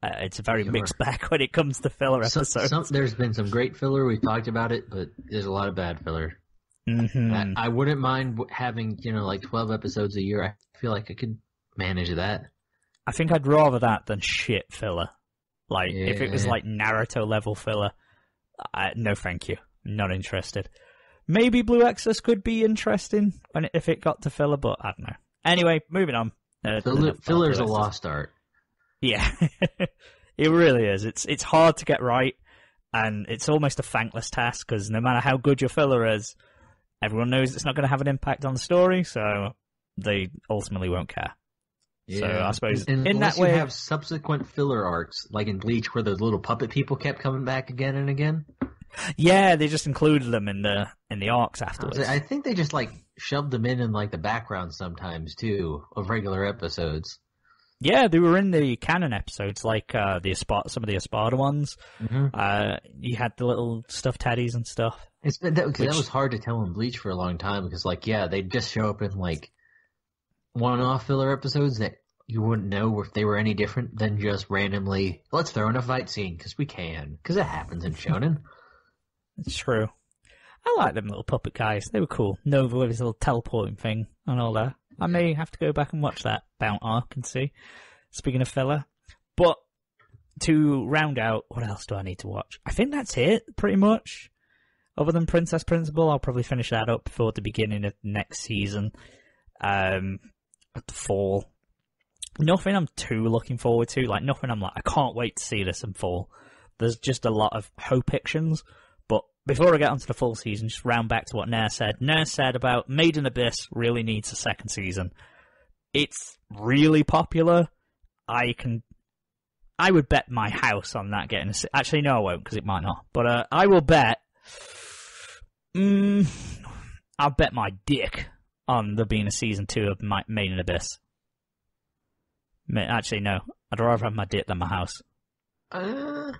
uh, it's a very Sure. mixed *laughs* bag when it comes to filler So- episodes. some, there's been some great filler. We've talked about it, but there's a lot of bad filler. Mhm. I, I wouldn't mind having you know like 12 episodes a year. I feel like I could manage that. I think I'd rather that than shit filler. Like if it was like Naruto level filler, I, no, thank you, not interested. Maybe Blue Exorcist could be interesting when it, if it got to filler, but I don't know. Anyway, moving on. Uh, about filler's a lost art. Yeah, *laughs* it really is. It's it's hard to get right, and it's almost a thankless task because no matter how good your filler is, everyone knows it's not going to have an impact on the story, so they ultimately won't care. Yeah. So, I suppose And- in unless that way- you have subsequent filler arcs, like in Bleach, where the little puppet people kept coming back again and again. Yeah, they just included them in the in the arcs afterwards. I think they just like shoved them in in like the background sometimes too of regular episodes. Yeah, they were in the canon episodes, like uh, the Espada, some of the Espada ones. Mm-hmm. Uh, you had the little stuffed teddies and stuff. It's been that, 'cause that Which- was hard to tell in Bleach for a long time because like yeah they just show up in like one-off filler episodes that you wouldn't know if they were any different than just randomly, let's throw in a fight scene, because we can, because it happens in Shonen. *laughs* It's true. I like them little puppet guys. They were cool. Nova with his little teleporting thing and all that. I may have to go back and watch that Bount arc and see. Speaking of filler. But to round out, what else do I need to watch? I think that's it, pretty much. Other than Princess Principal, I'll probably finish that up before the beginning of next season. Um, at the fall. Nothing I'm too looking forward to. Like, nothing I'm like, I can't wait to see this in fall. There's just a lot of hope actions. But before I get onto the full season, just round back to what Nair said. Nair said about Made in Abyss really needs a second season. It's really popular. I can, I would bet my house on that getting a. Actually, no, I won't because it might not. But uh, I will bet. Mm, I'll bet my dick on there being a season two of my, Made in Abyss. Actually, no. I'd rather have my dick than my house. Uh,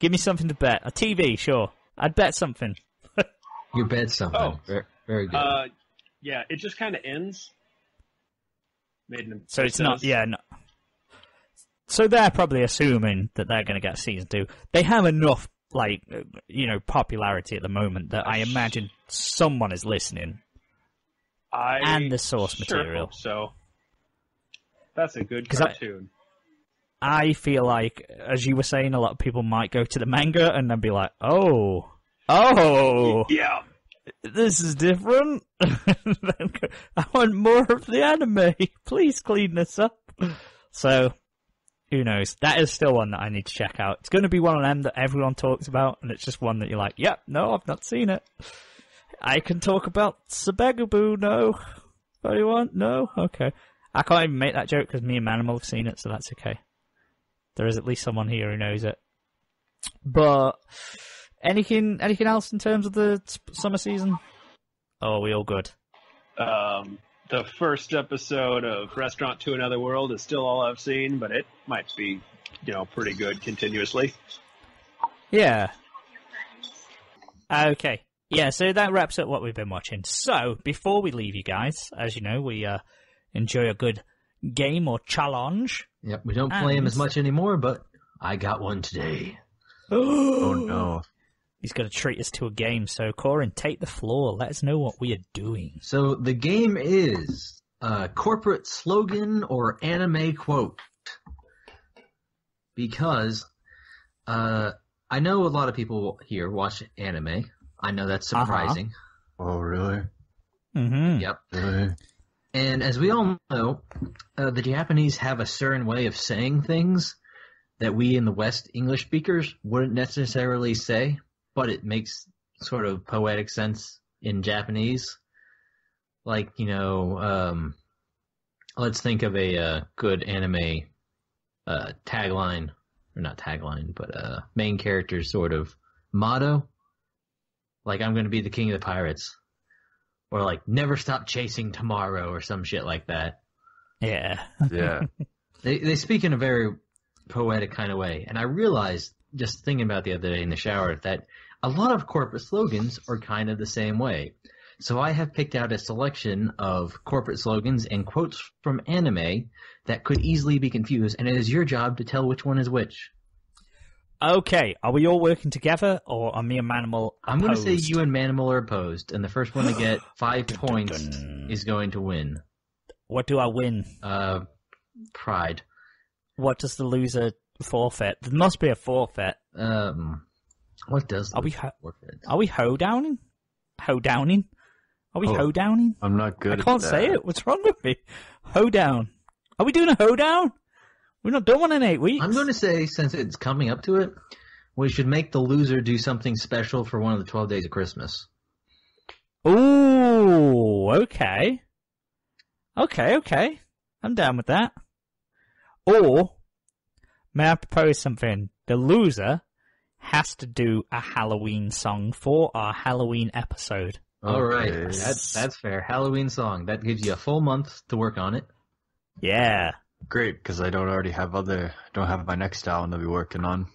Give me something to bet. A TV, sure. I'd bet something. *laughs* you bet something. Oh. Very, very good. Uh, yeah, it just kind of ends. Made in So it's not, yeah. No. So they're probably assuming that they're going to get season two. They have enough, like, uh, you know, popularity at the moment that I imagine someone is listening. I and the source sure material. so that's a good I- cartoon. I feel like, as you were saying, a lot of people might go to the manga and then be like, oh, oh, yeah, this is different. *laughs* I want more of the anime. *laughs* Please clean this up. So, who knows? That is still one that I need to check out. It's going to be one of them that everyone talks about, and it's just one that you're like, yep, no, I've not seen it. I can talk about Sabagebu, no. Anyone? No? Okay. I can't even make that joke because me and Manimal have seen it, so that's okay. There is at least someone here who knows it. But anything, anything else in terms of the summer season? Oh, are we all good? um, the first episode of Restaurant to Another World is still all I've seen, but it might be, you know, pretty good continuously. Yeah. Okay. Yeah, so that wraps up what we've been watching. So, before we leave you guys, as you know, we uh, enjoy a good game or challenge. yep, we don't play him and- as much anymore, but I got one today. *gasps* Oh no. He's going to treat us to a game. So, Coryn, take the floor. Let us know what we are doing. So the game is a corporate slogan or anime quote. Because uh, I know a lot of people here watch anime. I know that's Uh-huh. surprising. Oh really? Mm-hmm. Yep. Really? And as we all know, uh, the Japanese have a certain way of saying things that we in the West English speakers wouldn't necessarily say, but it makes sort of poetic sense in Japanese. Like, you know, um, let's think of a uh, good anime uh, tagline, or not tagline, but uh, main character sort of motto. Like, I'm going to be the king of the pirates or like never stop chasing tomorrow or some shit like that. Yeah. Yeah. *laughs* They they speak in a very poetic kind of way, and I realized just thinking about the other day in the shower that a lot of corporate slogans are kind of the same way. So I have picked out a selection of corporate slogans and quotes from anime that could easily be confused, and it is your job to tell which one is which. Okay, are we all working together, or are me and Manimal Opposed? I'm going to say you and Manimal are opposed, and the first one to get *gasps* five Dun, dun, points dun. is going to win. What do I win? Uh, pride. What does the loser forfeit? There must be a forfeit. Um, what does Are we ho- forfeit? Are we hoedowning? Hoedowning? Are we Oh. hoedowning? I'm not good I can't say it. What's wrong with me? Hoedown. Are we doing a hoedown? We're not done one in eight weeks. I'm going to say, since it's coming up to it, we should make the loser do something special for one of the 12 days of Christmas. Ooh, okay. Okay, okay. I'm down with that. Or, may I propose something? The loser has to do a Halloween song for our Halloween episode. All right, Okay. that's that's fair. Halloween song that gives you a full month to work on it. Yeah. Great, because I don't already have other. Don't have my next album to be working on.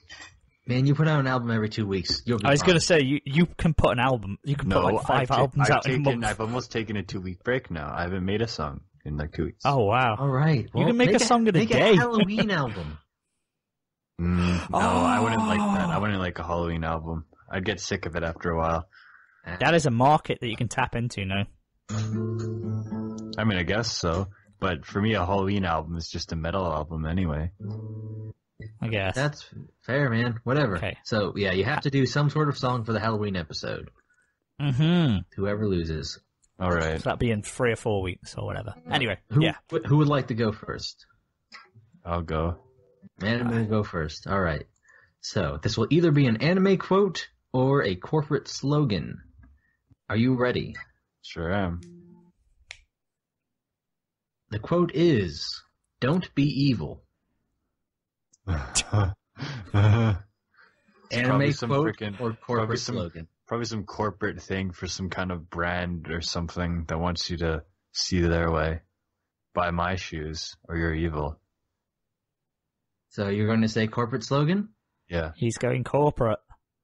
Man, you put out an album every two weeks. You'll be I was fine. going to say you you can put an album. You can put like 5 I've ta- albums I've out in a month. I've almost taken a two week break now. I haven't made a song in like two weeks. Oh wow. All right. Well, can make a song in a make day. a Halloween *laughs* album. Mm, no, I wouldn't like that. I Oh. wouldn't like a Halloween album. I'd get sick of it after a while. That is a market that you can tap into now. I mean, I guess so. But for me, a Halloween album is just a metal album anyway. I guess. That's fair, man. Whatever. Okay. So yeah, you have to do some sort of song for the Halloween episode. Mm-hmm. Whoever loses. All right. So that'll be in three or four weeks or whatever. Anyway, Who, yeah. Who would like to go first? I'll go. Anime will go first. All right. So this will either be an anime quote or a corporate slogan. Are you ready? Sure am. The quote is, "Don't be evil." *laughs* Anime probably quote frickin- or probably corporate some- slogan. Probably some corporate thing for some kind of brand or something that wants you to see their way. Buy my shoes or you're evil. So you're going to say corporate slogan? Yeah. He's going corporate.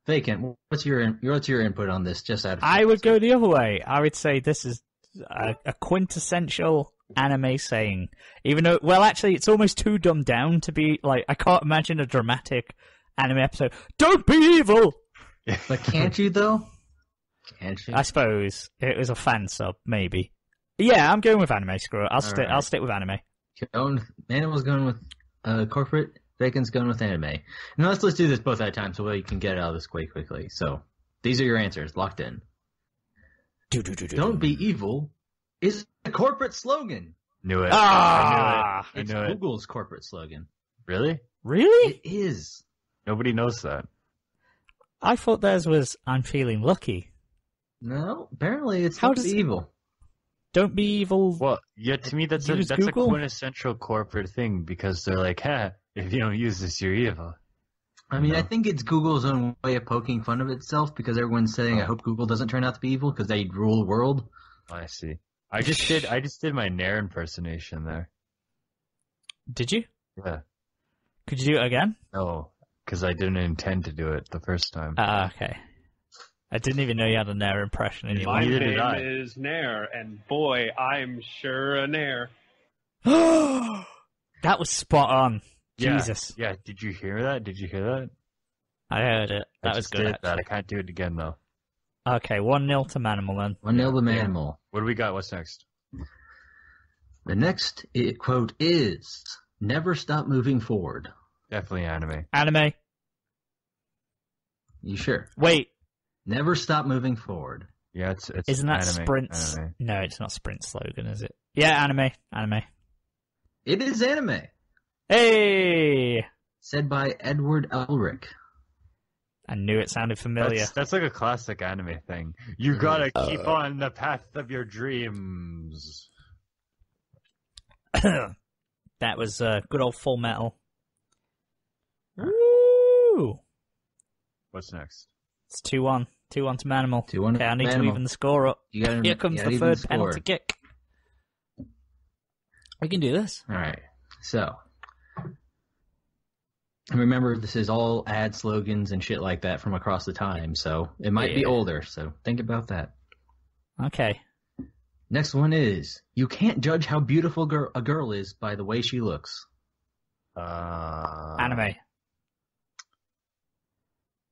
Vacant. What's your what's your input on this? Just out of I would go the other way. I would say this is a, a quintessential anime saying. Even though, well, actually, it's almost too dumbed down to be like. I can't imagine a dramatic anime episode. Don't be evil. *laughs* But can't you though? Can't you? I suppose it was a fan sub, maybe. Yeah, I'm going with anime. Screw it. I'll stick. I'll stick with anime. Going with, Animal's going with uh, corporate. Bacon's going with anime. Now let's let's do this both at a time so we can get out of this quite quickly. So these are your answers, locked in. Don't be evil is a corporate slogan. Knew it. Ah, I It's knew it. Google's corporate slogan. Really? really? It is. Nobody knows that. I thought theirs was "I'm feeling lucky." No, apparently it's How Don't does- be evil. Don't be evil. Well, yeah, to me that's a that's Google? a quintessential corporate thing because they're like, "Ha, if you don't use this, you're evil." I mean, I think it's Google's own way of poking fun of itself because everyone's saying, "I Oh. hope Google doesn't turn out to be evil because they rule the world." I see. I just did. I just did my Nair impersonation there. Did you? Yeah. Could you do it again? No, because I didn't intend to do it the first time. Ah, okay. I didn't even know you had a Nair impression in your My Neither life. did name I. is Nair, and boy, I'm sure a Nair. *gasps* *gasps* that was spot on. Yeah, Jesus. Yeah. Did you hear that? Did you hear that? I heard it. I That was just good. Did that. I actually. can't do it again though. Okay, 1 0 to Manimal then. One nil the Yeah. manimal. What do we got? What's next? The next i- quote is, "Never stop moving forward." Definitely anime. Anime. You sure? Wait, Never stop moving forward. Yeah, it's it's isn't that anime. Sprint's? Anime. No, it's not Sprint's slogan, is it? Yeah, anime. Anime. It is anime, Hey! said by Edward Elric. I knew it sounded familiar. That's, that's like a classic anime thing. You gotta keep on the path of your dreams. *clears throat* that was uh, good old Full Metal. Woo! What's next? It's 2 1. 2 1 to Manimal. 2-1 Okay, I need to even the score up. You gotta, *laughs* Here comes you gotta the even third penalty kick. We can do this. All right. So, and remember, this is all ad slogans and shit like that from across the time, so it might be older. So think about that. Okay. Next one is you can't judge how beautiful girl, a girl is by the way she looks. Uh, Anime.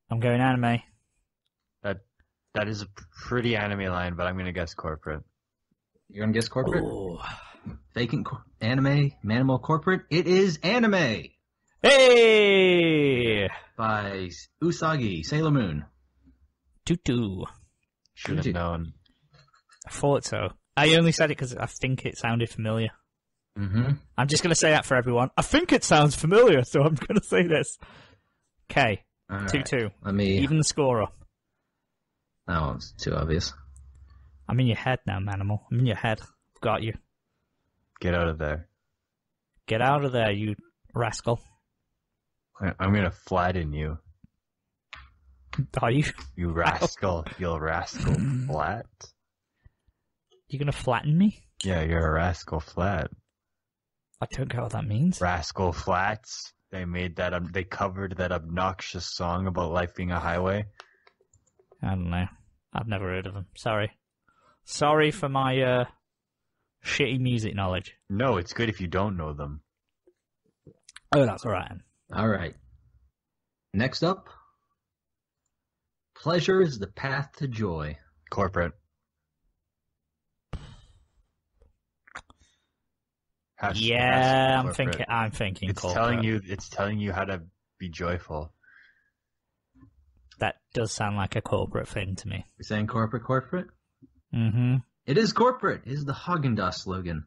I'm going anime. That that is a pretty anime line, but I'm gonna guess corporate. You're gonna guess corporate? Ooh. Vacant cor- anime, manimal corporate. It is anime Hey! by Usagi Sailor Moon. Tutu. Should have known. I thought so. I only said it because I think it sounded familiar. Mm-hmm. I'm just going to say that for everyone. I think it sounds familiar, *laughs* so I'm going to say this. Okay, 2 2. Let me. Even the score up. Oh, it's too obvious. I'm in your head now, Manimal. I'm in your head. Got you. Get out of there. Get out of there, you rascal. I'm gonna flatten you. Are you? You *laughs* rascal. you rascal *laughs* flat. You going to flatten me? Yeah, you're a rascal flat. I don't know what that means. Rascal Flats. They made that. Um, they covered that obnoxious song about life being a highway. I don't know. I've never heard of them. Sorry. Sorry for my uh, shitty music knowledge. No, it's good if you don't know them. Oh, that's all right. All right. Next up, pleasure is the path to joy. Corporate. Hash- yeah, I'm corporate. thinking. I'm thinking. It's corporate. telling you. It's telling you how to be joyful. that does sound like a corporate thing to me. You're saying corporate, corporate? Mm-hmm. It is corporate. Is the Haagen Dazs slogan.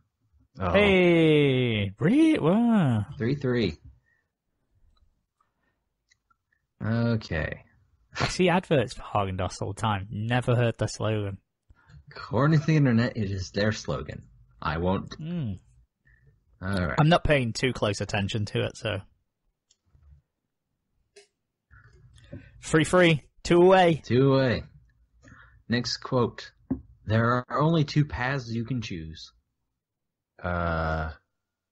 Oh. Hey, really? Wow. Three three. Okay. I see adverts for Haagen Dazs all the time. Never heard the slogan. According to the internet, it is their slogan. I won't. Mm. All right. I'm not paying too close attention to it, so. Free, free, two away. Two away. Next quote. There are only two paths you can choose. Uh,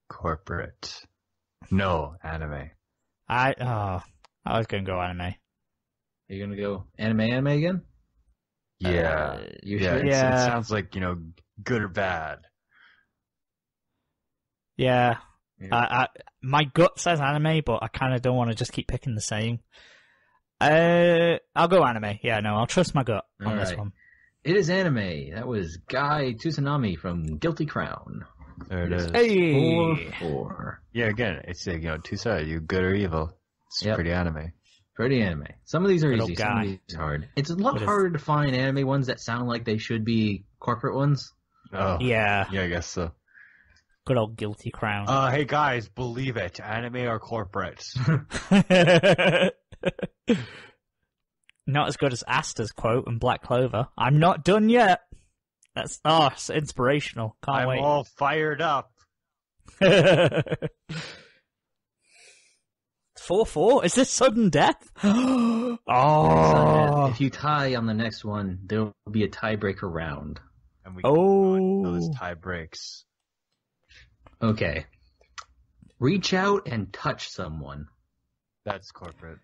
corporate. No, anime. I oh, I was gonna go anime. Are you gonna go anime, anime again? Yeah. Uh, you yeah, sure? Yeah. It sounds like, you know, good or bad. Yeah, Yeah. I, I my gut says anime, but I kind of don't want to just keep picking the same. Uh, I'll go anime. Yeah, no, I'll trust my gut on this Alright. one. It is anime. That was Guy Tsunami from Guilty Crown. There it is. Hey, Four four. Yeah, again, it's like, you know, two sides. You good or evil. It's Yep. pretty anime. Pretty anime. Some of these are Good old easy. Some of these are hard. It's a lot What is- harder to find anime ones that sound like they should be corporate ones. Oh. yeah, Yeah, I guess so. good old guilty crown. Uh, hey guys, believe it. Anime or corporate? *laughs* not as good as Asta's quote in Black Clover. I'm not done yet. That's oh, it's inspirational. Can't I'm wait. all fired up. *laughs* Four four. Is this sudden death? oh, *gasps* If you tie on the next one, there will be a tiebreaker round. And we Oh. so this tie breaks. Okay. Reach out and touch someone. That's corporate.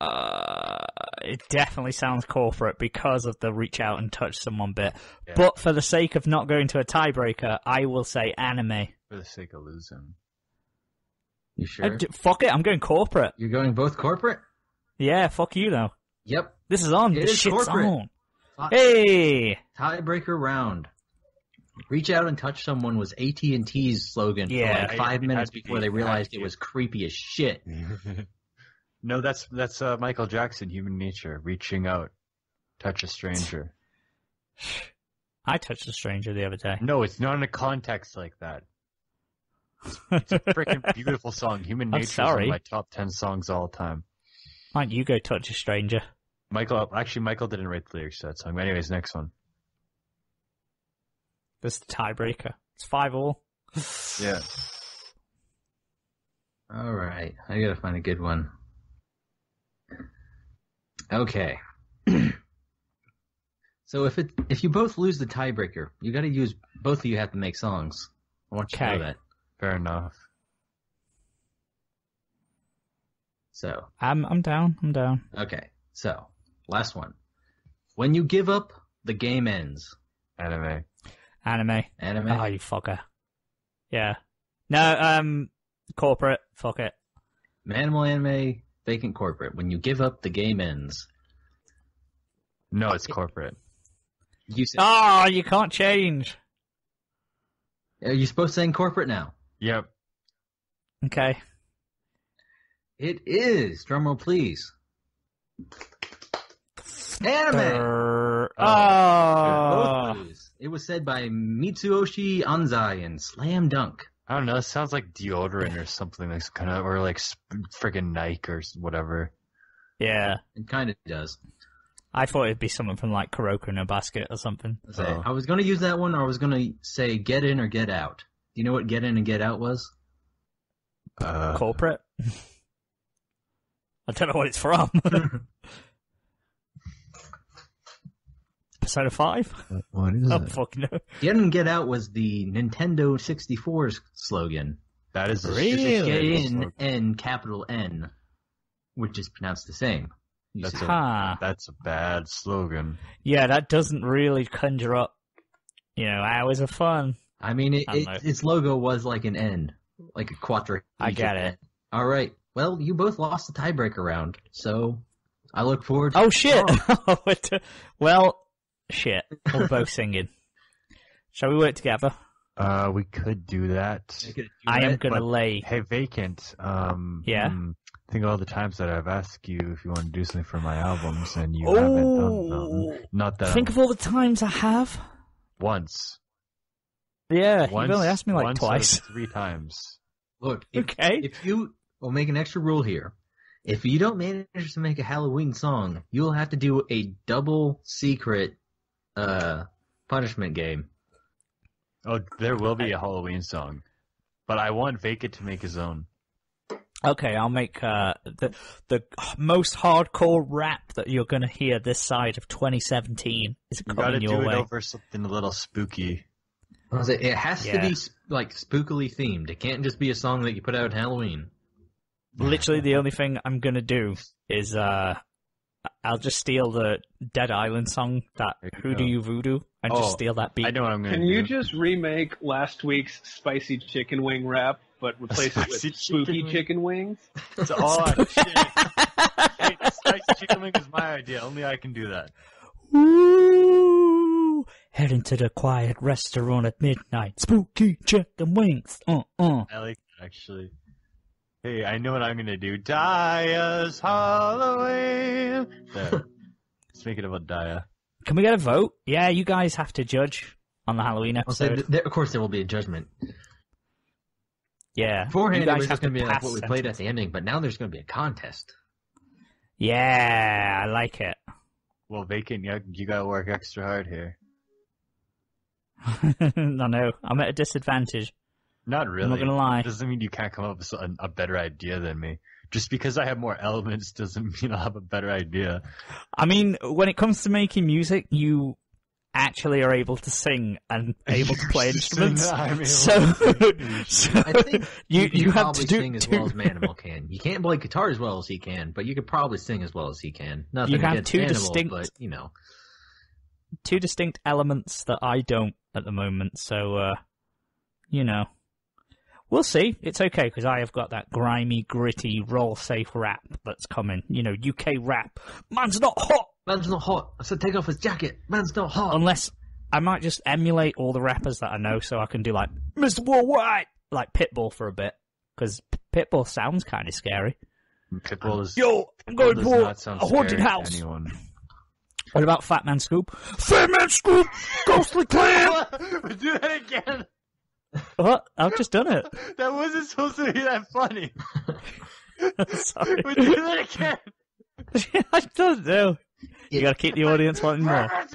Uh, it definitely sounds corporate because of the reach out and touch someone bit. Yeah. But for the sake of not going to a tiebreaker, I will say anime. For the sake of losing. You Uh, sure? d- fuck it, I'm going corporate. You're going both corporate? Yeah, fuck you though. Yep. This is on. It this is shit's corporate. on. Fi- Hey, Tiebreaker round. Reach out and touch someone was AT&T's slogan Yeah. for like five It minutes had to before be. they It had realized it was creepy as shit. *laughs* no, that's that's uh, Michael Jackson, Human Nature, reaching out, touch a stranger. *sighs* I touched a stranger the other day. No, it's not in a context like that. It's a freaking *laughs* beautiful song. Human I'm Nature is one sorry. of my top ten songs all time. Why don't you go touch a stranger? Michael, actually, Michael didn't write the lyrics to that song. But anyways, next one. This is the tiebreaker. It's five all. *sighs* Yeah. All right, I gotta find a good one. Okay. *clears throat* so if it if you both lose the tiebreaker, you got to use both of you have to make songs. I want you to Okay. know that. Fair enough. So I'm I'm down. I'm down. okay, so last one. When you give up, the game ends. Anime. Anime. Anime. Oh, you fucker. Yeah. No, um, corporate. Fuck it. Manimal anime, vacant corporate. When you give up, the game ends. No, it's corporate. You said, Oh, you can't change. are you supposed to say corporate now? Yep. Okay. It is. Drumroll, please. Anime. Oh, Oh. It was said by Mitsuyoshi Anzai in Slam Dunk. I don't know. It sounds like deodorant or something that's kind of, or like sp- friggin' Nike or whatever. Yeah. It kind of does. I thought it'd be something from like Kuroko no Basket or something. So, Oh. I was going to use that one, or I was going to say get in or get out. Do you know what get in and get out was? Uh, Corporate. *laughs* I don't know what it's from. *laughs* Persona Five. What is Oh fuck no. Get in and get out was the Nintendo 64's slogan. that is a Really? shitty Get in slogan. and capital N, which is pronounced the same. You That's see. a- Huh. That's a bad slogan. Yeah, that doesn't really conjure up you know, hours of fun. I mean, it, it, know. its logo was like an N, like a quadra. I get it. All right. Well, you both lost the tiebreaker round, so I look forward. to *laughs* Oh shit! Oh. well, shit. We're both *laughs* singing. Shall we work together? Uh, we could do that. Make it a I am duet. gonna lay. Hey, vacant. Um, Yeah? hmm, think of all the times that I've asked you if you want to do something for my albums and you haven't done them. Not that Think I'm- of all the times I have. once. Yeah, Once, you've only asked me like once twice. *laughs* three times. Look, if, Okay. if you will make an extra rule here, if you don't manage to make a Halloween song, you'll have to do a double secret uh punishment game. Oh, there will be a Halloween song, but I want Vacant to make his own. Okay, I'll make uh, the the most hardcore rap that you're gonna hear this side of 2017 is You gotta coming your do it way. over something a little spooky. I was like, It has Yeah. to be like spookily themed. It can't just be a song that you put out at Halloween. Literally, the *laughs* only thing I'm gonna do is uh, I'll just steal the Dead Island song that "Who Do. You Voodoo" and just Oh, steal that beat. I know what I'm gonna Can do. you just remake last week's spicy chicken wing rap, but replace it with Spicy spooky chicken wing? chicken wings? It's all I shit. *laughs* Hey, spicy chicken wing is my idea. Only I can do that. Ooh, heading to the quiet restaurant at midnight. Spooky chicken wings. Uh uh. I like that actually. Hey, I know what I'm gonna do. Daya's Halloween. There. *laughs* Let's make it about Daya. Can we get a vote? Yeah, you guys have to judge on the Halloween episode. th- there, of course, there will be a judgment. yeah, Beforehand, you it was just going to be like what we played sentence. at the ending, but now there's going to be a contest. Yeah, I like it. Well, Vacant, you, you gotta work extra hard here. *laughs* I know. I'm at a disadvantage. Not really. I'm not gonna lie. Doesn't mean you can't come up with a, a better idea than me. Just because I have more elements *laughs* doesn't mean I'll have a better idea. I mean, when it comes to making music, you actually are able to sing and *laughs* able to play instruments. I'm So, so I think you can you have to do sing as two, well as Manimal can. You can't play guitar as well as he can, but you could probably sing as well as he can. Nothing You have two Manimal, distinct- but you know. Two distinct elements that I don't at the moment. So, uh, you know, we'll see. It's okay because I have got that grimy, gritty, roll safe rap that's coming. You know, UK rap. Man's not hot Man's not hot. I said take off his jacket. Man's not hot. unless I might just emulate all the rappers that I know, so I can do like Mr. Worldwide, like Pitbull for a bit because Pitbull sounds kind of scary. Pitbull is. Yo, I'm going does for not a haunted house. Anyone. What about Fat Man Scoop? Fat Man Scoop, Ghostly Clan. *laughs* We do that again. what? I've just done it. *laughs* That wasn't supposed to be that funny. *laughs* Sorry. do that again. I don't know. You gotta keep the audience wanting more. I'm,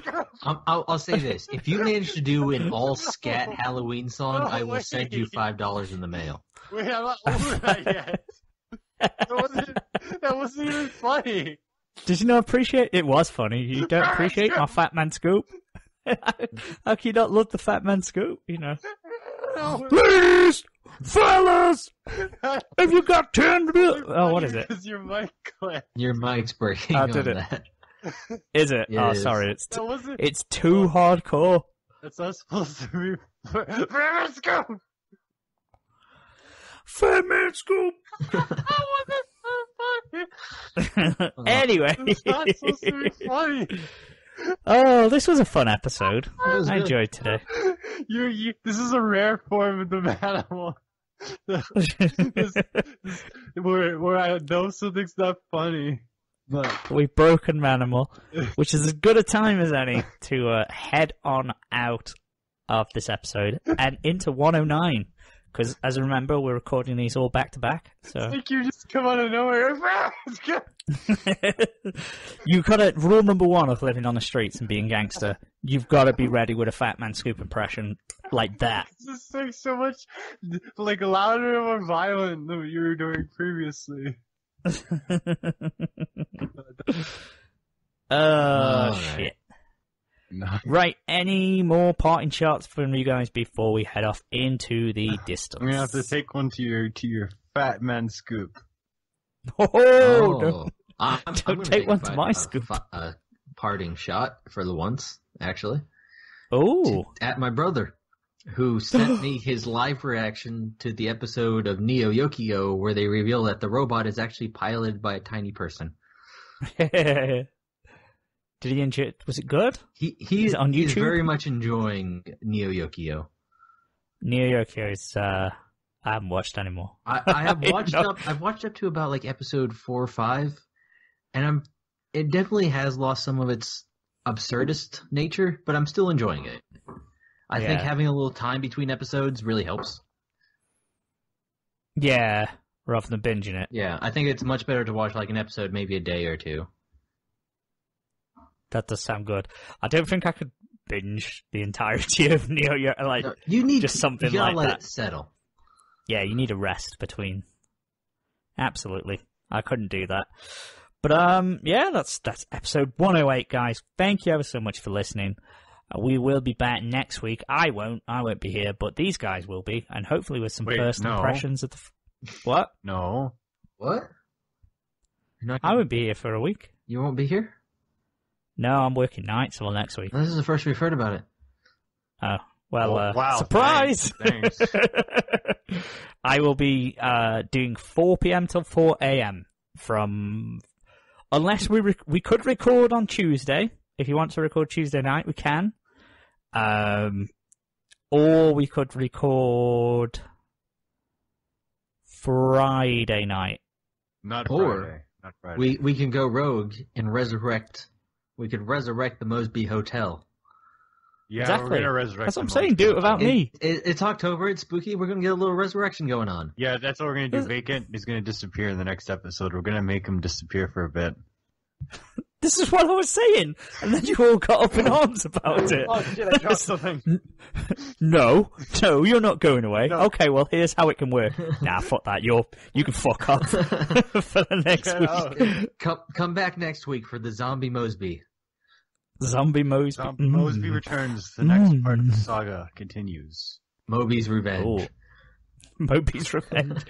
um, I'll, I'll say this: if you manage to do an all scat Halloween song, I will send you five dollars in the mail. Wait, I'm not over that yet. That wasn't, that wasn't even funny. Did you not appreciate? It was funny. You don't appreciate my Fat Man Scoop? *laughs* How can you not love the Fat Man Scoop? You know. Ladies, fellas, *laughs* have you got ten mil? Oh, what is it? Because your mic clipped. Your mic's breaking I on did it. that. *laughs* Is it? Yeah, oh, it is. sorry. It's t- That wasn't. it's too hardcore. That's not supposed to be. Fat man scoop. Fat Man Scoop. That wasn't so funny. *laughs* anyway. It's not supposed to be funny. oh, this was a fun episode. I enjoyed today. You, you, this is a rare form of the manimal. *laughs* where, where I know something's not funny. But We've broken Manimal, *laughs* which is as good a time as any to uh, head on out of this episode and into 109. Because, as I remember, we're recording these all back to back. I So think you just come out of nowhere. Let's you got to rule number one of living on the streets and being gangster. You've got to be ready with a Fat Man Scoop impression like that. *laughs* This is like so much, like louder and more violent than what you were doing previously. *laughs* Uh, oh Alright. shit! No. Right, any more parting shots from you guys before we head off into the distance? I'm gonna have to take one to your to your fat man scoop. *laughs* Oh, Oh, no. I'm, I'm Don't gonna take one to my a scoop. fi- A parting shot for the once, actually. Oh, at my brother, who sent me *gasps* his live reaction to the episode of Neo Yokio where they reveal that the robot is actually piloted by a tiny person. *laughs* did he enjoy? It? Was it good? He he Is it on he's YouTube? very much enjoying Neo Yokio. Neo Yokio is. Uh, I haven't watched anymore. I, I have *laughs* watched up. I've watched up to about like episode four or five, and I'm. It definitely has lost some of its absurdist nature, but I'm still enjoying it. I think having a little time between episodes really helps. Yeah, rather than binging it. Yeah, I think it's much better to watch like an episode maybe a day or two. That does sound good. I don't think I could binge the entirety of *laughs* Neo Yokio. Like, No, you need just something you like let that. it settle. yeah, you need a rest between. Absolutely, I couldn't do that. But um, yeah, that's that's episode 108, guys. Thank you ever so much for listening. Uh, we will be back next week. I won't. I won't be here, but these guys will be, and hopefully with some Wait, first no. impressions of the. F- what? No. What? You're not I gonna- won't be here for a week. You won't be here. No, I'm working nights till next week. This is the first we've heard about it. Oh, well, Oh, uh, wow, surprise! thanks, *laughs* I will be uh, doing 4 p.m. till 4 a.m. from, unless we rec- we could record on Tuesday. If you want to record Tuesday night, we can. Um, or we could record Friday night. Not Or Friday. Not Friday. We we can go rogue and resurrect. We could resurrect the Mosby Hotel. yeah, Exactly. we're gonna resurrect. That's what I'm saying. Do it without me. It, it, it's October. It's spooky. We're gonna get a little resurrection going on. Yeah, that's what we're gonna do. Vacant is gonna disappear in the next episode. We're gonna make him disappear for a bit. *laughs* This is what I was saying, and then you all got up in arms about it. Oh shit! I dropped something. No, no, you're not going away. No. Okay, well, here's how it can work. nah, fuck that. You're you can fuck off *laughs* for the next Get week. out. Come come back next week for the zombie Mosby. Zombie Mosby. Zombie Mosby returns. The next part of the Mm. saga continues. Moby's revenge. Oh. Moby's revenge.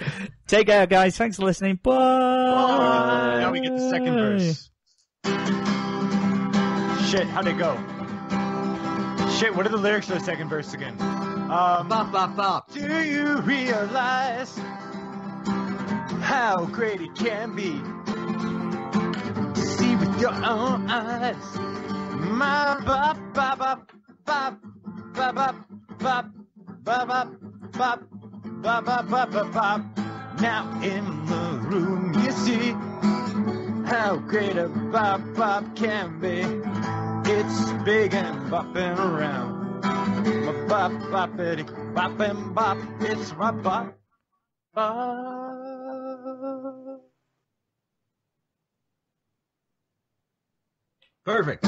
Take care, guys. Thanks for listening. Bye. Now we get the second verse. Shit, how'd it go? Shit, what are the lyrics for the second verse again? Um, Bop bop bop. Do you realize how great it can be? See with your own eyes. My bop bop bop bop bop bop bop bop bop bop bop bop bop bop bop. Now in the room you see how great a bop bop can be. It's big and bopping around. My bop boppity bop and bop. It's my bop bop. Perfect.